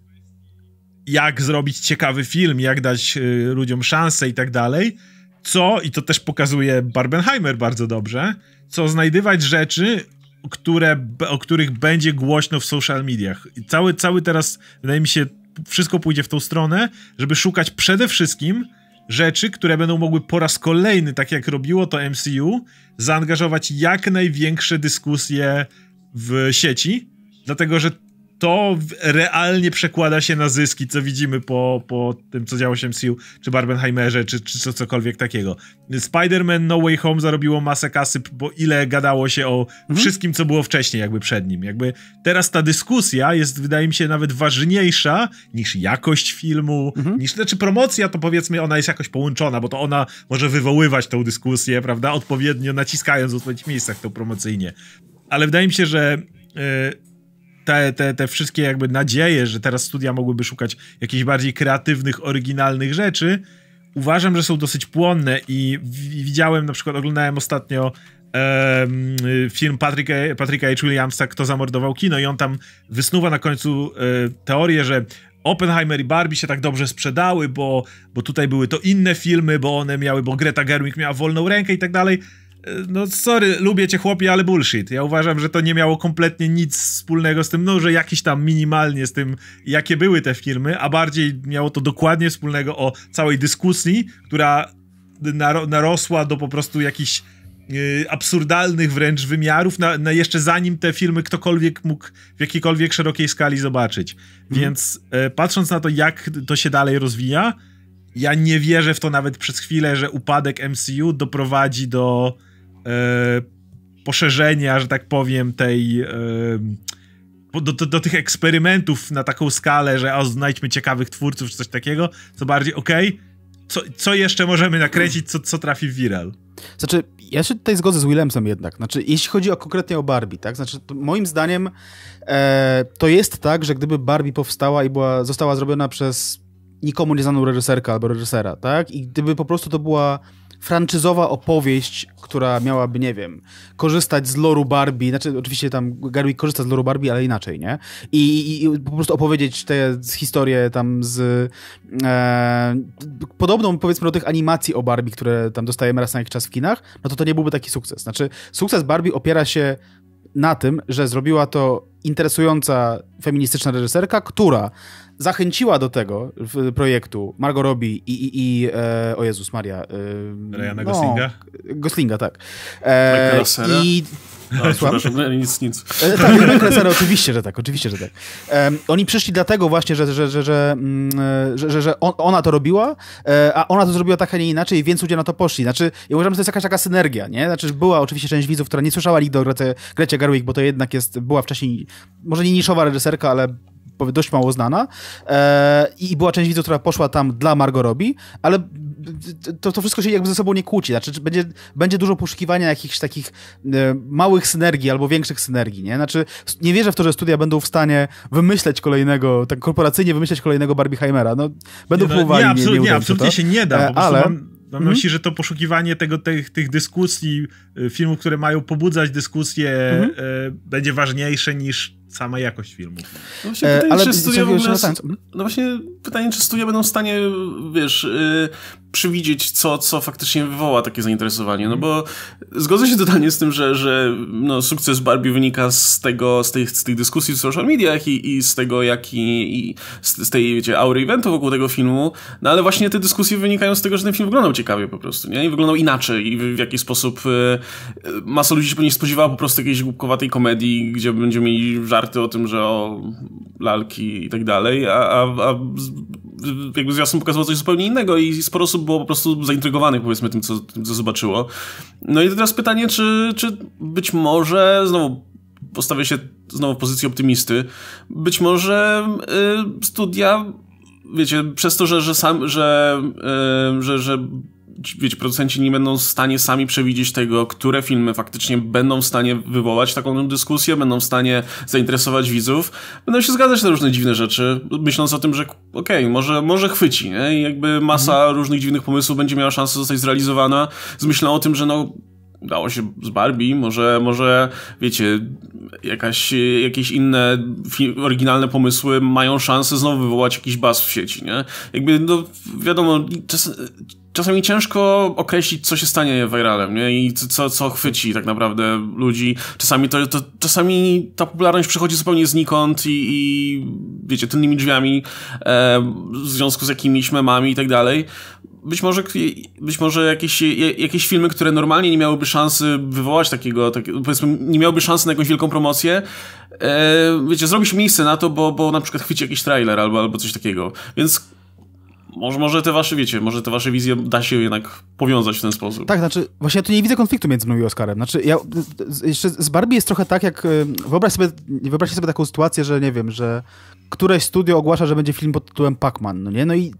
Speaker 1: jak zrobić ciekawy film, jak dać y, ludziom szansę i tak dalej, co, i to też pokazuje Barbenheimer bardzo dobrze, co znajdywać rzeczy, które, o których będzie głośno w social mediach. I cały, cały teraz, wydaje mi się, wszystko pójdzie w tą stronę, żeby szukać przede wszystkim rzeczy, które będą mogły po raz kolejny, tak jak robiło to MCU, zaangażować jak największe dyskusje w sieci, dlatego że to realnie przekłada się na zyski, co widzimy po, po tym, co działo się w MCU, czy Barbenheimerze, czy, czy co, cokolwiek takiego. Spider-Man No Way Home zarobiło masę kasy, bo ile gadało się o mhm. wszystkim, co było wcześniej jakby przed nim. Jakby teraz ta dyskusja jest, wydaje mi się, nawet ważniejsza niż jakość filmu, mhm. niż, znaczy promocja, to powiedzmy ona jest jakoś połączona, bo to ona może wywoływać tą dyskusję, prawda, odpowiednio naciskając w odpowiednich miejscach to promocyjnie. Ale wydaje mi się, że... Yy, te, te, te wszystkie jakby nadzieje, że teraz studia mogłyby szukać jakichś bardziej kreatywnych, oryginalnych rzeczy, uważam, że są dosyć płonne i widziałem, na przykład oglądałem ostatnio um, film Patricka, Patricka H. Williamsa, Kto zamordował kino i on tam wysnuwa na końcu e, teorię, że Oppenheimer i Barbie się tak dobrze sprzedały, bo, bo tutaj były to inne filmy, bo one miały, bo Greta Gerwig miała wolną rękę i tak dalej no sorry, lubię cię chłopie, ale bullshit. Ja uważam, że to nie miało kompletnie nic wspólnego z tym, no, że jakiś tam minimalnie z tym, jakie były te filmy, a bardziej miało to dokładnie wspólnego o całej dyskusji, która narosła do po prostu jakichś yy, absurdalnych wręcz wymiarów, na, na, jeszcze zanim te filmy ktokolwiek mógł w jakiejkolwiek szerokiej skali zobaczyć. Mm. Więc yy, patrząc na to, jak to się dalej rozwija, ja nie wierzę w to nawet przez chwilę, że upadek MCU doprowadzi do poszerzenia, że tak powiem, tej. E, do, do, do, tych eksperymentów na taką skalę, że o, znajdźmy ciekawych twórców czy coś takiego, co bardziej okej, okay, co, co jeszcze możemy nakręcić, co, co trafi w viral.
Speaker 3: Znaczy, ja się tutaj zgodzę z Willemsem jednak. Znaczy, jeśli chodzi o konkretnie o Barbie, tak? Znaczy, moim zdaniem e, to jest tak, że gdyby Barbie powstała i była, została zrobiona przez nikomu nieznaną reżyserkę albo reżysera, tak? I gdyby po prostu to była franczyzowa opowieść, która miałaby, nie wiem, korzystać z loru Barbie, znaczy oczywiście tam Garwick korzysta z loru Barbie, ale inaczej, nie? I, i po prostu opowiedzieć tę historię tam z e, podobną powiedzmy do tych animacji o Barbie, które tam dostajemy raz na jakiś czas w kinach, no to to nie byłby taki sukces. Znaczy sukces Barbie opiera się na tym, że zrobiła to interesująca feministyczna reżyserka, która zachęciła do tego projektu Margot Robbie i, i, i e, o Jezus Maria.
Speaker 1: E, Ryana no, Goslinga?
Speaker 3: Goslinga, tak.
Speaker 2: E, I no, nic, nic.
Speaker 3: E, tak, oczywiście, że tak, oczywiście, że tak. E, oni przyszli dlatego właśnie, że, że, że, że, mm, że, że, że on, ona to robiła, e, a ona to zrobiła tak, a nie inaczej, więc ludzie na to poszli. Znaczy, ja uważam, że to jest jakaś taka synergia, nie? Znaczy, była oczywiście część widzów, która nie słyszała nigdy o Grecie, Grecie Garwick, bo to jednak jest, była wcześniej, może nie niszowa reżyserka, ale dość mało znana e, i była część widzów, która poszła tam dla Margot Robbie, ale to, to wszystko się jakby ze sobą nie kłóci, znaczy będzie, będzie dużo poszukiwania jakichś takich e, małych synergii albo większych synergii, nie? Znaczy nie wierzę w to, że studia będą w stanie wymyśleć kolejnego, tak korporacyjnie wymyśleć kolejnego Barbieheimera, no będą nie, no, próbowali,
Speaker 1: nie, absolutnie, nie, nie, absolutnie się nie da,
Speaker 3: po ale...
Speaker 1: Mam... Mam mm. myśli, że to poszukiwanie tego, tych, tych dyskusji, e, filmów, które mają pobudzać dyskusję, mm. e, będzie ważniejsze niż sama jakość filmu.
Speaker 2: No właśnie e, pytanie, ale czy studia w ogóle... No właśnie pytanie, czy studia będą w stanie, wiesz, yy, przewidzieć, co, co faktycznie wywoła takie zainteresowanie, no bo zgodzę się totalnie z tym, że, że no, sukces Barbie wynika z tego, z tych, z tych dyskusji w social mediach i, i z tego, jak i, i z, z, tej, wiecie, aury eventu wokół tego filmu, no ale właśnie te dyskusje wynikają z tego, że ten film wyglądał ciekawie po prostu, nie? I wyglądał inaczej i w, w jakiś sposób y, masa ludzi się pewnie spodziewała po prostu jakiejś głupkowatej komedii, gdzie będziemy mieli żarty o tym, że o lalki i tak dalej, a, a, a jakby zwiastun pokazywał coś zupełnie innego i sporo osób było po prostu zaintrygowanych powiedzmy tym, co, tym, co zobaczyło. No i teraz pytanie, czy, czy być może, znowu postawię się znowu w pozycji optymisty, być może y, studia wiecie, przez to, że, że sam, że, y, że, że wiecie, producenci nie będą w stanie sami przewidzieć tego, które filmy faktycznie będą w stanie wywołać taką dyskusję, będą w stanie zainteresować widzów, będą się zgadzać na różne dziwne rzeczy, myśląc o tym, że okej, okay, może, może chwyci, nie? I jakby masa mhm. różnych dziwnych pomysłów będzie miała szansę zostać zrealizowana z myślą o tym, że no udało się z Barbie, może, może wiecie, jakaś, jakieś inne oryginalne pomysły mają szansę znowu wywołać jakiś bas w sieci, nie? Jakby, no wiadomo, czas, czasami ciężko określić, co się stanie viralem, nie? I co, co chwyci tak naprawdę ludzi. Czasami to, to czasami ta popularność przychodzi zupełnie znikąd i, i wiecie, tylnymi drzwiami e, w związku z jakimiś memami i tak dalej. Być może, być może jakieś, jakieś filmy, które normalnie nie miałyby szansy wywołać takiego, tak, powiedzmy, nie miałyby szansy na jakąś wielką promocję, e, wiecie, zrobić miejsce na to, bo, bo na przykład chwyci jakiś trailer albo, albo coś takiego. Więc może, może te wasze, wiecie, może te wasze wizje da się jednak powiązać w ten sposób.
Speaker 3: Tak, znaczy, właśnie ja tu nie widzę konfliktu między mną i Oskarem. Znaczy, ja, jeszcze z Barbie jest trochę tak, jak, wyobraź sobie, wyobraźcie sobie taką sytuację, że nie wiem, że któreś studio ogłasza, że będzie film pod tytułem Pac-Man, no nie? No i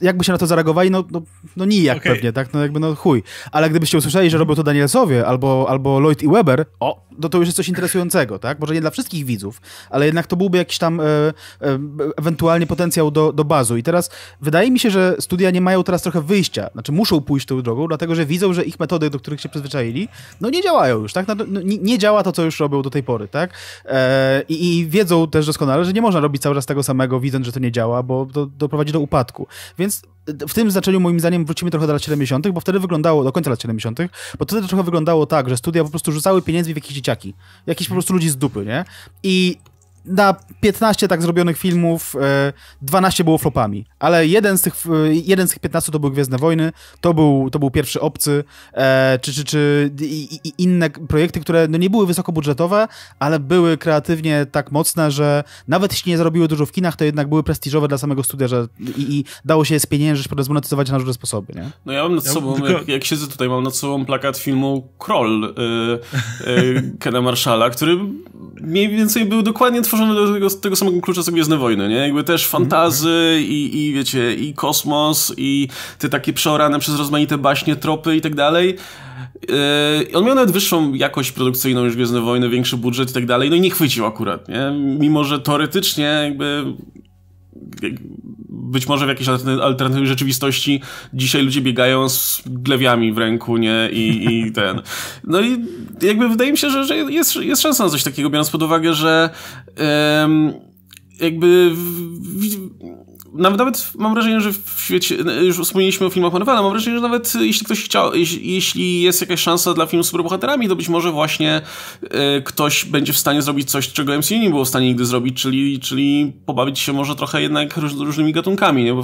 Speaker 3: jakby się na to zareagowali, no, no, no nijak okay. pewnie, tak? No jakby no chuj. Ale gdybyście usłyszeli, że robią to Danielsowie albo, albo Lloyd i Weber, o, no to już jest coś interesującego, tak? Może nie dla wszystkich widzów, ale jednak to byłby jakiś tam e, e, ewentualnie potencjał do, do bazu. I teraz wydaje mi się, że studia nie mają teraz trochę wyjścia, znaczy muszą pójść tą drogą, dlatego że widzą, że ich metody, do których się przyzwyczaili, no nie działają już, tak? No, no, nie, nie, działa to, co już robią do tej pory, tak? E, i, i, wiedzą też doskonale, że nie można robić cały czas tego samego, widząc, że to nie działa, bo to doprowadzi do upadku. Więc w tym znaczeniu moim zdaniem wrócimy trochę do lat 70., bo wtedy wyglądało, do końca lat 70., bo wtedy trochę wyglądało tak, że studia po prostu rzucały pieniędzmi w jakieś dzieciaki. Jakieś po prostu ludzi z dupy, nie? I na 15 tak zrobionych filmów 12 e, było flopami, ale jeden z tych, jeden z tych 15 to był Gwiezdne Wojny, to był, to był pierwszy Obcy, e, czy, czy, czy inne projekty, które no nie były wysokobudżetowe, ale były kreatywnie tak mocne, że nawet jeśli nie zarobiły dużo w kinach, to jednak były prestiżowe dla samego studia, że i, i dało się je spieniężyć, potem zmonetyzować na różne sposoby, nie?
Speaker 2: No ja mam nad sobą, tylko... jak, jak, siedzę tutaj, mam nad sobą plakat filmu Kroll y, y, Kena Marshalla, który mniej więcej był dokładnie stworzone do tego, tego samego klucza co Gwiezdne Wojny, nie? Jakby też fantazy i, i wiecie, i kosmos i te takie przeorane przez rozmaite baśnie, tropy i tak dalej. Yy, on miał nawet wyższą jakość produkcyjną niż Gwiezdne Wojny, większy budżet i tak dalej, no i nie chwycił akurat, nie? Mimo, że teoretycznie jakby być może w jakiejś alternatywnej rzeczywistości dzisiaj ludzie biegają z glewiami w ręku, nie? I, i ten. No i jakby wydaje mi się, że, że jest, jest szansa na coś takiego, biorąc pod uwagę, że um, jakby w, w, nawet, nawet mam wrażenie, że w świecie, już wspomnieliśmy o filmach Marvela, mam wrażenie, że nawet jeśli ktoś chciał, jeśli, jeśli jest jakaś szansa dla filmu z superbohaterami, to być może właśnie e, ktoś będzie w stanie zrobić coś, czego MCU nie było w stanie nigdy zrobić, czyli, czyli pobawić się może trochę jednak róż, różnymi gatunkami, nie? Bo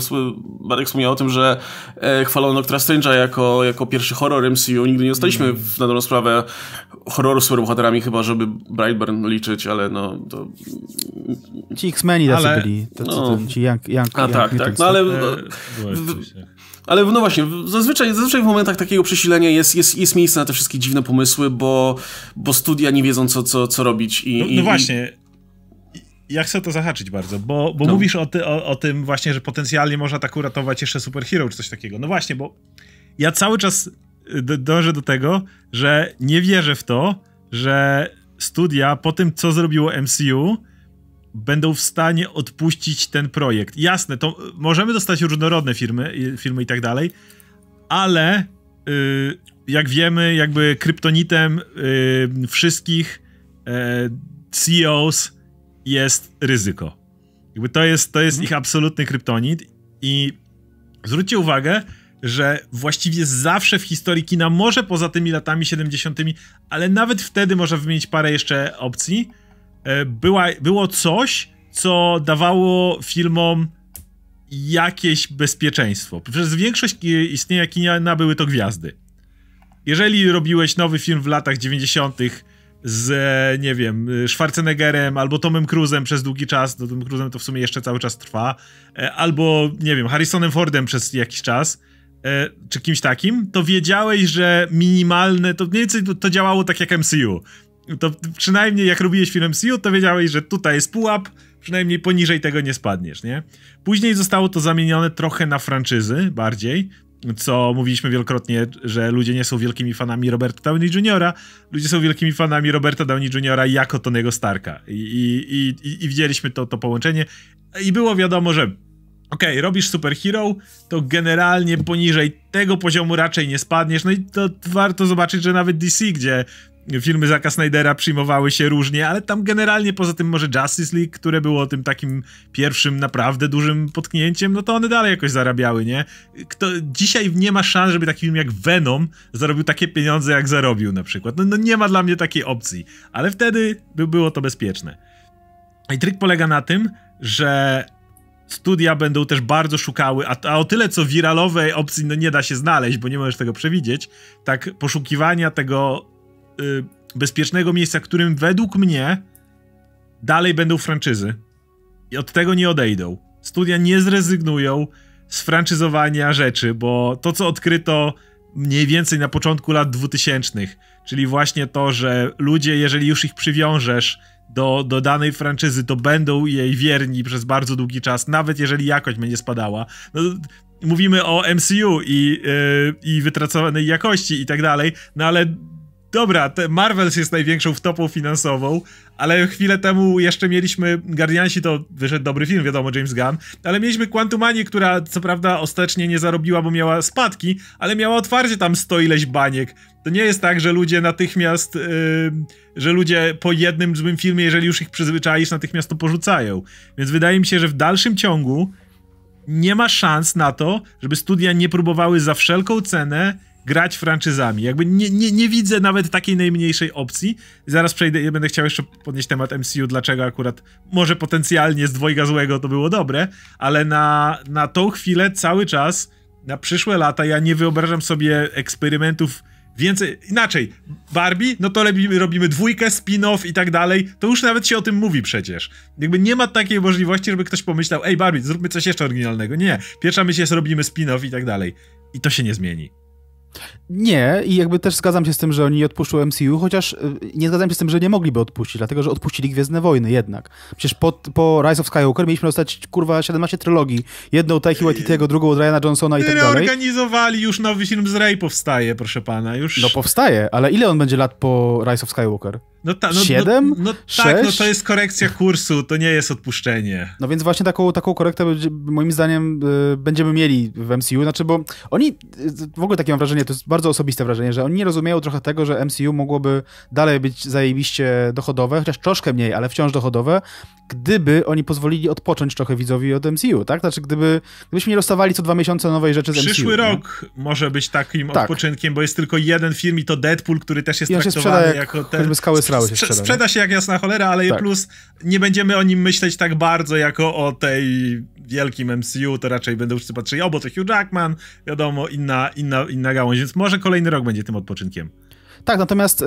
Speaker 2: Bartek wspomniał o tym, że e, chwalono Doctora Strange'a jako, jako pierwszy horror MCU, nigdy nie dostaliśmy mm. na dobrą sprawę horroru z superbohaterami, chyba żeby Brightburn liczyć, ale no to...
Speaker 3: Ci X-Meni tacy ale... byli, tacy, no. ci Young, young
Speaker 2: a tak, tak, no ale... W, ale no właśnie, zazwyczaj, zazwyczaj w momentach takiego przesilenia jest, jest, jest miejsce na te wszystkie dziwne pomysły, bo, bo studia nie wiedzą, co, co, co robić. I,
Speaker 1: no, no właśnie, ja chcę to zahaczyć bardzo, bo, bo no. mówisz o, ty, o, o, tym właśnie, że potencjalnie można tak uratować jeszcze superhero czy coś takiego. No właśnie, bo ja cały czas dążę do tego, że nie wierzę w to, że studia po tym, co zrobiło MCU, będą w stanie odpuścić ten projekt. Jasne, to możemy dostać różnorodne firmy, filmy i tak dalej, ale yy, jak wiemy, jakby kryptonitem yy, wszystkich yy, CEOs jest ryzyko. Jakby to jest, to jest mhm. ich absolutny kryptonit i zwróćcie uwagę, że właściwie zawsze w historii kina, może poza tymi latami 70., ale nawet wtedy można wymienić parę jeszcze opcji, E, była, było coś, co dawało filmom jakieś bezpieczeństwo. Przez większość istnienia kina były to gwiazdy. Jeżeli robiłeś nowy film w latach 90. z, nie wiem, Schwarzeneggerem albo Tomem Cruzem przez długi czas, no Tom Cruzem to w sumie jeszcze cały czas trwa, e, albo, nie wiem, Harrisonem Fordem przez jakiś czas, e, czy kimś takim, to wiedziałeś, że minimalne, to mniej więcej to działało tak jak MCU to przynajmniej jak robiłeś film MCU, to wiedziałeś, że tutaj jest pułap, przynajmniej poniżej tego nie spadniesz, nie? Później zostało to zamienione trochę na franczyzy bardziej, co mówiliśmy wielokrotnie, że ludzie nie są wielkimi fanami Roberta Downey Jr., ludzie są wielkimi fanami Roberta Downey Jr. jako Tonego Starka. I, i, i, i widzieliśmy to, to połączenie. I było wiadomo, że okej, okay, robisz superhero, to generalnie poniżej tego poziomu raczej nie spadniesz. No i to warto zobaczyć, że nawet DC, gdzie filmy Zaka Snydera przyjmowały się różnie, ale tam generalnie poza tym może Justice League, które było tym takim pierwszym naprawdę dużym potknięciem, no to one dalej jakoś zarabiały, nie? Kto, dzisiaj nie ma szans, żeby taki film jak Venom zarobił takie pieniądze, jak zarobił na przykład. No, no nie ma dla mnie takiej opcji, ale wtedy by było to bezpieczne. I trik polega na tym, że studia będą też bardzo szukały, a, a, o tyle co wiralowej opcji no nie da się znaleźć, bo nie możesz tego przewidzieć, tak poszukiwania tego bezpiecznego miejsca, którym według mnie dalej będą franczyzy. I od tego nie odejdą. Studia nie zrezygnują z franczyzowania rzeczy, bo to, co odkryto mniej więcej na początku lat 2000, czyli właśnie to, że ludzie, jeżeli już ich przywiążesz do, do danej franczyzy, to będą jej wierni przez bardzo długi czas, nawet jeżeli jakość będzie spadała. No, mówimy o MCU i, yy, i wytracowanej jakości i tak dalej, no ale dobra, Marvels jest największą wtopą finansową, ale chwilę temu jeszcze mieliśmy Guardiansi, to wyszedł dobry film, wiadomo, James Gunn, ale mieliśmy Quantumanię, która co prawda ostatecznie nie zarobiła, bo miała spadki, ale miała otwarcie tam sto ileś baniek. To nie jest tak, że ludzie natychmiast, yy, że ludzie po jednym złym filmie, jeżeli już ich przyzwyczaisz, natychmiast to porzucają. Więc wydaje mi się, że w dalszym ciągu nie ma szans na to, żeby studia nie próbowały za wszelką cenę grać franczyzami. Jakby nie, nie, nie widzę nawet takiej najmniejszej opcji. Zaraz przejdę, ja będę chciał jeszcze podnieść temat MCU, dlaczego akurat może potencjalnie z dwojga złego to było dobre, ale na, na tą chwilę cały czas, na przyszłe lata ja nie wyobrażam sobie eksperymentów więcej, inaczej, Barbie, no to robimy, robimy dwójkę, spin-off i tak dalej, to już nawet się o tym mówi przecież. Jakby nie ma takiej możliwości, żeby ktoś pomyślał, ej Barbie, zróbmy coś jeszcze oryginalnego. Nie, pierwsza myśl jest, robimy spin-off i tak dalej. I to się nie zmieni.
Speaker 3: Nie, i jakby też zgadzam się z tym, że oni odpuszczą MCU, chociaż y, nie zgadzam się z tym, że nie mogliby odpuścić, dlatego że odpuścili Gwiezdne Wojny jednak. Przecież po, po Rise of Skywalker mieliśmy dostać, kurwa, 17 trylogii. Jedną Taiki Waititiego, drugą od Ryana Johnsona i tak dalej.
Speaker 1: Organizowali, już nowy film z Rey powstaje, proszę pana, już...
Speaker 3: No powstaje, ale ile on będzie lat po Rise of Skywalker?
Speaker 1: No, ta, no,
Speaker 3: Siedem?
Speaker 1: No, no tak, no to jest korekcja kursu, to nie jest odpuszczenie.
Speaker 3: No więc właśnie taką, taką korektę moim zdaniem y, będziemy mieli w MCU, znaczy bo oni, y, w ogóle takie mam wrażenie, to jest bardzo osobiste wrażenie, że oni nie rozumieją trochę tego, że MCU mogłoby dalej być zajebiście dochodowe, chociaż troszkę mniej, ale wciąż dochodowe, gdyby oni pozwolili odpocząć trochę widzowi od MCU, tak? Znaczy gdyby, gdybyśmy nie dostawali co dwa miesiące nowej rzeczy z
Speaker 1: Przyszły
Speaker 3: MCU.
Speaker 1: Przyszły rok nie? może być takim tak. odpoczynkiem, bo jest tylko jeden film i to Deadpool, który też jest
Speaker 3: I
Speaker 1: traktowany
Speaker 3: jak,
Speaker 1: jako ten...
Speaker 3: skały srały się sprzeda,
Speaker 1: sprzeda się jak jasna cholera, ale tak. plus nie będziemy o nim myśleć tak bardzo jako o tej wielkim MCU, to raczej będą wszyscy patrzyli, o bo to Hugh Jackman, wiadomo, inna, inna, inna gałąź, więc może kolejny rok będzie tym odpoczynkiem.
Speaker 3: Tak, natomiast y,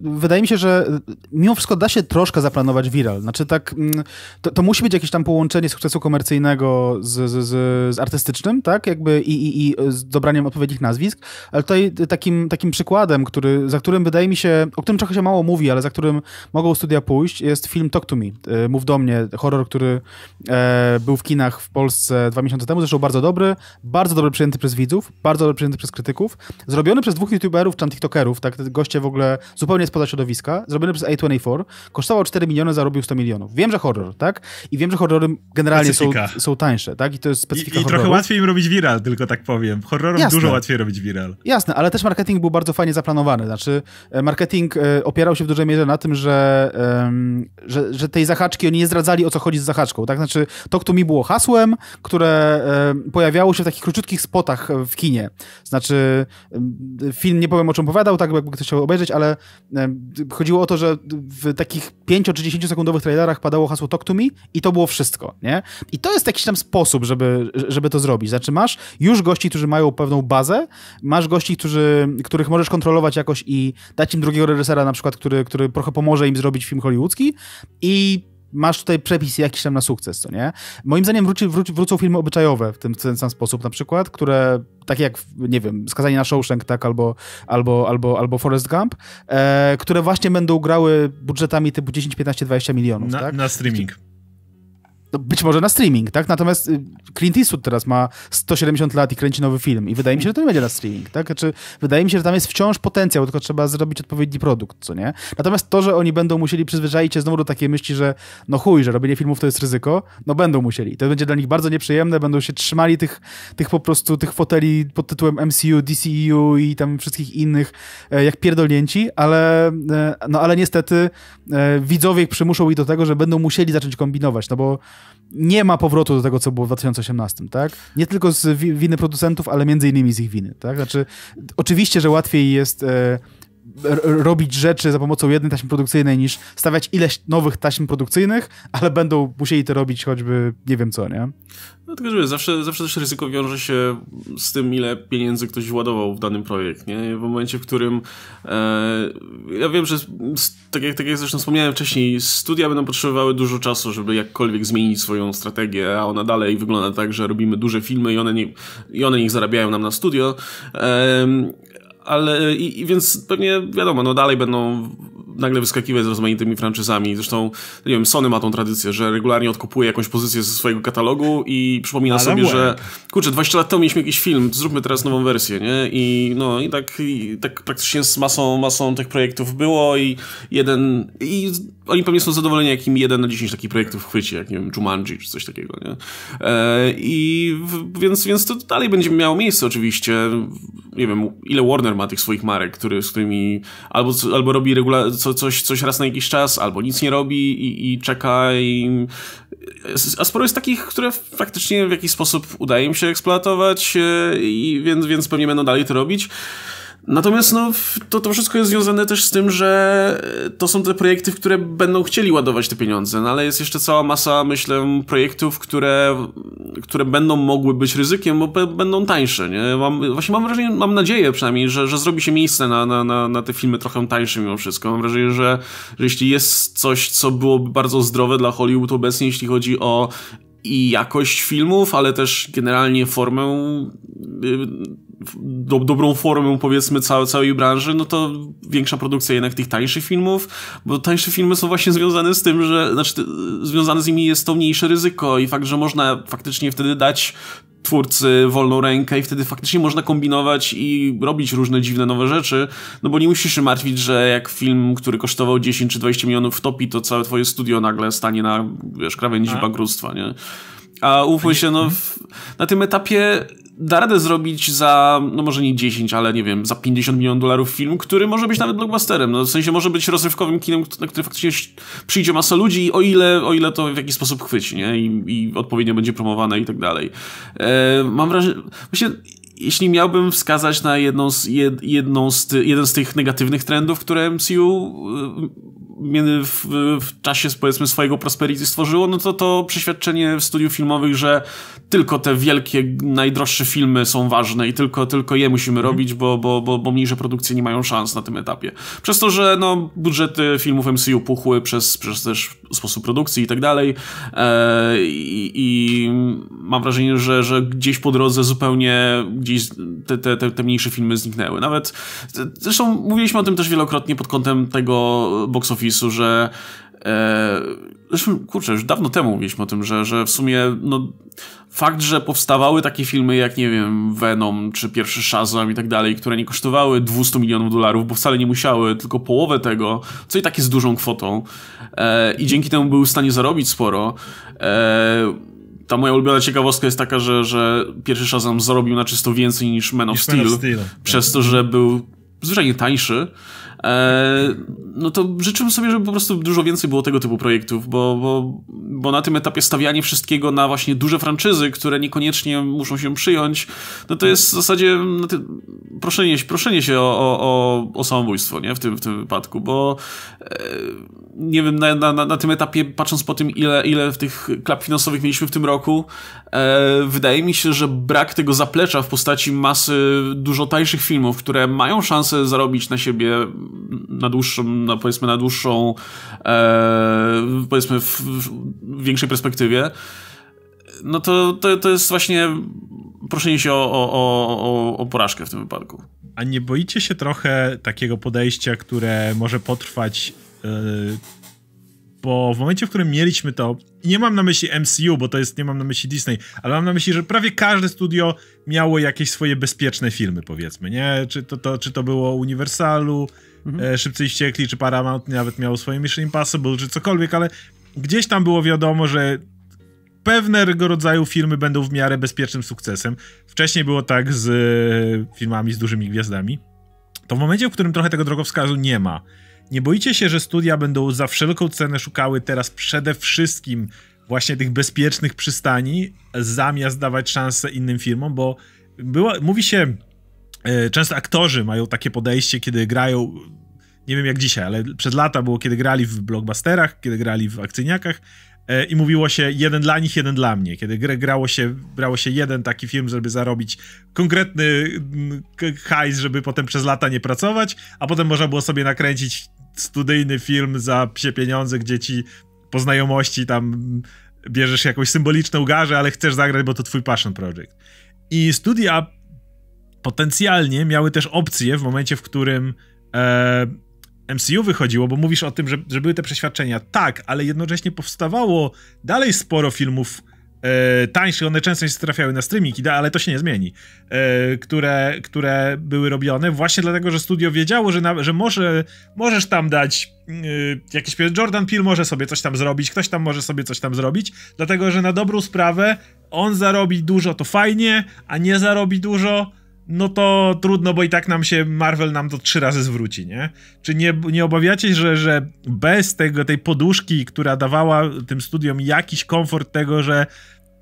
Speaker 3: wydaje mi się, że mimo wszystko da się troszkę zaplanować viral. Znaczy tak, y, to, to, musi być jakieś tam połączenie sukcesu komercyjnego z, z, z, z artystycznym, tak, jakby i, i, i, z dobraniem odpowiednich nazwisk, ale tutaj takim, takim przykładem, który, za którym wydaje mi się, o którym trochę się mało mówi, ale za którym mogą studia pójść, jest film Talk to Me, y, Mów do mnie, horror, który e, był w kinach w Polsce dwa miesiące temu, zresztą bardzo dobry, bardzo dobrze przyjęty przez widzów, bardzo dobrze przyjęty przez krytyków, zrobiony przez dwóch youtuberów, czy tiktokerów, tak, goście w ogóle zupełnie spoza środowiska, zrobiony przez A24, kosztował 4 miliony, zarobił 100 milionów. Wiem, że horror, tak? I wiem, że horrory generalnie są, są tańsze, tak? I to jest specyfika
Speaker 1: I, i trochę łatwiej im robić viral, tylko tak powiem. Horrorom Jasne. dużo łatwiej robić viral.
Speaker 3: Jasne, ale też marketing był bardzo fajnie zaplanowany. Znaczy, e, marketing e, opierał się w dużej mierze na tym, że, że, że tej zahaczki oni nie zdradzali, o co chodzi z zahaczką, tak? Znaczy, to, kto mi było hasłem, które pojawiało się w takich króciutkich spotach w kinie. Znaczy, film, nie powiem o czym opowiadał, tak jakby ktoś chciał obejrzeć, ale chodziło o to, że w takich 5 czy 10 sekundowych trailerach padało hasło Talk to Me i to było wszystko, nie? I to jest jakiś tam sposób, żeby, żeby to zrobić. Znaczy masz już gości, którzy mają pewną bazę, masz gości, którzy, których możesz kontrolować jakoś i dać im drugiego reżysera na przykład, który, który trochę pomoże im zrobić film hollywoodzki i masz tutaj przepis jakiś tam na sukces, co nie? Moim zdaniem wróci, wróci, wrócą filmy obyczajowe w ten, w ten sam sposób na przykład, które, takie jak, nie wiem, Skazanie na Shawshank, tak, albo, albo, albo, albo Forrest Gump, e, które właśnie będą grały budżetami typu 10, 15, 20 milionów,
Speaker 1: na,
Speaker 3: tak?
Speaker 1: Na streaming.
Speaker 3: No być może na streaming, tak? Natomiast y, Clint Eastwood teraz ma 170 lat i kręci nowy film i wydaje mi się, że to nie będzie na streaming, tak? Znaczy, wydaje mi się, że tam jest wciąż potencjał, tylko trzeba zrobić odpowiedni produkt, co nie? Natomiast to, że oni będą musieli przyzwyczaić się znowu do takiej myśli, że no chuj, że robienie filmów to jest ryzyko, no będą musieli. To będzie dla nich bardzo nieprzyjemne, będą się trzymali tych, tych po prostu, tych foteli pod tytułem MCU, DCEU i tam wszystkich innych e, jak pierdolnięci, ale, e, no ale niestety e, widzowie ich przymuszą ich do tego, że będą musieli zacząć kombinować, no bo nie ma powrotu do tego, co było w 2018, tak? Nie tylko z winy producentów, ale między innymi z ich winy, tak? Znaczy, oczywiście, że łatwiej jest e, robić rzeczy za pomocą jednej taśmy produkcyjnej niż stawiać ileś nowych taśm produkcyjnych, ale będą musieli to robić choćby nie wiem co, nie?
Speaker 2: No tylko, że zawsze, zawsze też ryzyko wiąże się z tym, ile pieniędzy ktoś władował w danym projekt, nie? W momencie, w którym e, ja wiem, że tak jak, tak jak zresztą wspomniałem wcześniej, studia będą potrzebowały dużo czasu, żeby jakkolwiek zmienić swoją strategię, a ona dalej wygląda tak, że robimy duże filmy i one, nie, i one niech zarabiają nam na studio. E, ale i, i, więc pewnie wiadomo, no dalej będą nagle wyskakiwać z rozmaitymi franczyzami. Zresztą, nie wiem, Sony ma tą tradycję, że regularnie odkupuje jakąś pozycję ze swojego katalogu i przypomina Ale sobie, że kurczę, 20 lat temu mieliśmy jakiś film, zróbmy teraz nową wersję, nie? I no i tak, i tak praktycznie z masą, masą tych projektów było i jeden, i oni pewnie są zadowoleni, jakim jeden na 10 takich projektów chwyci, jak nie wiem, Jumanji czy coś takiego, nie? E, I w, więc, więc to dalej będzie miało miejsce oczywiście. Nie wiem, ile Warner ma tych swoich marek, który, z którymi albo, albo robi regular, co, coś, coś raz na jakiś czas, albo nic nie robi i, i czeka i... A sporo jest takich, które faktycznie w jakiś sposób udaje im się eksploatować e, i więc, więc pewnie będą dalej to robić. Natomiast no, to, to wszystko jest związane też z tym, że to są te projekty, w które będą chcieli ładować te pieniądze, no ale jest jeszcze cała masa, myślę, projektów, które, które będą mogły być ryzykiem, bo będą tańsze, nie? Mam, właśnie mam wrażenie, mam nadzieję przynajmniej, że, że zrobi się miejsce na, na, na, na te filmy trochę tańsze mimo wszystko. Mam wrażenie, że, że jeśli jest coś, co byłoby bardzo zdrowe dla Hollywood obecnie, jeśli chodzi o i jakość filmów, ale też generalnie formę y, do, dobrą formę powiedzmy całej, całej branży, no to większa produkcja jednak tych tańszych filmów, bo tańsze filmy są właśnie związane z tym, że znaczy związane z nimi jest to mniejsze ryzyko i fakt, że można faktycznie wtedy dać twórcy wolną rękę i wtedy faktycznie można kombinować i robić różne dziwne nowe rzeczy, no bo nie musisz się martwić, że jak film, który kosztował 10 czy 20 milionów topi, to całe twoje studio nagle stanie na, wiesz, krawędzi A. bankructwa, nie? A ufaj się, no, w, na tym etapie da radę zrobić za, no może nie 10, ale nie wiem, za 50 milionów dolarów film, który może być nawet blockbusterem. No, w sensie może być rozrywkowym kinem, na który faktycznie przyjdzie masa ludzi, o ile, o ile to w jakiś sposób chwyci, nie? I, i odpowiednio będzie promowane i tak dalej. E, mam wrażenie, właśnie jeśli miałbym wskazać na jedną z, jed, jedną z, jeden z tych negatywnych trendów, które MCU w, w czasie powiedzmy swojego prosperity stworzyło, no to to przeświadczenie w studiów filmowych, że tylko te wielkie, najdroższe filmy są ważne i tylko, tylko je musimy mhm. robić, bo, bo, bo, bo mniejsze produkcje nie mają szans na tym etapie. Przez to, że no, budżety filmów MCU puchły przez, przez też sposób produkcji i tak dalej e, i mam wrażenie, że, że gdzieś po drodze zupełnie gdzieś te, te, te, te mniejsze filmy zniknęły. Nawet, zresztą mówiliśmy o tym też wielokrotnie pod kątem tego box office'u, że e, Zresztą, kurczę, już dawno temu mówiliśmy o tym, że, że w sumie no, fakt, że powstawały takie filmy jak, nie wiem, Venom czy pierwszy Shazam i tak dalej, które nie kosztowały 200 milionów dolarów, bo wcale nie musiały, tylko połowę tego, co i tak jest dużą kwotą e, i dzięki temu były w stanie zarobić sporo. E, ta moja ulubiona ciekawostka jest taka, że, że pierwszy Shazam zarobił na czysto więcej niż Man of Steel, Steel, przez to, że był zwyczajnie tańszy no to życzymy sobie, żeby po prostu dużo więcej było tego typu projektów, bo, bo, bo na tym etapie stawianie wszystkiego na właśnie duże franczyzy, które niekoniecznie muszą się przyjąć, no to jest w zasadzie no proszenie, proszenie się o, o, o samobójstwo, nie? W tym, w tym wypadku, bo e, nie wiem, na, na, na tym etapie, patrząc po tym, ile, ile w tych klap finansowych mieliśmy w tym roku, e, wydaje mi się, że brak tego zaplecza w postaci masy dużo tańszych filmów, które mają szansę zarobić na siebie na dłuższą, na, powiedzmy na dłuższą, e, powiedzmy w, w, większej perspektywie, no to, to, to jest właśnie proszenie się o, o, o, o porażkę w tym wypadku.
Speaker 1: A nie boicie się trochę takiego podejścia, które może potrwać yy, bo w momencie, w którym mieliśmy to, nie mam na myśli MCU, bo to jest, nie mam na myśli Disney, ale mam na myśli, że prawie każde studio miało jakieś swoje bezpieczne filmy, powiedzmy, nie? Czy to, to, czy to było Universalu, mhm. e, Szybcy i Wściekli, czy Paramount nawet miało swoje Mission Impossible, czy cokolwiek, ale gdzieś tam było wiadomo, że pewnego rodzaju filmy będą w miarę bezpiecznym sukcesem. Wcześniej było tak z e, filmami z dużymi gwiazdami. To w momencie, w którym trochę tego drogowskazu nie ma, nie boicie się, że studia będą za wszelką cenę szukały teraz przede wszystkim właśnie tych bezpiecznych przystani, zamiast dawać szansę innym firmom, bo była, mówi się, często aktorzy mają takie podejście, kiedy grają, nie wiem jak dzisiaj, ale przed lata było, kiedy grali w blockbusterach, kiedy grali w akcyjniakach, e, i mówiło się jeden dla nich, jeden dla mnie. Kiedy grało się, brało się jeden taki film, żeby zarobić konkretny hajs, żeby potem przez lata nie pracować, a potem można było sobie nakręcić studyjny film za psie pieniądze, gdzie ci po znajomości tam bierzesz jakąś symboliczną garzę, ale chcesz zagrać, bo to twój passion project. I studia potencjalnie miały też opcję w momencie, w którym e, MCU wychodziło, bo mówisz o tym, że, że były te przeświadczenia. Tak, ale jednocześnie powstawało dalej sporo filmów e, tańsze, one często się trafiały na streaming, ale to się nie zmieni, e, które, które były robione właśnie dlatego, że studio wiedziało, że, na, że może, możesz tam dać e, jakiś Jordan Peele może sobie coś tam zrobić, ktoś tam może sobie coś tam zrobić, dlatego, że na dobrą sprawę on zarobi dużo, to fajnie, a nie zarobi dużo, no to trudno, bo i tak nam się Marvel nam to trzy razy zwróci, nie? Czy nie, nie obawiacie, że, że bez tego, tej poduszki, która dawała tym studiom jakiś komfort tego, że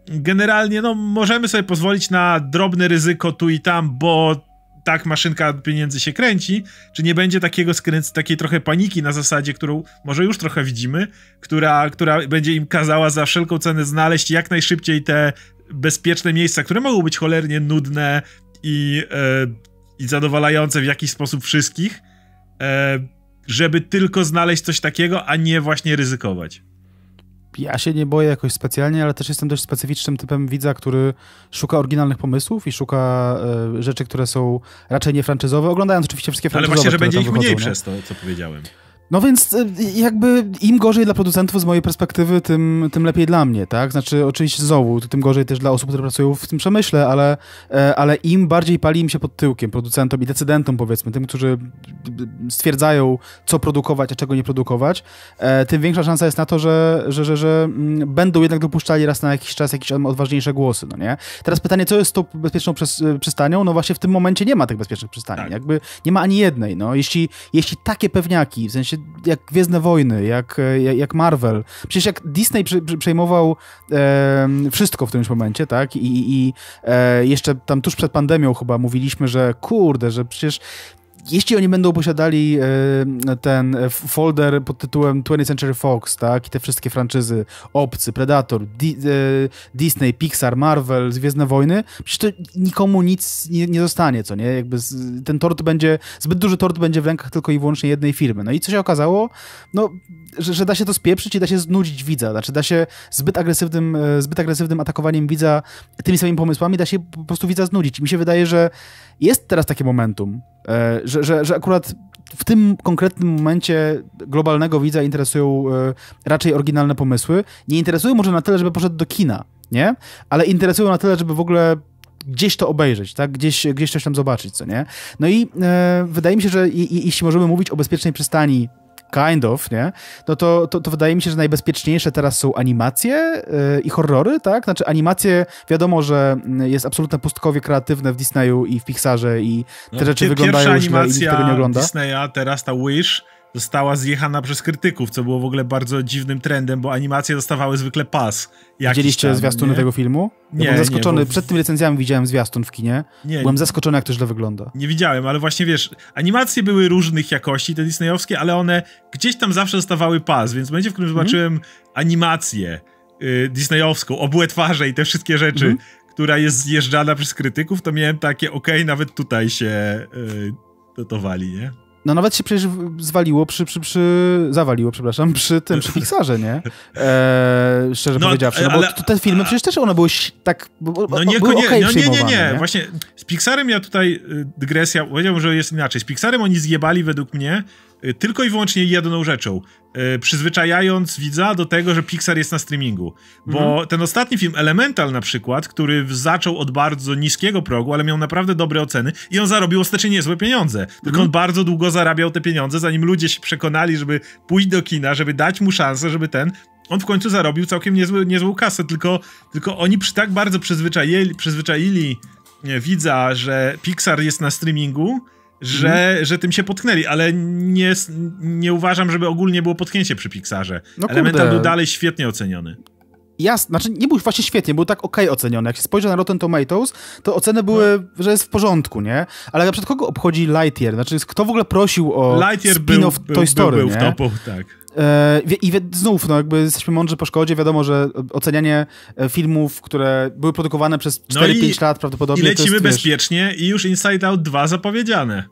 Speaker 1: generalnie no możemy sobie pozwolić na drobne ryzyko tu i tam, bo tak maszynka pieniędzy się kręci, czy nie będzie takiego skręc, takiej trochę paniki na zasadzie, którą może już trochę widzimy, która, która będzie im kazała za wszelką cenę znaleźć jak najszybciej te bezpieczne miejsca, które mogą być cholernie nudne, i, e, i zadowalające w jakiś sposób wszystkich, e, żeby tylko znaleźć coś takiego, a nie właśnie ryzykować.
Speaker 3: Ja się nie boję jakoś specjalnie, ale też jestem dość specyficznym typem widza, który szuka oryginalnych pomysłów i szuka e, rzeczy, które są raczej nie franczyzowe, oglądając oczywiście wszystkie franczyzowe,
Speaker 1: Ale właśnie, że będzie ich mniej nie? przez to, co powiedziałem.
Speaker 3: No więc y, jakby im gorzej dla producentów z mojej perspektywy, tym, tym lepiej dla mnie, tak? Znaczy oczywiście znowu, tym gorzej też dla osób, które pracują w tym przemyśle, ale, e, ale im bardziej pali im się pod tyłkiem, producentom i decydentom powiedzmy, tym, którzy stwierdzają, co produkować, a czego nie produkować, e, tym większa szansa jest na to, że, że, że, że mm, będą jednak dopuszczali raz na jakiś czas jakieś odważniejsze głosy, no nie? Teraz pytanie, co jest tą bezpieczną y, przystanią? No właśnie w tym momencie nie ma tych bezpiecznych przystani, tak. jakby nie ma ani jednej, no. Jeśli, jeśli takie pewniaki, w sensie jak Gwiezdne Wojny, jak, jak Marvel. Przecież jak Disney przejmował e, wszystko w tym momencie, tak? I, i e, jeszcze tam tuż przed pandemią chyba mówiliśmy, że kurde, że przecież jeśli oni będą posiadali e, ten folder pod tytułem 20th Century Fox, tak, i te wszystkie franczyzy, Obcy, Predator, e, Disney, Pixar, Marvel, Gwiezdne Wojny, przecież to nikomu nic nie, nie zostanie, co nie? Jakby ten tort będzie, zbyt duży tort będzie w rękach tylko i wyłącznie jednej firmy. No i co się okazało? No, że, że da się to spieprzyć i da się znudzić widza, znaczy da się zbyt agresywnym, e, zbyt agresywnym atakowaniem widza tymi samymi pomysłami da się po prostu widza znudzić. I mi się wydaje, że jest teraz takie momentum, e, że, że, że akurat w tym konkretnym momencie globalnego widza interesują e, raczej oryginalne pomysły. Nie interesują może na tyle, żeby poszedł do kina, nie? Ale interesują na tyle, żeby w ogóle gdzieś to obejrzeć, tak? Gdzieś, gdzieś coś tam zobaczyć, co nie? No i e, wydaje mi się, że i, i, jeśli możemy mówić o bezpiecznej przystani kind of, nie? No to, to, to wydaje mi się, że najbezpieczniejsze teraz są animacje yy, i horrory, tak? Znaczy animacje, wiadomo, że jest absolutne pustkowie kreatywne w Disneyu i w Pixarze i te no, rzeczy wyglądają źle i nikt tego nie ogląda.
Speaker 1: Disneya, teraz ta Wish została zjechana przez krytyków, co było w ogóle bardzo dziwnym trendem, bo animacje dostawały zwykle pas.
Speaker 3: Widzieliście tam, zwiastuny nie? tego filmu? Ja nie, byłem zaskoczony, nie, bo... przed tymi recenzjami widziałem zwiastun w kinie. Nie, byłem zaskoczony, jak to źle wygląda.
Speaker 1: Nie widziałem, ale właśnie wiesz, animacje były różnych jakości, te disneyowskie, ale one gdzieś tam zawsze dostawały pas, więc w momencie, w którym mm. zobaczyłem animację y, disneyowską, obłe twarze i te wszystkie rzeczy, mm. która jest zjeżdżana przez krytyków, to miałem takie, okej, okay, nawet tutaj się y, dotowali, nie?
Speaker 3: No nawet się przecież zwaliło przy, przy, przy zawaliło, przepraszam, przy tym, przy Pixarze, nie? E, szczerze no, powiedziawszy, no ale, bo te filmy przecież też one były tak, bo, no nie, były okay no nie, nie, nie, nie,
Speaker 1: właśnie z Pixarem ja tutaj y, dygresja, powiedziałbym, że jest inaczej. Z Pixarem oni zjebali według mnie tylko i wyłącznie jedną rzeczą. Y, przyzwyczajając widza do tego, że Pixar jest na streamingu. Bo mhm. ten ostatni film, Elemental na przykład, który zaczął od bardzo niskiego progu, ale miał naprawdę dobre oceny i on zarobił ostatecznie niezłe pieniądze. Tylko mhm. on bardzo długo zarabiał te pieniądze, zanim ludzie się przekonali, żeby pójść do kina, żeby dać mu szansę, żeby ten on w końcu zarobił całkiem niezły, niezłą kasę, tylko, tylko oni przy tak bardzo przyzwyczaili, przyzwyczaili nie, widza, że Pixar jest na streamingu, że, mhm. że tym się potknęli, ale nie, nie uważam, żeby ogólnie było potknięcie przy Pixarze. No Elemental był dalej świetnie oceniony.
Speaker 3: Jasne, znaczy nie był właśnie świetnie, był tak ok oceniony. Jak się spojrzy na Rotten Tomatoes, to oceny były, no. że jest w porządku, nie? Ale na przykład kogo obchodzi Lightyear? Znaczy, kto w ogóle prosił o
Speaker 1: Lightyear spin-off Toy Story, był, był w topu, tak.
Speaker 3: E, I znów, no jakby jesteśmy mądrzy po szkodzie, wiadomo, że ocenianie e, filmów, które były produkowane przez 4-5 no lat prawdopodobnie.
Speaker 1: I lecimy jest, bezpiecznie wiesz, i już Inside Out 2 zapowiedziane.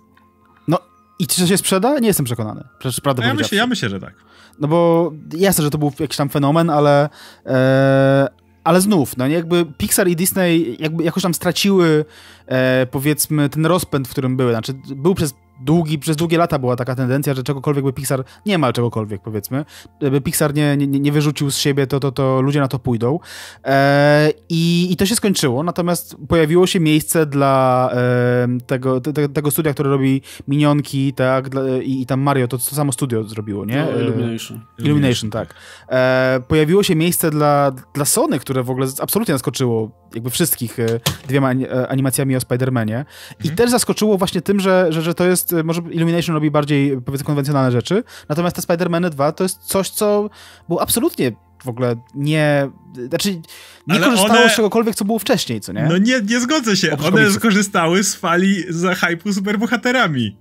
Speaker 3: No i czy się sprzeda? Nie jestem przekonany. Przecież prawda
Speaker 1: ja myślę, ja myślę, że tak.
Speaker 3: No bo jasne, że to był jakiś tam fenomen, ale e, ale znów, no nie, jakby Pixar i Disney jakby jakoś tam straciły e, powiedzmy ten rozpęd, w którym były. Znaczy był przez długi, przez długie lata była taka tendencja, że czegokolwiek by Pixar, niemal czegokolwiek powiedzmy, by Pixar nie, nie, nie wyrzucił z siebie, to, to, to ludzie na to pójdą. E, i, I to się skończyło, natomiast pojawiło się miejsce dla e, tego, te, tego studia, które robi Minionki, tak, dla, i, i, tam Mario, to, to samo studio zrobiło, nie?
Speaker 2: No, Illumination.
Speaker 3: Illumination, tak. E, pojawiło się miejsce dla, dla Sony, które w ogóle absolutnie zaskoczyło jakby wszystkich e, dwiema e, animacjami o Spider-Manie i mhm. też zaskoczyło właśnie tym, że, że, że to jest jest, może Illumination robi bardziej, powiedzmy, konwencjonalne rzeczy, natomiast te Spider-Many 2 to jest coś, co było absolutnie w ogóle nie... Znaczy, nie Ale korzystało one... z czegokolwiek, co było wcześniej, co nie?
Speaker 1: No nie, nie zgodzę się. Oprócz one komiksów. skorzystały z fali za hypu superbohaterami.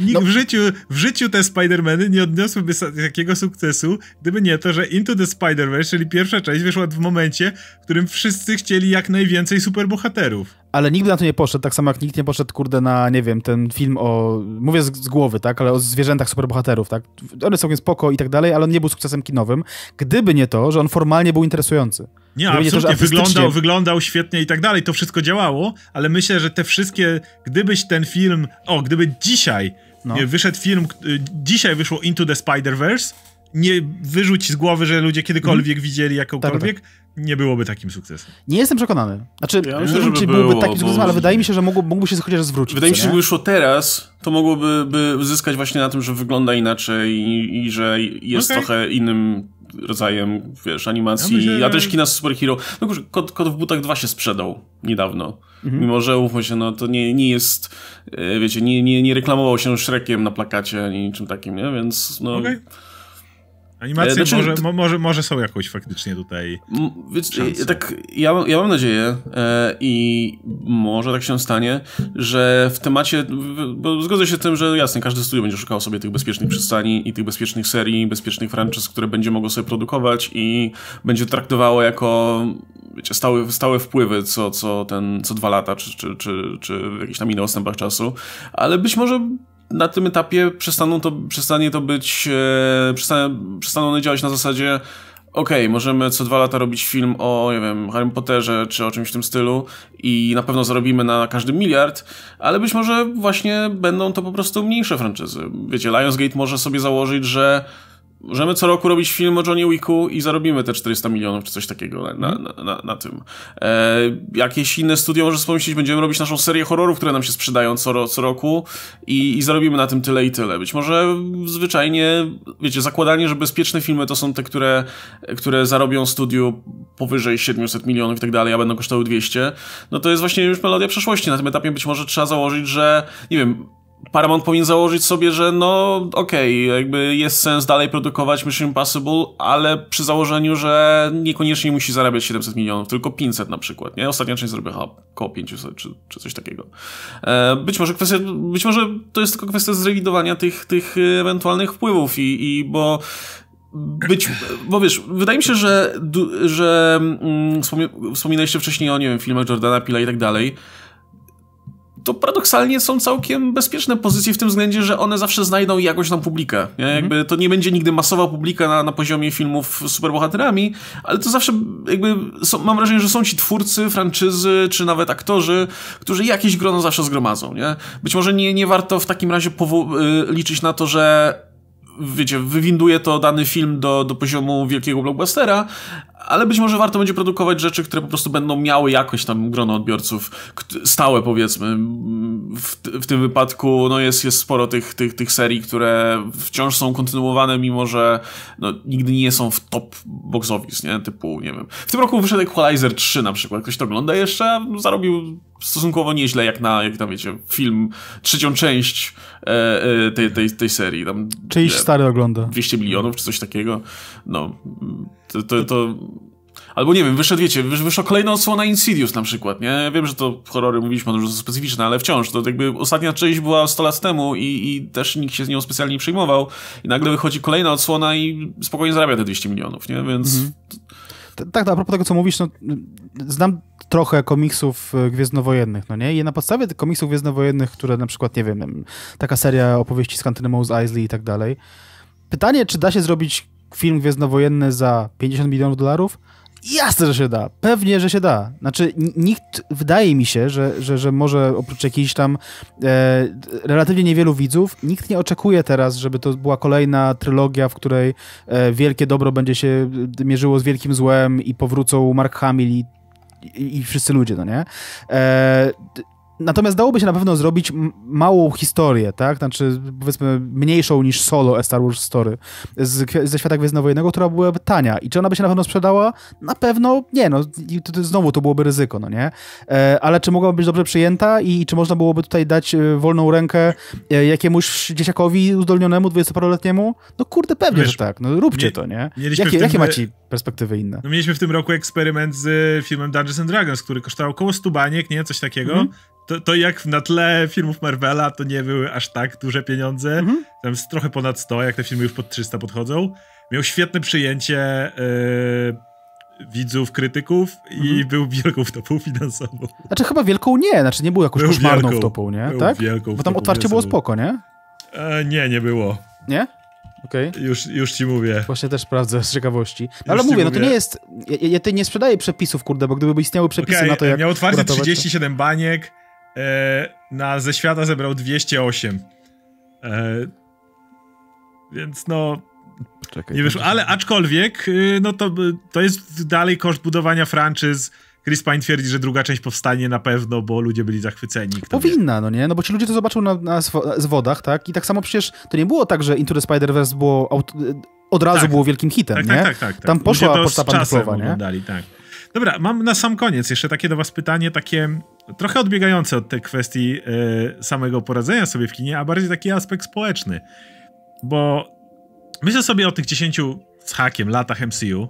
Speaker 1: Nikt no. w, życiu, w życiu te Spider-Many nie odniosłyby takiego sukcesu, gdyby nie to, że Into the Spider-Verse, czyli pierwsza część, wyszła w momencie, w którym wszyscy chcieli jak najwięcej superbohaterów.
Speaker 3: Ale nikt na to nie poszedł, tak samo jak nikt nie poszedł, kurde, na, nie wiem, ten film o, mówię z, z głowy, tak, ale o zwierzętach superbohaterów, tak. One są spoko i tak dalej, ale on nie był sukcesem kinowym, gdyby nie to, że on formalnie był interesujący.
Speaker 1: Nie, gdyby absolutnie, nie to, wyglądał, wyglądał świetnie i tak dalej, to wszystko działało, ale myślę, że te wszystkie, gdybyś ten film, o, gdyby dzisiaj no. wyszedł film, dzisiaj wyszło Into the Spider-Verse, nie wyrzuć z głowy, że ludzie kiedykolwiek mm. widzieli jakąkolwiek, tak, tak. nie byłoby takim sukcesem.
Speaker 3: Nie jestem przekonany. Znaczy, ja myślę, nie wiem, czy było, byłby takim sukcesem, ale wydaje mi się, że mógł, mógłby się chociaż zwrócić.
Speaker 2: Wydaje mi się, że wyszło teraz, to mogłoby by zyskać właśnie na tym, że wygląda inaczej i, i że jest okay. trochę innym rodzajem, wiesz, animacji, ja myślę, a też kina superhero. No kurczę, Kot, Kot w butach 2 się sprzedał niedawno. Mhm. Mimo, że umówmy się, no to nie, nie jest, e, wiecie, nie, nie, nie reklamował się Shrekiem na plakacie ani niczym takim, nie? Więc no... Okay.
Speaker 1: Animacje znaczy, może, to... może, może są jakoś faktycznie tutaj.
Speaker 2: Więc tak, ja, ja mam nadzieję e, i może tak się stanie, że w temacie, bo zgodzę się z tym, że jasne, każdy studio będzie szukał sobie tych bezpiecznych przystani i tych bezpiecznych serii, bezpiecznych franczyz, które będzie mogło sobie produkować i będzie traktowało jako wiecie, stałe, stałe wpływy co, co, ten, co dwa lata, czy, czy, czy, czy w jakichś tam innych odstępach czasu, ale być może na tym etapie przestaną to, przestanie to być, e, przestaną, przestaną one działać na zasadzie okej, okay, możemy co dwa lata robić film o, nie wiem, Harry Potterze czy o czymś w tym stylu i na pewno zarobimy na każdy miliard, ale być może właśnie będą to po prostu mniejsze franczyzy. Wiecie, Lionsgate może sobie założyć, że Możemy co roku robić film o Johnny Wicku i zarobimy te 400 milionów czy coś takiego na, na, mhm. na, na tym. E, jakieś inne studio może pomyśleć, będziemy robić naszą serię horrorów, które nam się sprzedają co, co roku i, i zarobimy na tym tyle i tyle. Być może zwyczajnie, wiecie, zakładanie, że bezpieczne filmy to są te, które, które zarobią studiu powyżej 700 milionów i tak dalej, a będą kosztowały 200, no to jest właśnie już melodia przeszłości. Na tym etapie być może trzeba założyć, że, nie wiem, Paramount powinien założyć sobie, że no okej, okay, jakby jest sens dalej produkować Mission Impossible, ale przy założeniu, że niekoniecznie musi zarabiać 700 milionów, tylko 500 na przykład, nie? Ostatnia część zrobiła około 500 czy, czy coś takiego. E, być może kwestia, być może to jest tylko kwestia zrewidowania tych, tych ewentualnych wpływów i, i bo być, bo wiesz, wydaje mi się, że, że mm, wspominaliście wcześniej o, nie wiem, filmach Jordana Pila i tak dalej, to paradoksalnie są całkiem bezpieczne pozycje w tym względzie, że one zawsze znajdą jakąś tam publikę. Nie? Mhm. Jakby to nie będzie nigdy masowa publika na, na poziomie filmów z superbohaterami, ale to zawsze jakby są, mam wrażenie, że są ci twórcy, franczyzy, czy nawet aktorzy, którzy jakieś grono zawsze zgromadzą. Nie? Być może nie, nie warto w takim razie y, liczyć na to, że wiecie, wywinduje to dany film do, do poziomu wielkiego blockbustera, ale być może warto będzie produkować rzeczy, które po prostu będą miały jakoś tam grono odbiorców stałe powiedzmy. W, w tym wypadku no jest, jest sporo tych, tych, tych serii, które wciąż są kontynuowane, mimo że no, nigdy nie są w top box office, nie? Typu, nie wiem. W tym roku wyszedł Equalizer 3 na przykład. Ktoś to ogląda jeszcze, zarobił stosunkowo nieźle, jak na, jak tam wiecie, film, trzecią część e, e, tej, tej, tej serii. Tam,
Speaker 3: Czyjś stary ogląda.
Speaker 2: 200 milionów, czy coś takiego. No, to, to, to... Albo nie wiem, wyszedł, wiecie, wyszła kolejna odsłona Insidious na przykład, nie? Ja wiem, że to horrory mówiliśmy, że to specyficzne, ale wciąż, to jakby ostatnia część była 100 lat temu i, i też nikt się z nią specjalnie nie przejmował i nagle wychodzi kolejna odsłona i spokojnie zarabia te 200 milionów, nie? Więc... Mhm.
Speaker 3: Tak, a propos tego, co mówisz, no, znam trochę komiksów e, gwiezdnowojennych, no nie? I na podstawie tych komiksów gwiezdnowojennych, które na przykład, nie wiem, taka seria opowieści z kantyny Mose Eisley i tak dalej. Pytanie, czy da się zrobić film gwiezdnowojenny za 50 milionów dolarów? Jasne, że się da. Pewnie, że się da. Znaczy, nikt, wydaje mi się, że, że, że może oprócz jakichś tam e, relatywnie niewielu widzów, nikt nie oczekuje teraz, żeby to była kolejna trylogia, w której e, wielkie dobro będzie się mierzyło z wielkim złem i powrócą Mark Hamill i i, i wszyscy ludzie, no nie? E, Natomiast dałoby się na pewno zrobić małą historię, tak? Znaczy, powiedzmy, mniejszą niż solo A Star Wars Story z, ze świata Gwiezdnowojennego, która byłaby tania. I czy ona by się na pewno sprzedała? Na pewno nie, no. To, to, znowu to byłoby ryzyko, no nie? E, ale czy mogłaby być dobrze przyjęta i czy można byłoby tutaj dać e, wolną rękę e, jakiemuś dzieciakowi uzdolnionemu, dwudziestoparoletniemu? No kurde, pewnie, Wiesz, że tak. No róbcie nie, to, nie? Jakie, jakie macie perspektywy inne?
Speaker 1: No mieliśmy w tym roku eksperyment z filmem Dungeons and Dragons, który kosztował około 100 baniek, nie? Coś takiego. Mm -hmm to, to jak na tle filmów Marvela, to nie były aż tak duże pieniądze. Mhm. Tam jest trochę ponad 100, jak te filmy już pod 300 podchodzą. Miał świetne przyjęcie yy, widzów, krytyków mhm. i był wielką wtopą finansową.
Speaker 3: Znaczy chyba wielką nie, znaczy nie był jakąś był koszmarną wielką, wtopą, nie? Był tak? Wielką Bo tam otwarcie było spoko, nie?
Speaker 1: E, nie, nie było.
Speaker 3: Nie? Okay.
Speaker 1: Już, już ci mówię.
Speaker 3: Właśnie też sprawdzę z ciekawości. No, ale mówię, no to nie jest. Ja, ja nie sprzedaję przepisów, kurde, bo gdyby istniały przepisy okay, na to, jak.
Speaker 1: Miał otwarcie 37 baniek, na ze świata zebrał 208. E, więc no. Czekaj, nie wyszło, ale aczkolwiek, y, no to, to jest dalej koszt budowania franczyz. Chris Pine twierdzi, że druga część powstanie na pewno, bo ludzie byli zachwyceni.
Speaker 3: Powinna, wie. no nie? No bo ci ludzie to zobaczą na, na zwodach, tak? I tak samo przecież to nie było tak, że Into the Spider-Verse było od razu tak. było wielkim hitem,
Speaker 1: tak,
Speaker 3: nie?
Speaker 1: Tak, tak, tak, tak.
Speaker 3: Tam poszła pantoflowa, nie? Oglądali,
Speaker 1: tak. Dobra, mam na sam koniec jeszcze takie do was pytanie, takie trochę odbiegające od tej kwestii y, samego poradzenia sobie w kinie, a bardziej taki aspekt społeczny. Bo myślę sobie o tych 10 z hakiem latach MCU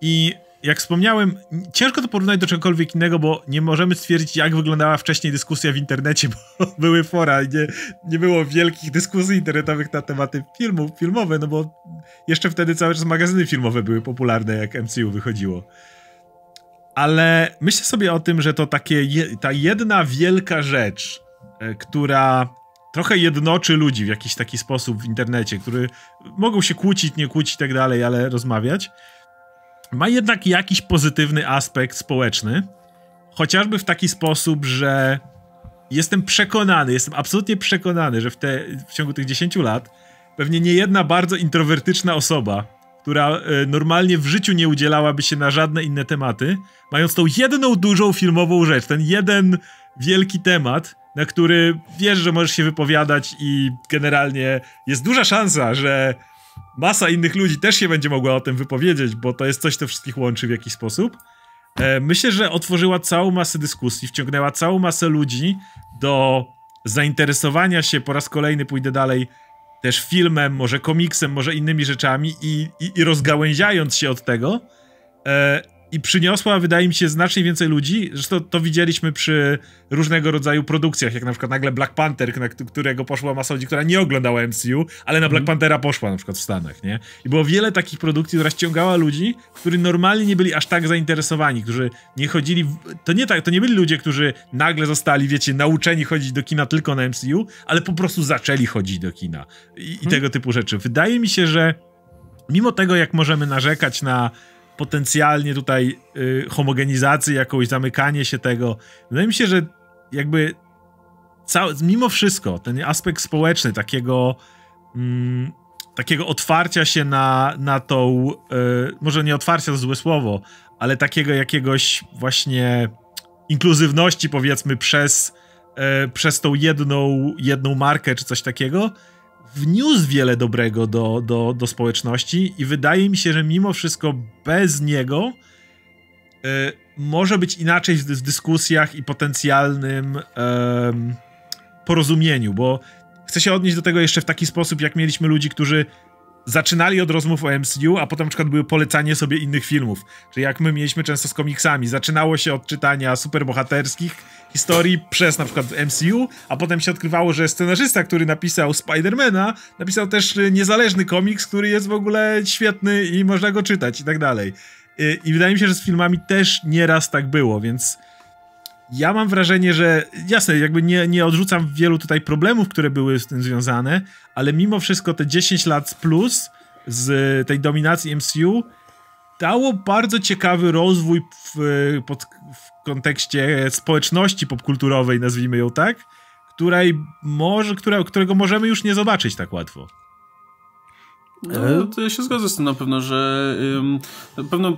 Speaker 1: i jak wspomniałem, ciężko to porównać do czegokolwiek innego, bo nie możemy stwierdzić, jak wyglądała wcześniej dyskusja w internecie, bo były fora i nie, nie było wielkich dyskusji internetowych na tematy filmów, filmowe, no bo jeszcze wtedy cały czas magazyny filmowe były popularne, jak MCU wychodziło ale myślę sobie o tym, że to takie, je, ta jedna wielka rzecz, e, która trochę jednoczy ludzi w jakiś taki sposób w internecie, który mogą się kłócić, nie kłócić i tak dalej, ale rozmawiać, ma jednak jakiś pozytywny aspekt społeczny, chociażby w taki sposób, że jestem przekonany, jestem absolutnie przekonany, że w, te, w ciągu tych 10 lat pewnie nie jedna bardzo introwertyczna osoba która e, normalnie w życiu nie udzielałaby się na żadne inne tematy, mając tą jedną dużą filmową rzecz, ten jeden wielki temat, na który wiesz, że możesz się wypowiadać i generalnie jest duża szansa, że masa innych ludzi też się będzie mogła o tym wypowiedzieć, bo to jest coś, co wszystkich łączy w jakiś sposób. E, myślę, że otworzyła całą masę dyskusji, wciągnęła całą masę ludzi do zainteresowania się po raz kolejny, pójdę dalej, też filmem, może komiksem, może innymi rzeczami i, i, i rozgałęziając się od tego e, i przyniosła, wydaje mi się, znacznie więcej ludzi. Zresztą to widzieliśmy przy różnego rodzaju produkcjach, jak na przykład nagle Black Panther, na którego poszła masa ludzi, która nie oglądała MCU, ale na Black mm. Panthera poszła na przykład w Stanach, nie? I było wiele takich produkcji, która ściągała ludzi, którzy normalnie nie byli aż tak zainteresowani, którzy nie chodzili. W... To nie tak, to nie byli ludzie, którzy nagle zostali, wiecie, nauczeni chodzić do kina tylko na MCU, ale po prostu zaczęli chodzić do kina i, i mm. tego typu rzeczy. Wydaje mi się, że mimo tego, jak możemy narzekać na potencjalnie tutaj y, homogenizację jakąś, zamykanie się tego. Wydaje mi się, że jakby mimo wszystko ten aspekt społeczny takiego mm, takiego otwarcia się na, na tą, y, może nie otwarcia to złe słowo, ale takiego jakiegoś właśnie inkluzywności powiedzmy przez, y, przez tą jedną, jedną markę czy coś takiego, wniósł wiele dobrego do, do, do społeczności i wydaje mi się, że mimo wszystko bez niego y, może być inaczej w, w dyskusjach i potencjalnym porozumieniu, bo chcę się odnieść do tego jeszcze w taki sposób, jak mieliśmy ludzi, którzy zaczynali od rozmów o MCU, a potem na przykład były polecanie sobie innych filmów. Czyli jak my mieliśmy często z komiksami. Zaczynało się od czytania superbohaterskich historii przez na przykład MCU, a potem się odkrywało, że scenarzysta, który napisał Spidermana, napisał też niezależny komiks, który jest w ogóle świetny i można go czytać i tak dalej. I, i wydaje mi się, że z filmami też nieraz tak było, więc ja mam wrażenie, że jasne, jakby nie, nie odrzucam wielu tutaj problemów, które były z tym związane, ale mimo wszystko te 10 lat plus z tej dominacji MCU dało bardzo ciekawy rozwój w, pod, kontekście społeczności popkulturowej, nazwijmy ją tak, której może, która, którego możemy już nie zobaczyć tak łatwo.
Speaker 2: No, to ja się zgodzę z tym na pewno, że ym, na pewno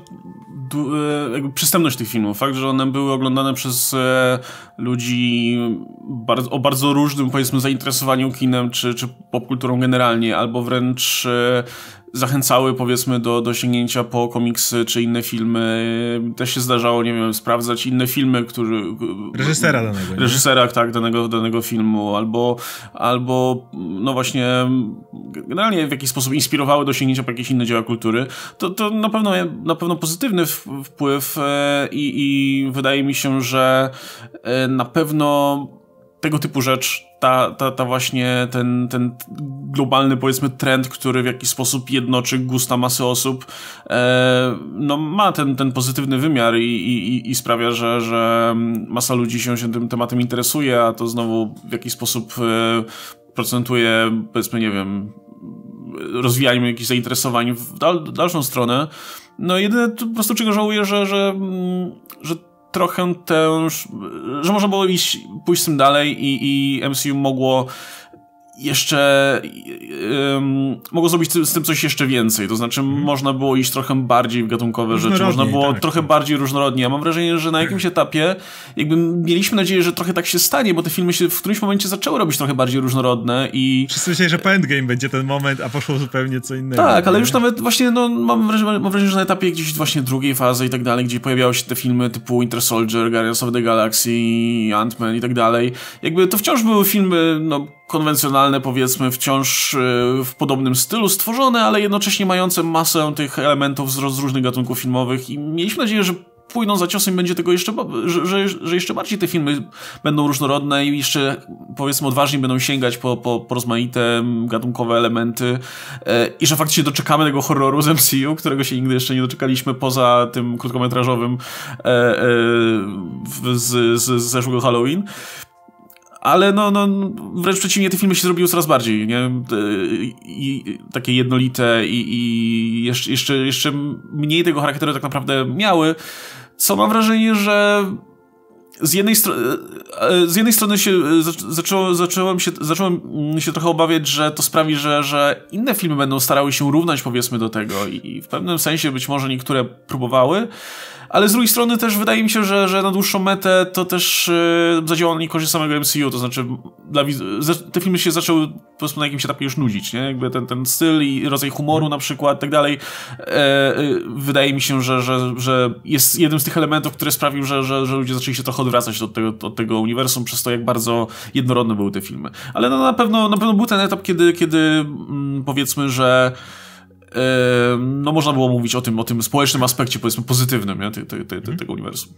Speaker 2: e, jakby przystępność tych filmów, fakt, że one były oglądane przez e, ludzi bardzo, o bardzo różnym, powiedzmy, zainteresowaniu kinem czy, czy popkulturą generalnie, albo wręcz e, zachęcały powiedzmy do, do sięgnięcia po komiksy czy inne filmy. Też się zdarzało, nie wiem, sprawdzać inne filmy, który...
Speaker 1: Reżysera danego.
Speaker 2: Nie? Reżysera, tak, danego, danego filmu, albo, albo no właśnie generalnie w jakiś sposób inspirowały do sięgnięcia po jakieś inne dzieła kultury. To, to na pewno na pewno pozytywny wpływ e, i, i wydaje mi się, że e, na pewno tego typu rzecz, ta, ta, ta właśnie ten, ten globalny powiedzmy trend, który w jakiś sposób jednoczy gusta masy osób, e, no ma ten, ten pozytywny wymiar i, i, i sprawia, że, że masa ludzi się, się tym tematem interesuje, a to znowu w jakiś sposób e, procentuje, powiedzmy, nie wiem, rozwijaniu jakichś zainteresowań w dal, dalszą stronę. No jedyne po prostu czego żałuję, że, że, że trochę też, że można było iść, pójść z tym dalej i, i MCU mogło jeszcze um, mogło zrobić z tym coś jeszcze więcej. To znaczy, hmm. można było iść trochę bardziej w gatunkowe rzeczy, można było tak, trochę tak. bardziej różnorodnie. Ja mam wrażenie, że na jakimś etapie jakby mieliśmy nadzieję, że trochę tak się stanie, bo te filmy się w którymś momencie zaczęły robić trochę bardziej różnorodne i...
Speaker 1: Wszyscy myśleli, że po Endgame będzie ten moment, a poszło zupełnie co innego.
Speaker 2: Tak, ale już nawet właśnie, no, mam wrażenie, mam wrażenie, że na etapie gdzieś właśnie drugiej fazy i tak dalej, gdzie pojawiały się te filmy typu Winter Soldier, Guardians of the Galaxy, Ant-Man i tak dalej, jakby to wciąż były filmy, no, konwencjonalne, powiedzmy, wciąż e, w podobnym stylu stworzone, ale jednocześnie mające masę tych elementów z, z różnych gatunków filmowych i mieliśmy nadzieję, że pójdą za ciosem będzie tego jeszcze, że, że, że, jeszcze bardziej te filmy będą różnorodne i jeszcze powiedzmy odważniej będą sięgać po, po, po rozmaite gatunkowe elementy e, i że faktycznie doczekamy tego horroru z MCU, którego się nigdy jeszcze nie doczekaliśmy poza tym krótkometrażowym e, e, z, z, z zeszłego Halloween ale no, no, wręcz przeciwnie, te filmy się zrobiły coraz bardziej, nie? I, takie jednolite i, i jeszcze, jeszcze, jeszcze mniej tego charakteru tak naprawdę miały, co mam wrażenie, że z jednej, z jednej strony się zaczęło, zacząłem, się, zacząłem się trochę obawiać, że to sprawi, że, że inne filmy będą starały się równać powiedzmy do tego i w pewnym sensie być może niektóre próbowały, ale z drugiej strony też wydaje mi się, że, że na dłuższą metę to też yy, zadziałało na niekorzyść samego MCU, to znaczy dla, te filmy się zaczęły po prostu na jakimś etapie już nudzić, nie? Jakby ten, ten styl i rodzaj humoru na przykład, tak dalej. E, e, wydaje mi się, że, że, że jest jednym z tych elementów, który sprawił, że, że, że ludzie zaczęli się trochę odwracać od tego, od tego uniwersum przez to, jak bardzo jednorodne były te filmy. Ale no, na, pewno, na pewno był ten etap, kiedy, kiedy mm, powiedzmy, że no można było mówić o tym, o tym społecznym aspekcie, powiedzmy, pozytywnym nie? Te, te, te, mhm. tego uniwersum.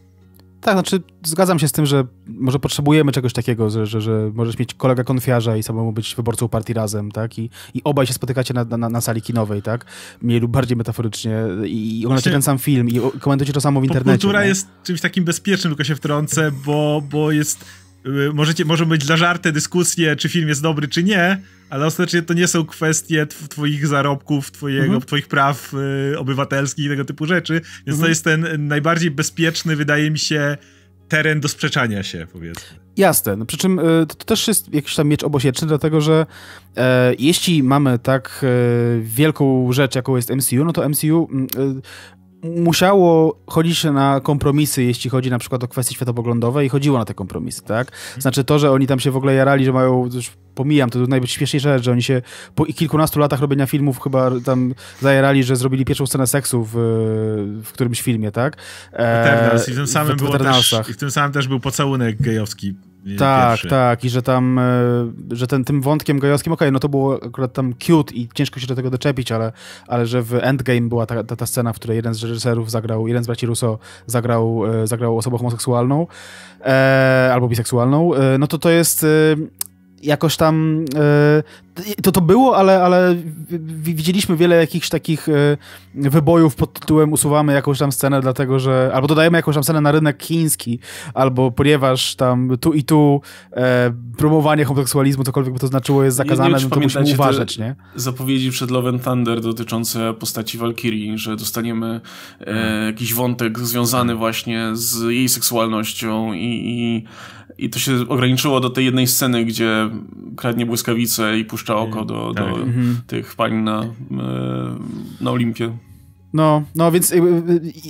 Speaker 3: Tak, znaczy zgadzam się z tym, że może potrzebujemy czegoś takiego, że, że, że możesz mieć kolega konfiarza i samemu być wyborcą partii razem, tak? I, i obaj się spotykacie na, na, na sali kinowej, tak? Mniej lub bardziej metaforycznie i, i oglądacie ten sam film i komentujecie to samo w internecie.
Speaker 1: Kultura jest czymś takim bezpiecznym, tylko się wtrącę, bo, bo jest Y, możecie, może być dla żarty dyskusje, czy film jest dobry, czy nie, ale ostatecznie to nie są kwestie twoich zarobków, twojego, mhm. twoich praw y, obywatelskich i tego typu rzeczy, więc mhm. to jest ten najbardziej bezpieczny, wydaje mi się, teren do sprzeczania się, powiedzmy.
Speaker 3: Jasne, no, przy czym y, to, to, też jest jakiś tam miecz obosieczny, dlatego że e, jeśli mamy tak e, wielką rzecz, jaką jest MCU, no to MCU musiało chodzić na kompromisy, jeśli chodzi na przykład o kwestie światopoglądowe i chodziło na te kompromisy, tak? Znaczy to, że oni tam się w ogóle jarali, że mają, już pomijam, to najśmieszniejsza rzecz, że oni się po kilkunastu latach robienia filmów chyba tam zajarali, że zrobili pierwszą scenę seksu w, w którymś filmie, tak?
Speaker 1: E, Eternals i w tym samym w, w też, i w tym samym też był pocałunek gejowski
Speaker 3: tak,
Speaker 1: pierwszy.
Speaker 3: tak, i że tam, e, że ten, tym wątkiem gejowskim, okej, okay, no to było akurat tam cute i ciężko się do tego doczepić, ale, ale że w Endgame była ta, ta, ta scena, w której jeden z reżyserów zagrał, jeden z braci Russo zagrał, e, zagrał osobę homoseksualną e, albo biseksualną, e, no to to jest e, jakoś tam to to było, ale, ale widzieliśmy wiele jakichś takich e, wybojów pod tytułem usuwamy jakąś tam scenę, dlatego że albo dodajemy jakąś tam scenę na rynek chiński, albo ponieważ tam tu i tu e, promowanie homoseksualizmu, cokolwiek by to znaczyło, jest zakazane, no to musimy uważać, nie?
Speaker 2: Zapowiedzi przed Love and Thunder dotyczące postaci Valkyrie, że dostaniemy e, jakiś wątek związany właśnie z jej seksualnością i, i, i to się ograniczyło do tej jednej sceny, gdzie kradnie błyskawice i puszcza oko do, tak. do mhm. tych pań na, e, na Olimpie.
Speaker 3: No, no więc,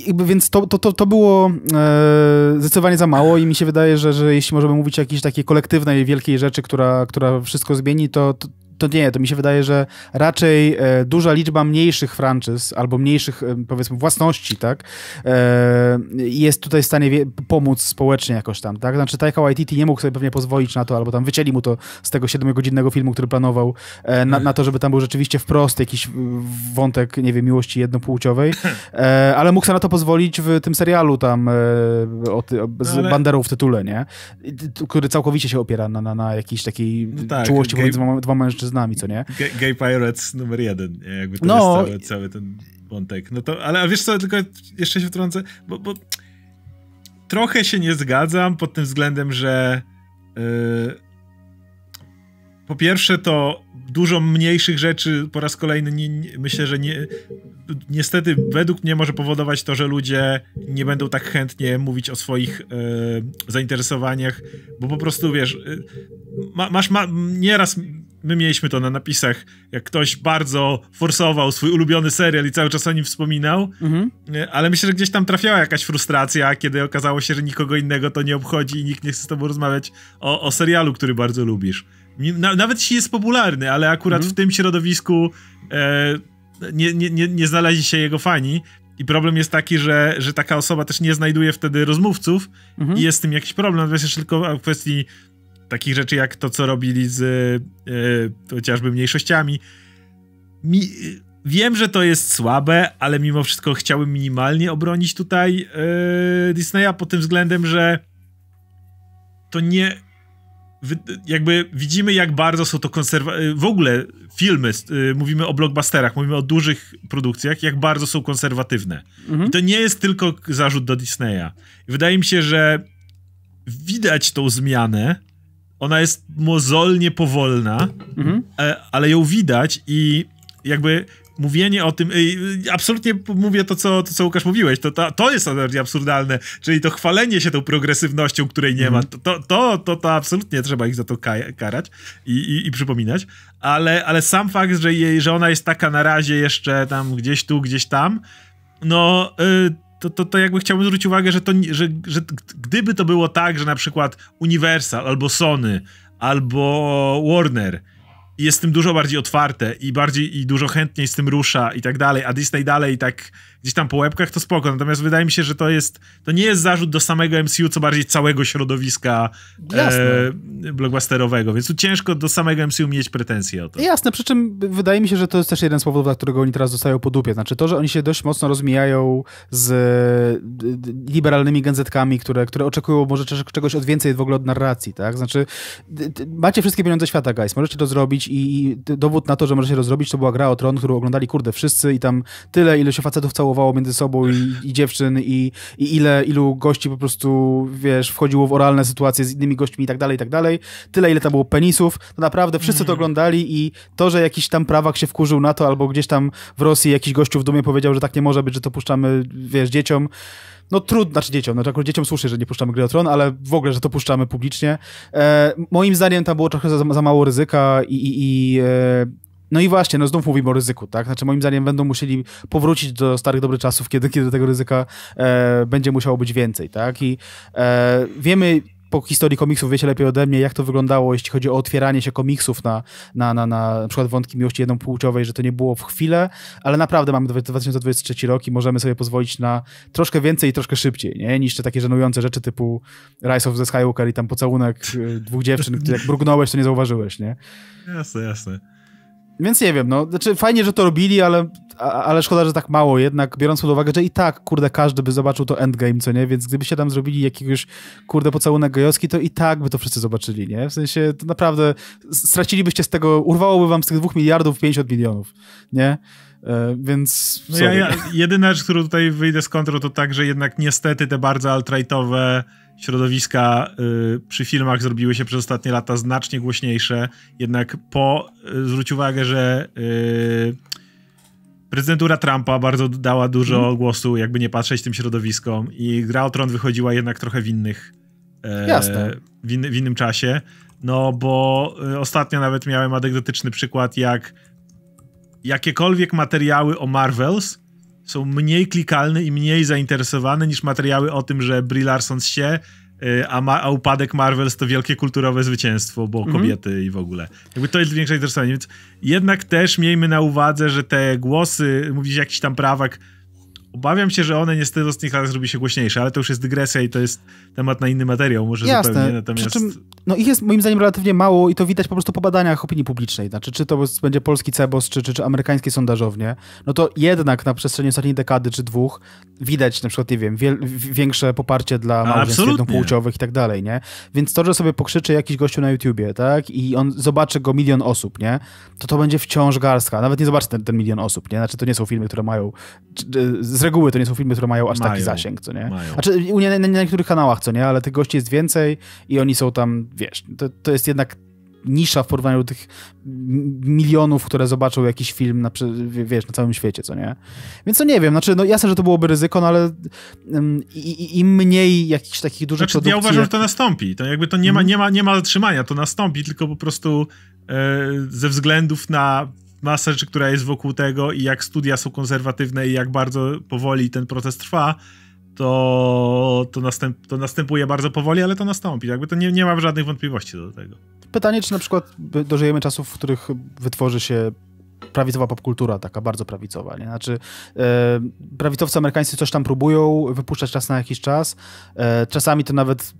Speaker 3: jakby, więc to, to, to, to było e, zdecydowanie za mało i mi się wydaje, że, że jeśli możemy mówić o jakiejś takiej kolektywnej, wielkiej rzeczy, która, która wszystko zmieni, to, to, to nie, to mi się wydaje, że raczej e, duża liczba mniejszych franczyz albo mniejszych, e, powiedzmy, własności, tak, e, jest tutaj w stanie pomóc społecznie jakoś tam, tak? Znaczy Taika Waititi nie mógł sobie pewnie pozwolić na to, albo tam wycięli mu to z tego siedmiogodzinnego filmu, który planował, e, na, na, to, żeby tam był rzeczywiście wprost jakiś wątek, nie wiem, miłości jednopłciowej, e, ale mógł sobie na to pozwolić w tym serialu tam e, o, z no ale... banderą w tytule, nie? Który całkowicie się opiera na, na, na jakiejś takiej no tak, czułości pomiędzy dwoma mężczyznami nami, co nie?
Speaker 1: Gay, gay Pirates numer jeden, jakby to no, jest cały, cały ten wątek. No to, ale a wiesz co, tylko jeszcze się wtrącę, bo, bo trochę się nie zgadzam pod tym względem, że yy, po pierwsze to dużo mniejszych rzeczy po raz kolejny nie, nie, myślę, że nie, niestety według mnie może powodować to, że ludzie nie będą tak chętnie mówić o swoich e, zainteresowaniach, bo po prostu wiesz, e, ma, masz ma, nieraz my mieliśmy to na napisach, jak ktoś bardzo forsował swój ulubiony serial i cały czas o nim wspominał, mhm. E, ale myślę, że gdzieś tam trafiała jakaś frustracja, kiedy okazało się, że nikogo innego to nie obchodzi i nikt nie chce z tobą rozmawiać o, o serialu, który bardzo lubisz. Nawet jeśli jest popularny, ale akurat mhm. w tym środowisku e, nie, nie, nie, nie znaleźli się jego fani. I problem jest taki, że, że taka osoba też nie znajduje wtedy rozmówców mhm. i jest z tym jakiś problem. Natomiast jeszcze tylko w kwestii takich rzeczy jak to, co robili z e, chociażby mniejszościami. Mi, wiem, że to jest słabe, ale mimo wszystko chciałbym minimalnie obronić tutaj e, Disneya pod tym względem, że to nie jakby widzimy, jak bardzo są to konserwatywne. W ogóle filmy, y, mówimy o blockbusterach, mówimy o dużych produkcjach, jak bardzo są konserwatywne. Mhm. I to nie jest tylko zarzut do Disneya. Wydaje mi się, że widać tą zmianę. Ona jest mozolnie powolna, mhm. E, ale ją widać i jakby mówienie o tym, absolutnie mówię to, co, to, co Łukasz mówiłeś, to, to, to jest absurdalne, czyli to chwalenie się tą progresywnością, której nie ma, mhm. to, to, to, to, absolutnie trzeba ich za to karać i, i, i przypominać, ale, ale sam fakt, że, jej, że ona jest taka na razie jeszcze tam gdzieś tu, gdzieś tam, no... Y, to, to, to jakby chciałbym zwrócić uwagę, że, to, że, że gdyby to było tak, że na przykład Universal albo Sony albo Warner jest tym dużo bardziej otwarte i bardziej i dużo chętniej z tym rusza i tak dalej, a Disney dalej tak gdzieś tam po łebkach, to spoko. Natomiast wydaje mi się, że to jest, to nie jest zarzut do samego MCU, co bardziej całego środowiska e, blockbusterowego, więc tu ciężko do samego MCU mieć pretensje o to.
Speaker 3: Jasne, przy czym wydaje mi się, że to jest też jeden z powodów, dla którego oni teraz zostają po dupie. Znaczy to, że oni się dość mocno rozmijają z liberalnymi gęzetkami, które, które oczekują może czegoś od więcej w ogóle od narracji, tak? Znaczy macie wszystkie pieniądze świata, guys, możecie to zrobić, rozrobić i dowód na to, że może się rozrobić, to była gra o Tron, którą oglądali, kurde, wszyscy i tam tyle, ile się facetów całowało między sobą i, i dziewczyn i, i ile, ilu gości po prostu, wiesz, wchodziło w oralne sytuacje z innymi gośćmi i tak dalej, i tak dalej. Tyle, ile tam było penisów, to naprawdę wszyscy to mhm. oglądali i to, że jakiś tam prawak się wkurzył na to, albo gdzieś tam w Rosji jakiś gościu w dumie powiedział, że tak nie może być, że to puszczamy, wiesz, dzieciom, no trudno, znaczy dzieciom, no akurat dzieciom słusznie, że nie puszczamy gry o Tron, ale w ogóle, że to puszczamy publicznie. E, moim zdaniem tam było trochę za, za mało ryzyka i, i, i e, no i właśnie, no znów mówimy o ryzyku, tak? Znaczy moim zdaniem będą musieli powrócić do starych dobrych czasów, kiedy, kiedy tego ryzyka e, będzie musiało być więcej, tak? I e, wiemy po historii komiksów wiecie lepiej ode mnie, jak to wyglądało, jeśli chodzi o otwieranie się komiksów na, na, na, na, na przykład wątki miłości jednopłciowej, że to nie było w chwilę, ale naprawdę mamy 2023 rok i możemy sobie pozwolić na troszkę więcej i troszkę szybciej, nie? Niż te takie żenujące rzeczy typu Rise of the Skywalker i tam pocałunek y, dwóch dziewczyn, jak brugnąłeś, to nie zauważyłeś, nie?
Speaker 1: Jasne, jasne.
Speaker 3: Więc nie wiem, no, znaczy fajnie, że to robili, ale, ale szkoda, że tak mało jednak, biorąc pod uwagę, że i tak, kurde, każdy by zobaczył to endgame, co nie? Więc gdybyście tam zrobili jakiegoś, kurde, pocałunek gejowski, to i tak by to wszyscy zobaczyli, nie? W sensie, to naprawdę stracilibyście z tego, urwałoby wam z tych dwóch miliardów 50 milionów, nie? E, więc.
Speaker 1: No ja, ja, jedyna rzecz, którą tutaj wyjdę z kontrol, to tak, że jednak niestety te bardzo alt-rightowe środowiska y, przy filmach zrobiły się przez ostatnie lata znacznie głośniejsze. Jednak po. Y, zwróć uwagę, że. Y, prezydentura Trumpa bardzo dała dużo mm. głosu, jakby nie patrzeć tym środowiskom i gra o Tron wychodziła jednak trochę w innych
Speaker 3: e, Jasne.
Speaker 1: W, in, w, innym czasie, no bo e, ostatnio nawet miałem anegdotyczny przykład, jak jakiekolwiek materiały o Marvels są mniej klikalne i mniej zainteresowane niż materiały o tym, że Brie Larson się, y, a, ma, a upadek Marvels to wielkie kulturowe zwycięstwo, bo mhm. kobiety i w ogóle. Jakby to jest większe zainteresowanie, więc jednak też miejmy na uwadze, że te głosy, mówić jakiś tam prawak, Obawiam się, że one niestety w ostatnich latach zrobi się głośniejsze, ale to już jest dygresja i to jest temat na inny materiał, może Jasne. zupełnie, natomiast... Przy czym,
Speaker 3: no ich jest moim zdaniem relatywnie mało i to widać po prostu po badaniach opinii publicznej, znaczy czy to będzie polski CEBOS, czy, czy, czy amerykańskie sondażownie, no to jednak na przestrzeni ostatniej dekady czy dwóch widać na przykład, nie wiem, wiel, większe poparcie dla małżeństw jednopłciowych i tak dalej, nie? Więc to, że sobie pokrzyczy jakiś gościu na YouTubie, tak, i on zobaczy go milion osób, nie? To to będzie wciąż garstka, nawet nie zobaczy ten, ten milion osób, nie? Znaczy to nie są filmy, które mają z reguły to nie są filmy, które mają aż mają, taki zasięg, co nie? Mają. Znaczy na, na, na niektórych kanałach, co nie? Ale tych gości jest więcej i oni są tam, wiesz, to, to jest jednak nisza w porównaniu do tych milionów, które zobaczą jakiś film na, wiesz, na całym świecie, co nie? Więc to nie wiem, znaczy, no jasne, że to byłoby ryzyko, no ale um, im mniej jakichś takich dużych znaczy, produkcji...
Speaker 1: Ja uważam, że to nastąpi. To jakby to nie ma, mhm. nie ma, nie ma zatrzymania, to nastąpi, tylko po prostu e, ze względów na masa rzeczy, która jest wokół tego i jak studia są konserwatywne i jak bardzo powoli ten proces trwa, to, to, następ, to następuje bardzo powoli, ale to nastąpi. Jakby to nie, nie mam żadnych wątpliwości do tego.
Speaker 3: Pytanie, czy na przykład dożyjemy czasów, w których wytworzy się prawicowa popkultura, taka bardzo prawicowa. Nie? Znaczy, e, prawicowcy amerykańscy coś tam próbują wypuszczać czas na jakiś czas. E, czasami to nawet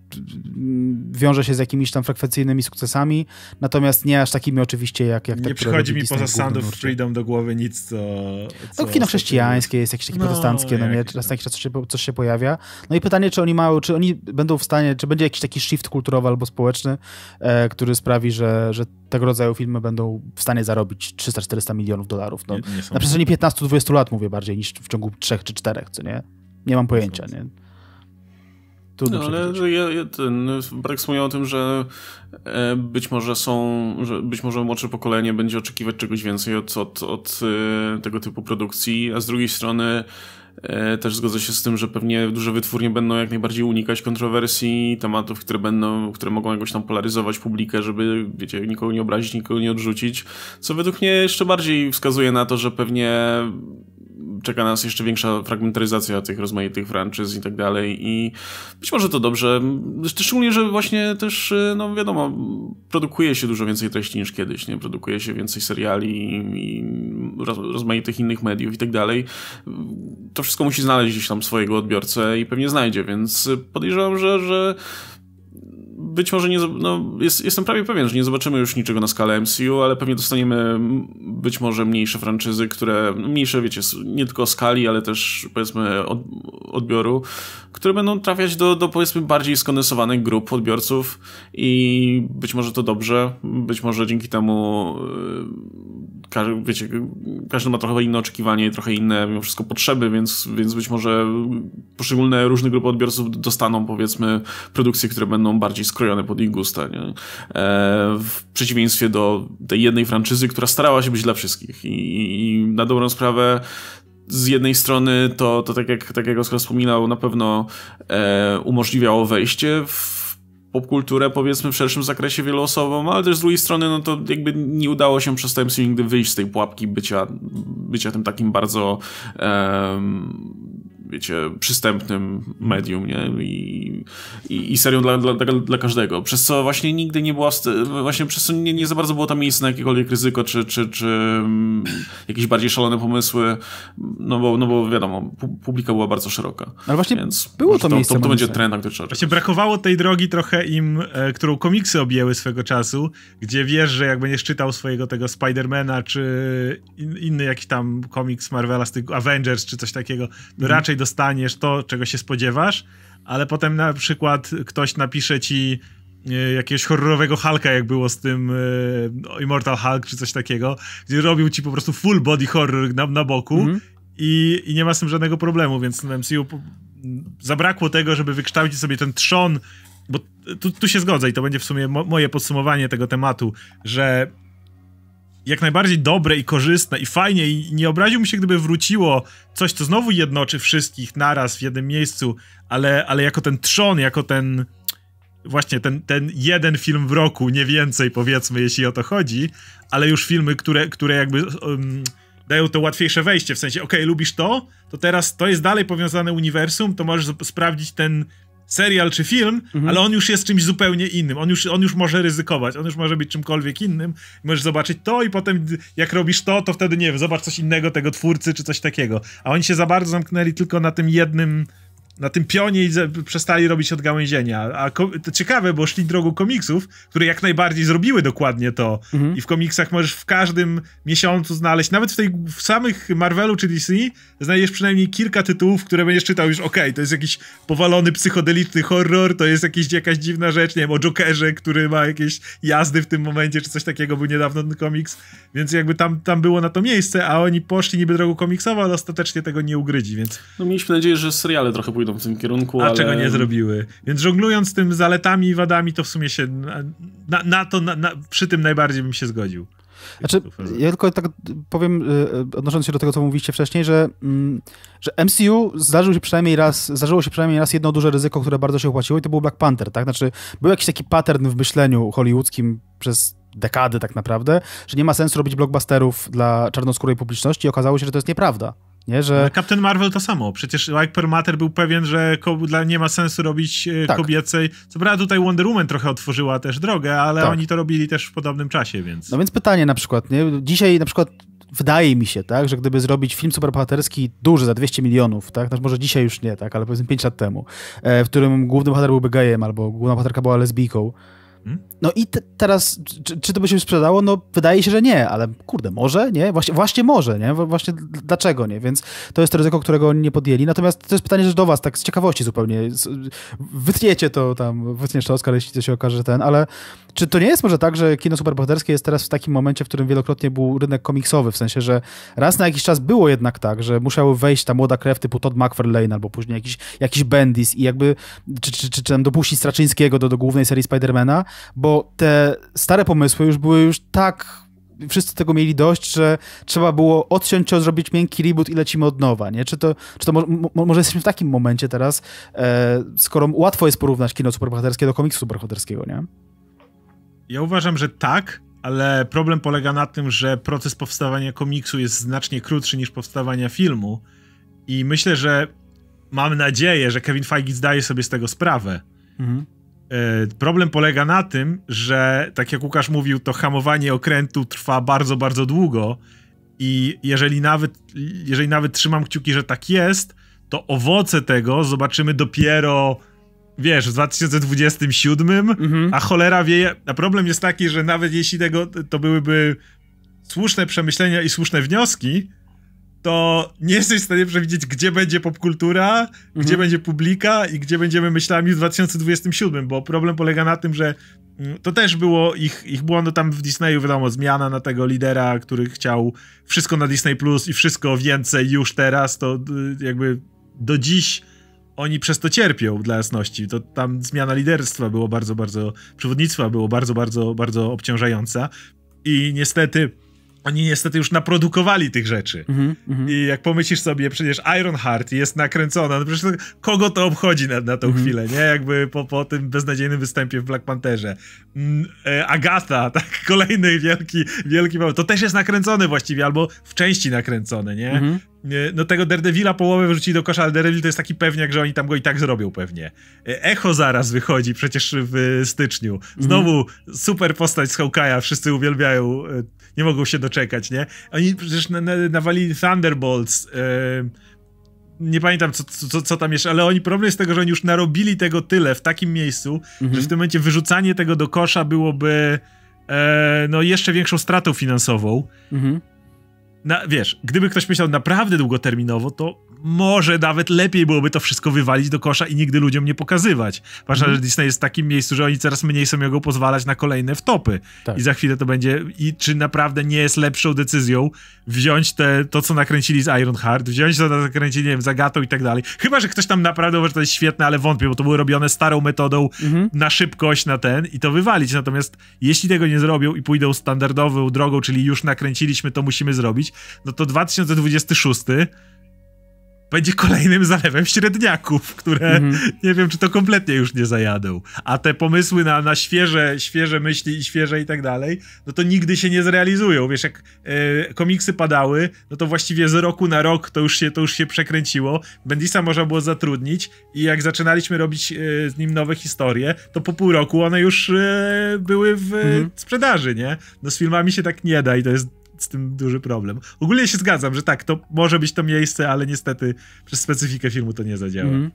Speaker 3: mm, wiąże się z jakimiś tam frekwencyjnymi sukcesami, natomiast nie aż takimi oczywiście jak, jak
Speaker 1: Nie przychodzi mi poza Sound of Freedom do głowy nic, co...
Speaker 3: co no, kino chrześcijańskie jest jakieś takie no, protestanckie, no nie? Czas na jakiś czas coś się, coś się pojawia. No i pytanie, czy oni mają, czy oni będą w stanie, czy będzie jakiś taki shift kulturowy albo społeczny, e, który sprawi, że, że tego rodzaju filmy będą w stanie zarobić 300-400 milionów dolarów. No, nie, nie na przestrzeni 15-20 lat mówię bardziej niż w ciągu 3 czy 4, co nie? Nie mam pojęcia, nie?
Speaker 2: Trudno no, ale ja, ja ten, Bartek wspomniał o tym, że e, być może są, że być może młodsze pokolenie będzie oczekiwać czegoś więcej od, od, od e, tego typu produkcji, a z drugiej strony też zgodzę się z tym, że pewnie duże wytwórnie będą jak najbardziej unikać kontrowersji, tematów, które będą, które mogą jakoś tam polaryzować publikę, żeby, wiecie, nikogo nie obrazić, nikogo nie odrzucić. Co według mnie jeszcze bardziej wskazuje na to, że pewnie czeka nas jeszcze większa fragmentaryzacja tych rozmaitych franczyz i tak dalej i być może to dobrze, szczególnie, że właśnie też, no wiadomo, produkuje się dużo więcej treści niż kiedyś, nie? Produkuje się więcej seriali i rozmaitych innych mediów i tak dalej. To wszystko musi znaleźć gdzieś tam swojego odbiorcę i pewnie znajdzie, więc podejrzewam, że, że być może nie, no, jest, jestem prawie pewien, że nie zobaczymy już niczego na skalę MCU, ale pewnie dostaniemy być może mniejsze franczyzy, które, no, mniejsze, wiecie, nie tylko skali, ale też powiedzmy od, odbioru, które będą trafiać do, do powiedzmy bardziej skondensowanych grup odbiorców i być może to dobrze, być może dzięki temu każdy, wiecie, każdy ma trochę inne oczekiwania i trochę inne mimo wszystko potrzeby, więc, więc być może poszczególne różne grupy odbiorców dostaną powiedzmy produkcje, które będą bardziej skrojone pod ich gusta, nie? E, w przeciwieństwie do tej jednej franczyzy, która starała się być dla wszystkich i, i na dobrą sprawę z jednej strony to, to tak, jak, tak jak Oskar wspominał, na pewno e, umożliwiało wejście w popkulturę powiedzmy w szerszym zakresie wielu osobom, ale też z drugiej strony no to jakby nie udało się MCU nigdy wyjść z tej pułapki bycia, bycia tym takim bardzo um, wiecie, przystępnym medium, nie? I, i, i serią dla, dla, dla każdego. Przez co właśnie nigdy nie była, właśnie przez co nie, nie za bardzo było tam miejsce na jakiekolwiek ryzyko, czy, czy, czy um, jakieś bardziej szalone pomysły, no bo, no bo wiadomo, publika była bardzo szeroka.
Speaker 3: Ale właśnie Więc było to, to miejsce.
Speaker 2: To, to będzie trend, na który trzeba
Speaker 1: Właśnie brakowało tej drogi trochę im, e, którą komiksy objęły swego czasu, gdzie wiesz, że jak będziesz czytał swojego tego Spidermana, czy in, inny jakiś tam komiks Marvela z tych Avengers, czy coś takiego, to mm. raczej dostaniesz to, czego się spodziewasz, ale potem na przykład ktoś napisze ci e, jakiegoś horrorowego Hulka, jak było z tym e, Immortal Hulk czy coś takiego, gdzie robił ci po prostu full body horror na, na boku -hmm. i, i nie ma z tym żadnego problemu, więc w MCU zabrakło tego, żeby wykształcić sobie ten trzon, bo tu, tu się zgodzę i to będzie w sumie mo moje podsumowanie tego tematu, że jak najbardziej dobre i korzystne i fajnie. I nie obraził mi się, gdyby wróciło coś, co znowu jednoczy wszystkich naraz w jednym miejscu, ale, ale jako ten trzon, jako ten właśnie ten, ten jeden film w roku, nie więcej powiedzmy, jeśli o to chodzi, ale już filmy, które, które jakby um, dają to łatwiejsze wejście, w sensie, okay, lubisz to, to teraz to jest dalej powiązane uniwersum, to możesz sprawdzić ten serial czy film, mhm. ale on już jest czymś zupełnie innym. On już, on już może ryzykować, on już może być czymkolwiek innym. Możesz zobaczyć to i potem jak robisz to, to wtedy nie wiem, zobacz coś innego tego twórcy czy coś takiego. A oni się za bardzo zamknęli tylko na tym jednym na tym pionie i przestali robić odgałęzienia. A to ciekawe, bo szli drogą komiksów, które jak najbardziej zrobiły dokładnie to. Mhm. I w komiksach możesz w każdym miesiącu znaleźć, nawet w tej w samych Marvelu czy DC, znajdziesz przynajmniej kilka tytułów, które będziesz czytał już, okej, okay, to jest jakiś powalony psychodeliczny horror, to jest jakieś, jakaś dziwna rzecz, nie wiem, o Jokerze, który ma jakieś jazdy w tym momencie, czy coś takiego, był niedawno ten komiks, więc jakby tam, tam było na to miejsce, a oni poszli niby drogą komiksową, ale ostatecznie tego nie ugrydzi, więc...
Speaker 2: No mieliśmy nadzieję, że seriale trochę pójdą w tym kierunku,
Speaker 1: A
Speaker 2: ale...
Speaker 1: czego nie zrobiły. Więc żonglując tym zaletami i wadami, to w sumie się na, na to, na, na, przy tym najbardziej bym się zgodził.
Speaker 3: Znaczy, ja tylko tak powiem, y, y, odnosząc się do tego, co mówiliście wcześniej, że, mm, że MCU zdarzył się przynajmniej raz, zdarzyło się przynajmniej raz jedno duże ryzyko, które bardzo się opłaciło i to był Black Panther, tak? Znaczy, był jakiś taki pattern w myśleniu hollywoodzkim przez dekady tak naprawdę, że nie ma sensu robić blockbusterów dla czarnoskórej publiczności i okazało się, że to jest nieprawda. Nie, że...
Speaker 1: Captain Marvel to samo. Przecież Like Permater był pewien, że dla nie ma sensu robić e, tak. kobiecej. Co prawda tutaj Wonder Woman trochę otworzyła też drogę, ale tak. oni to robili też w podobnym czasie, więc...
Speaker 3: No więc pytanie na przykład, nie? Dzisiaj na przykład wydaje mi się, tak, że gdyby zrobić film superbohaterski duży za 200 milionów, tak, znaczy może dzisiaj już nie, tak, ale powiedzmy 5 lat temu, e, w którym główny bohater byłby gejem albo główna bohaterka była lesbijką, no i te, teraz, czy, czy, to by się sprzedało? No wydaje się, że nie, ale kurde, może, nie? Właśnie, właśnie może, nie? Właśnie dlaczego nie? Więc to jest ryzyko, którego oni nie podjęli. Natomiast to jest pytanie też do was, tak z ciekawości zupełnie. Wytniecie to tam, wytniesz to Oskar, jeśli to się okaże ten, ale czy to nie jest może tak, że kino superbohaterskie jest teraz w takim momencie, w którym wielokrotnie był rynek komiksowy, w sensie, że raz na jakiś czas było jednak tak, że musiały wejść ta młoda krew typu Todd McFarlane albo później jakiś, jakiś Bendis i jakby, czy, czy, czy, czy tam dopuścić Straczyńskiego do, do głównej serii Spidermana, bo te stare pomysły już były już tak wszyscy tego mieli dość, że trzeba było odciąć to, zrobić miękki reboot i lecimy od nowa, nie? Czy to, czy to mo może jesteśmy w takim momencie teraz, e, skoro łatwo jest porównać kino superbohaterskie do komiksu superbohaterskiego, nie?
Speaker 1: Ja uważam, że tak, ale problem polega na tym, że proces powstawania komiksu jest znacznie krótszy niż powstawania filmu i myślę, że mam nadzieję, że Kevin Feige zdaje sobie z tego sprawę. Mhm. E, problem polega na tym, że tak jak Łukasz mówił, to hamowanie okrętu trwa bardzo, bardzo długo i jeżeli nawet, jeżeli nawet trzymam kciuki, że tak jest, to owoce tego zobaczymy dopiero wiesz, w 2027, a cholera wie, a problem jest taki, że nawet jeśli tego, to byłyby słuszne przemyślenia i słuszne wnioski, to nie jesteś w stanie przewidzieć, gdzie będzie popkultura, gdzie będzie publika i gdzie będziemy myślami w 2027, bo problem polega na tym, że mm, to też było ich, ich błąd no tam w Disneyu, wiadomo, zmiana na tego lidera, który chciał wszystko na Disney Plus i wszystko więcej już teraz, to y, jakby do dziś oni przez to cierpią, dla jasności. To tam zmiana liderstwa było bardzo, bardzo, przewodnictwa było bardzo, bardzo, bardzo obciążająca i niestety oni niestety już naprodukowali tych rzeczy. Mm -hmm. I jak pomyślisz sobie, przecież Ironheart jest nakręcona, no przecież kogo to obchodzi na, na tą mm -hmm. chwilę, nie? Jakby po, po tym beznadziejnym występie w Black Pantherze. Mm, e, Agatha, tak, kolejny wielki, wielki to też jest nakręcone właściwie, albo w części nakręcone, nie? Mm -hmm. No tego Daredevila połowę wrzucili do kosza, ale Daredevil to jest taki pewniak, że oni tam go i tak zrobią pewnie. E, Echo zaraz wychodzi przecież w styczniu. Znowu mm. super postać z Hawkeye'a, wszyscy uwielbiają, e, nie mogą się doczekać, nie? Oni przecież nawalili Thunderbolts, yy, nie pamiętam co, co, co, tam jeszcze, ale oni problem jest tego, że oni już narobili tego tyle w takim miejscu, że mhm. w tym momencie wyrzucanie tego do kosza byłoby e, no jeszcze większą stratą finansową. -hmm na, wiesz, gdyby ktoś myślał naprawdę długoterminowo, to może nawet lepiej byłoby to wszystko wywalić do kosza i nigdy ludziom nie pokazywać. Zwłaszcza, mm. że Disney jest w takim miejscu, że oni coraz mniej sobie mogą pozwalać na kolejne wtopy. Tak. I za chwilę to będzie. I czy naprawdę nie jest lepszą decyzją wziąć te, to, co nakręcili z Ironheart, wziąć to, co nakręcili, nie wiem, z Agatą i tak dalej. Chyba, że ktoś tam naprawdę uważa, że to jest świetne, ale wątpię, bo to było robione starą metodą mm na szybkość, na ten i to wywalić. Natomiast jeśli tego nie zrobią i pójdą standardową drogą, czyli już nakręciliśmy, to musimy zrobić, no to 2026 będzie kolejnym zalewem średniaków, które mm -hmm. nie wiem, czy to kompletnie już nie zajadą. A te pomysły na, na świeże, świeże myśli i świeże i tak dalej, no to nigdy się nie zrealizują. Wiesz, jak e, komiksy padały, no to właściwie z roku na rok to już się, to już się przekręciło. Bendisa można było zatrudnić i jak zaczynaliśmy robić e, z nim nowe historie, to po pół roku one już e, były w mm -hmm. sprzedaży, nie? No z filmami się tak nie da i to jest z tym duży problem. Ogólnie się zgadzam, że tak, to może być to miejsce, ale niestety przez specyfikę filmu to nie zadziała. Mm.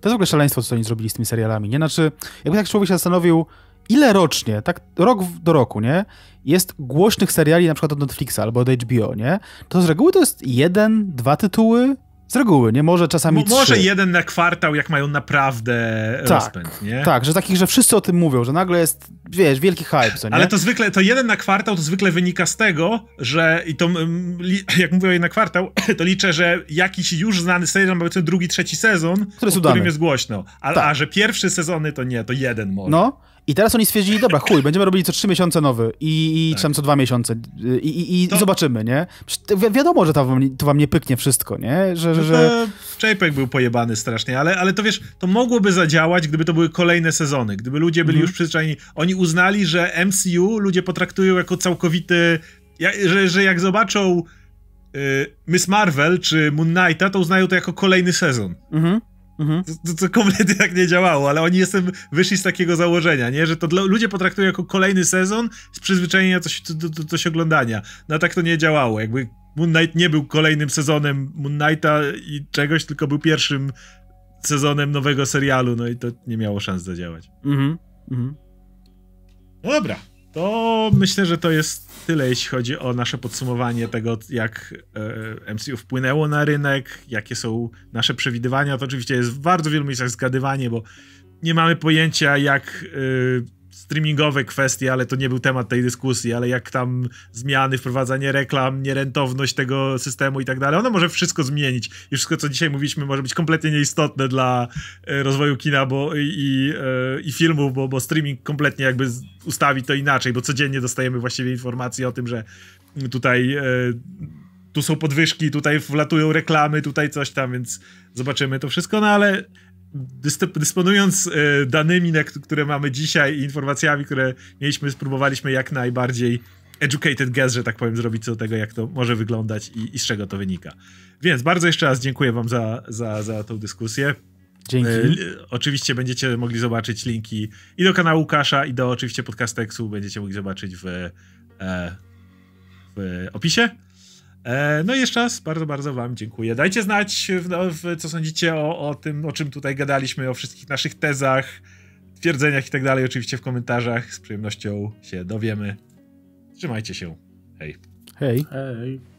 Speaker 3: To jest w ogóle szaleństwo, co oni zrobili z tymi serialami, nie? Znaczy, jakby tak człowiek się zastanowił, ile rocznie, tak rok do roku, nie? Jest głośnych seriali na przykład od Netflixa albo od HBO, nie? To z reguły to jest jeden, dwa tytuły, z reguły, nie? Może czasami
Speaker 1: Mo, Może jeden na kwartał, jak mają naprawdę tak, rozpęd, nie?
Speaker 3: Tak, że takich, że wszyscy o tym mówią, że nagle jest, wiesz, wielki hype, co nie?
Speaker 1: Ale to zwykle, to jeden na kwartał to zwykle wynika z tego, że i to, mm, jak mówię na kwartał, to liczę, że jakiś już znany serial, powiedzmy drugi, trzeci sezon, Który o którym jest głośno. A, tak. a że pierwszy sezony to nie, to jeden może.
Speaker 3: No, i teraz oni stwierdzili, dobra, chuj, będziemy robili co trzy miesiące nowy i, i tak. tam co dwa miesiące i, i, i to... zobaczymy, nie? Wi wiadomo, że to wam, to wam nie pyknie wszystko, nie? Że, że, że...
Speaker 1: No JPEG był pojebany strasznie, ale, ale to wiesz, to mogłoby zadziałać, gdyby to były kolejne sezony, gdyby ludzie byli mm. już przyzwyczajeni. Oni uznali, że MCU ludzie potraktują jako całkowity, że, że jak zobaczą y, Miss Marvel czy Moon Knighta, to uznają to jako kolejny sezon. Mhm. Mhm. To, to, kompletnie tak nie działało, ale oni jestem wyszli z takiego założenia, nie? że to dla, ludzie potraktują jako kolejny sezon z przyzwyczajenia coś, do, do, coś oglądania. No tak to nie działało. Jakby Moon Knight nie był kolejnym sezonem Moon Knighta i czegoś, tylko był pierwszym sezonem nowego serialu, no i to nie miało szans zadziałać. Mhm. mhm. No dobra, to myślę, że to jest tyle, jeśli chodzi o nasze podsumowanie tego, jak e, MCU wpłynęło na rynek, jakie są nasze przewidywania. To oczywiście jest w bardzo wielu miejscach zgadywanie, bo nie mamy pojęcia, jak e, streamingowe kwestie, ale to nie był temat tej dyskusji, ale jak tam zmiany, wprowadzanie reklam, nierentowność tego systemu i tak dalej, ono może wszystko zmienić. I wszystko, co dzisiaj mówiliśmy, może być kompletnie nieistotne dla e, rozwoju kina bo, i, i, e, i filmów, bo, bo streaming kompletnie jakby ustawi to inaczej, bo codziennie dostajemy właściwie informacje o tym, że tutaj e, tu są podwyżki, tutaj wlatują reklamy, tutaj coś tam, więc zobaczymy to wszystko, no ale dysponując e, danymi, które mamy dzisiaj i informacjami, które mieliśmy, spróbowaliśmy jak najbardziej educated guess, że tak powiem, zrobić co do tego, jak to może wyglądać i, i z czego to wynika. Więc bardzo jeszcze raz dziękuję wam za, za, za tą dyskusję.
Speaker 3: Dzięki. E,
Speaker 1: oczywiście będziecie mogli zobaczyć linki i do kanału Kasza, i do oczywiście podcasteksu będziecie mogli zobaczyć w, e, w opisie. E, no i jeszcze raz bardzo, bardzo wam dziękuję. Dajcie znać, no, w, co sądzicie o, o tym, o czym tutaj gadaliśmy, o wszystkich naszych tezach, twierdzeniach i tak dalej, oczywiście w komentarzach. Z przyjemnością się dowiemy. Trzymajcie się. Hej.
Speaker 3: Hej.
Speaker 2: Hej.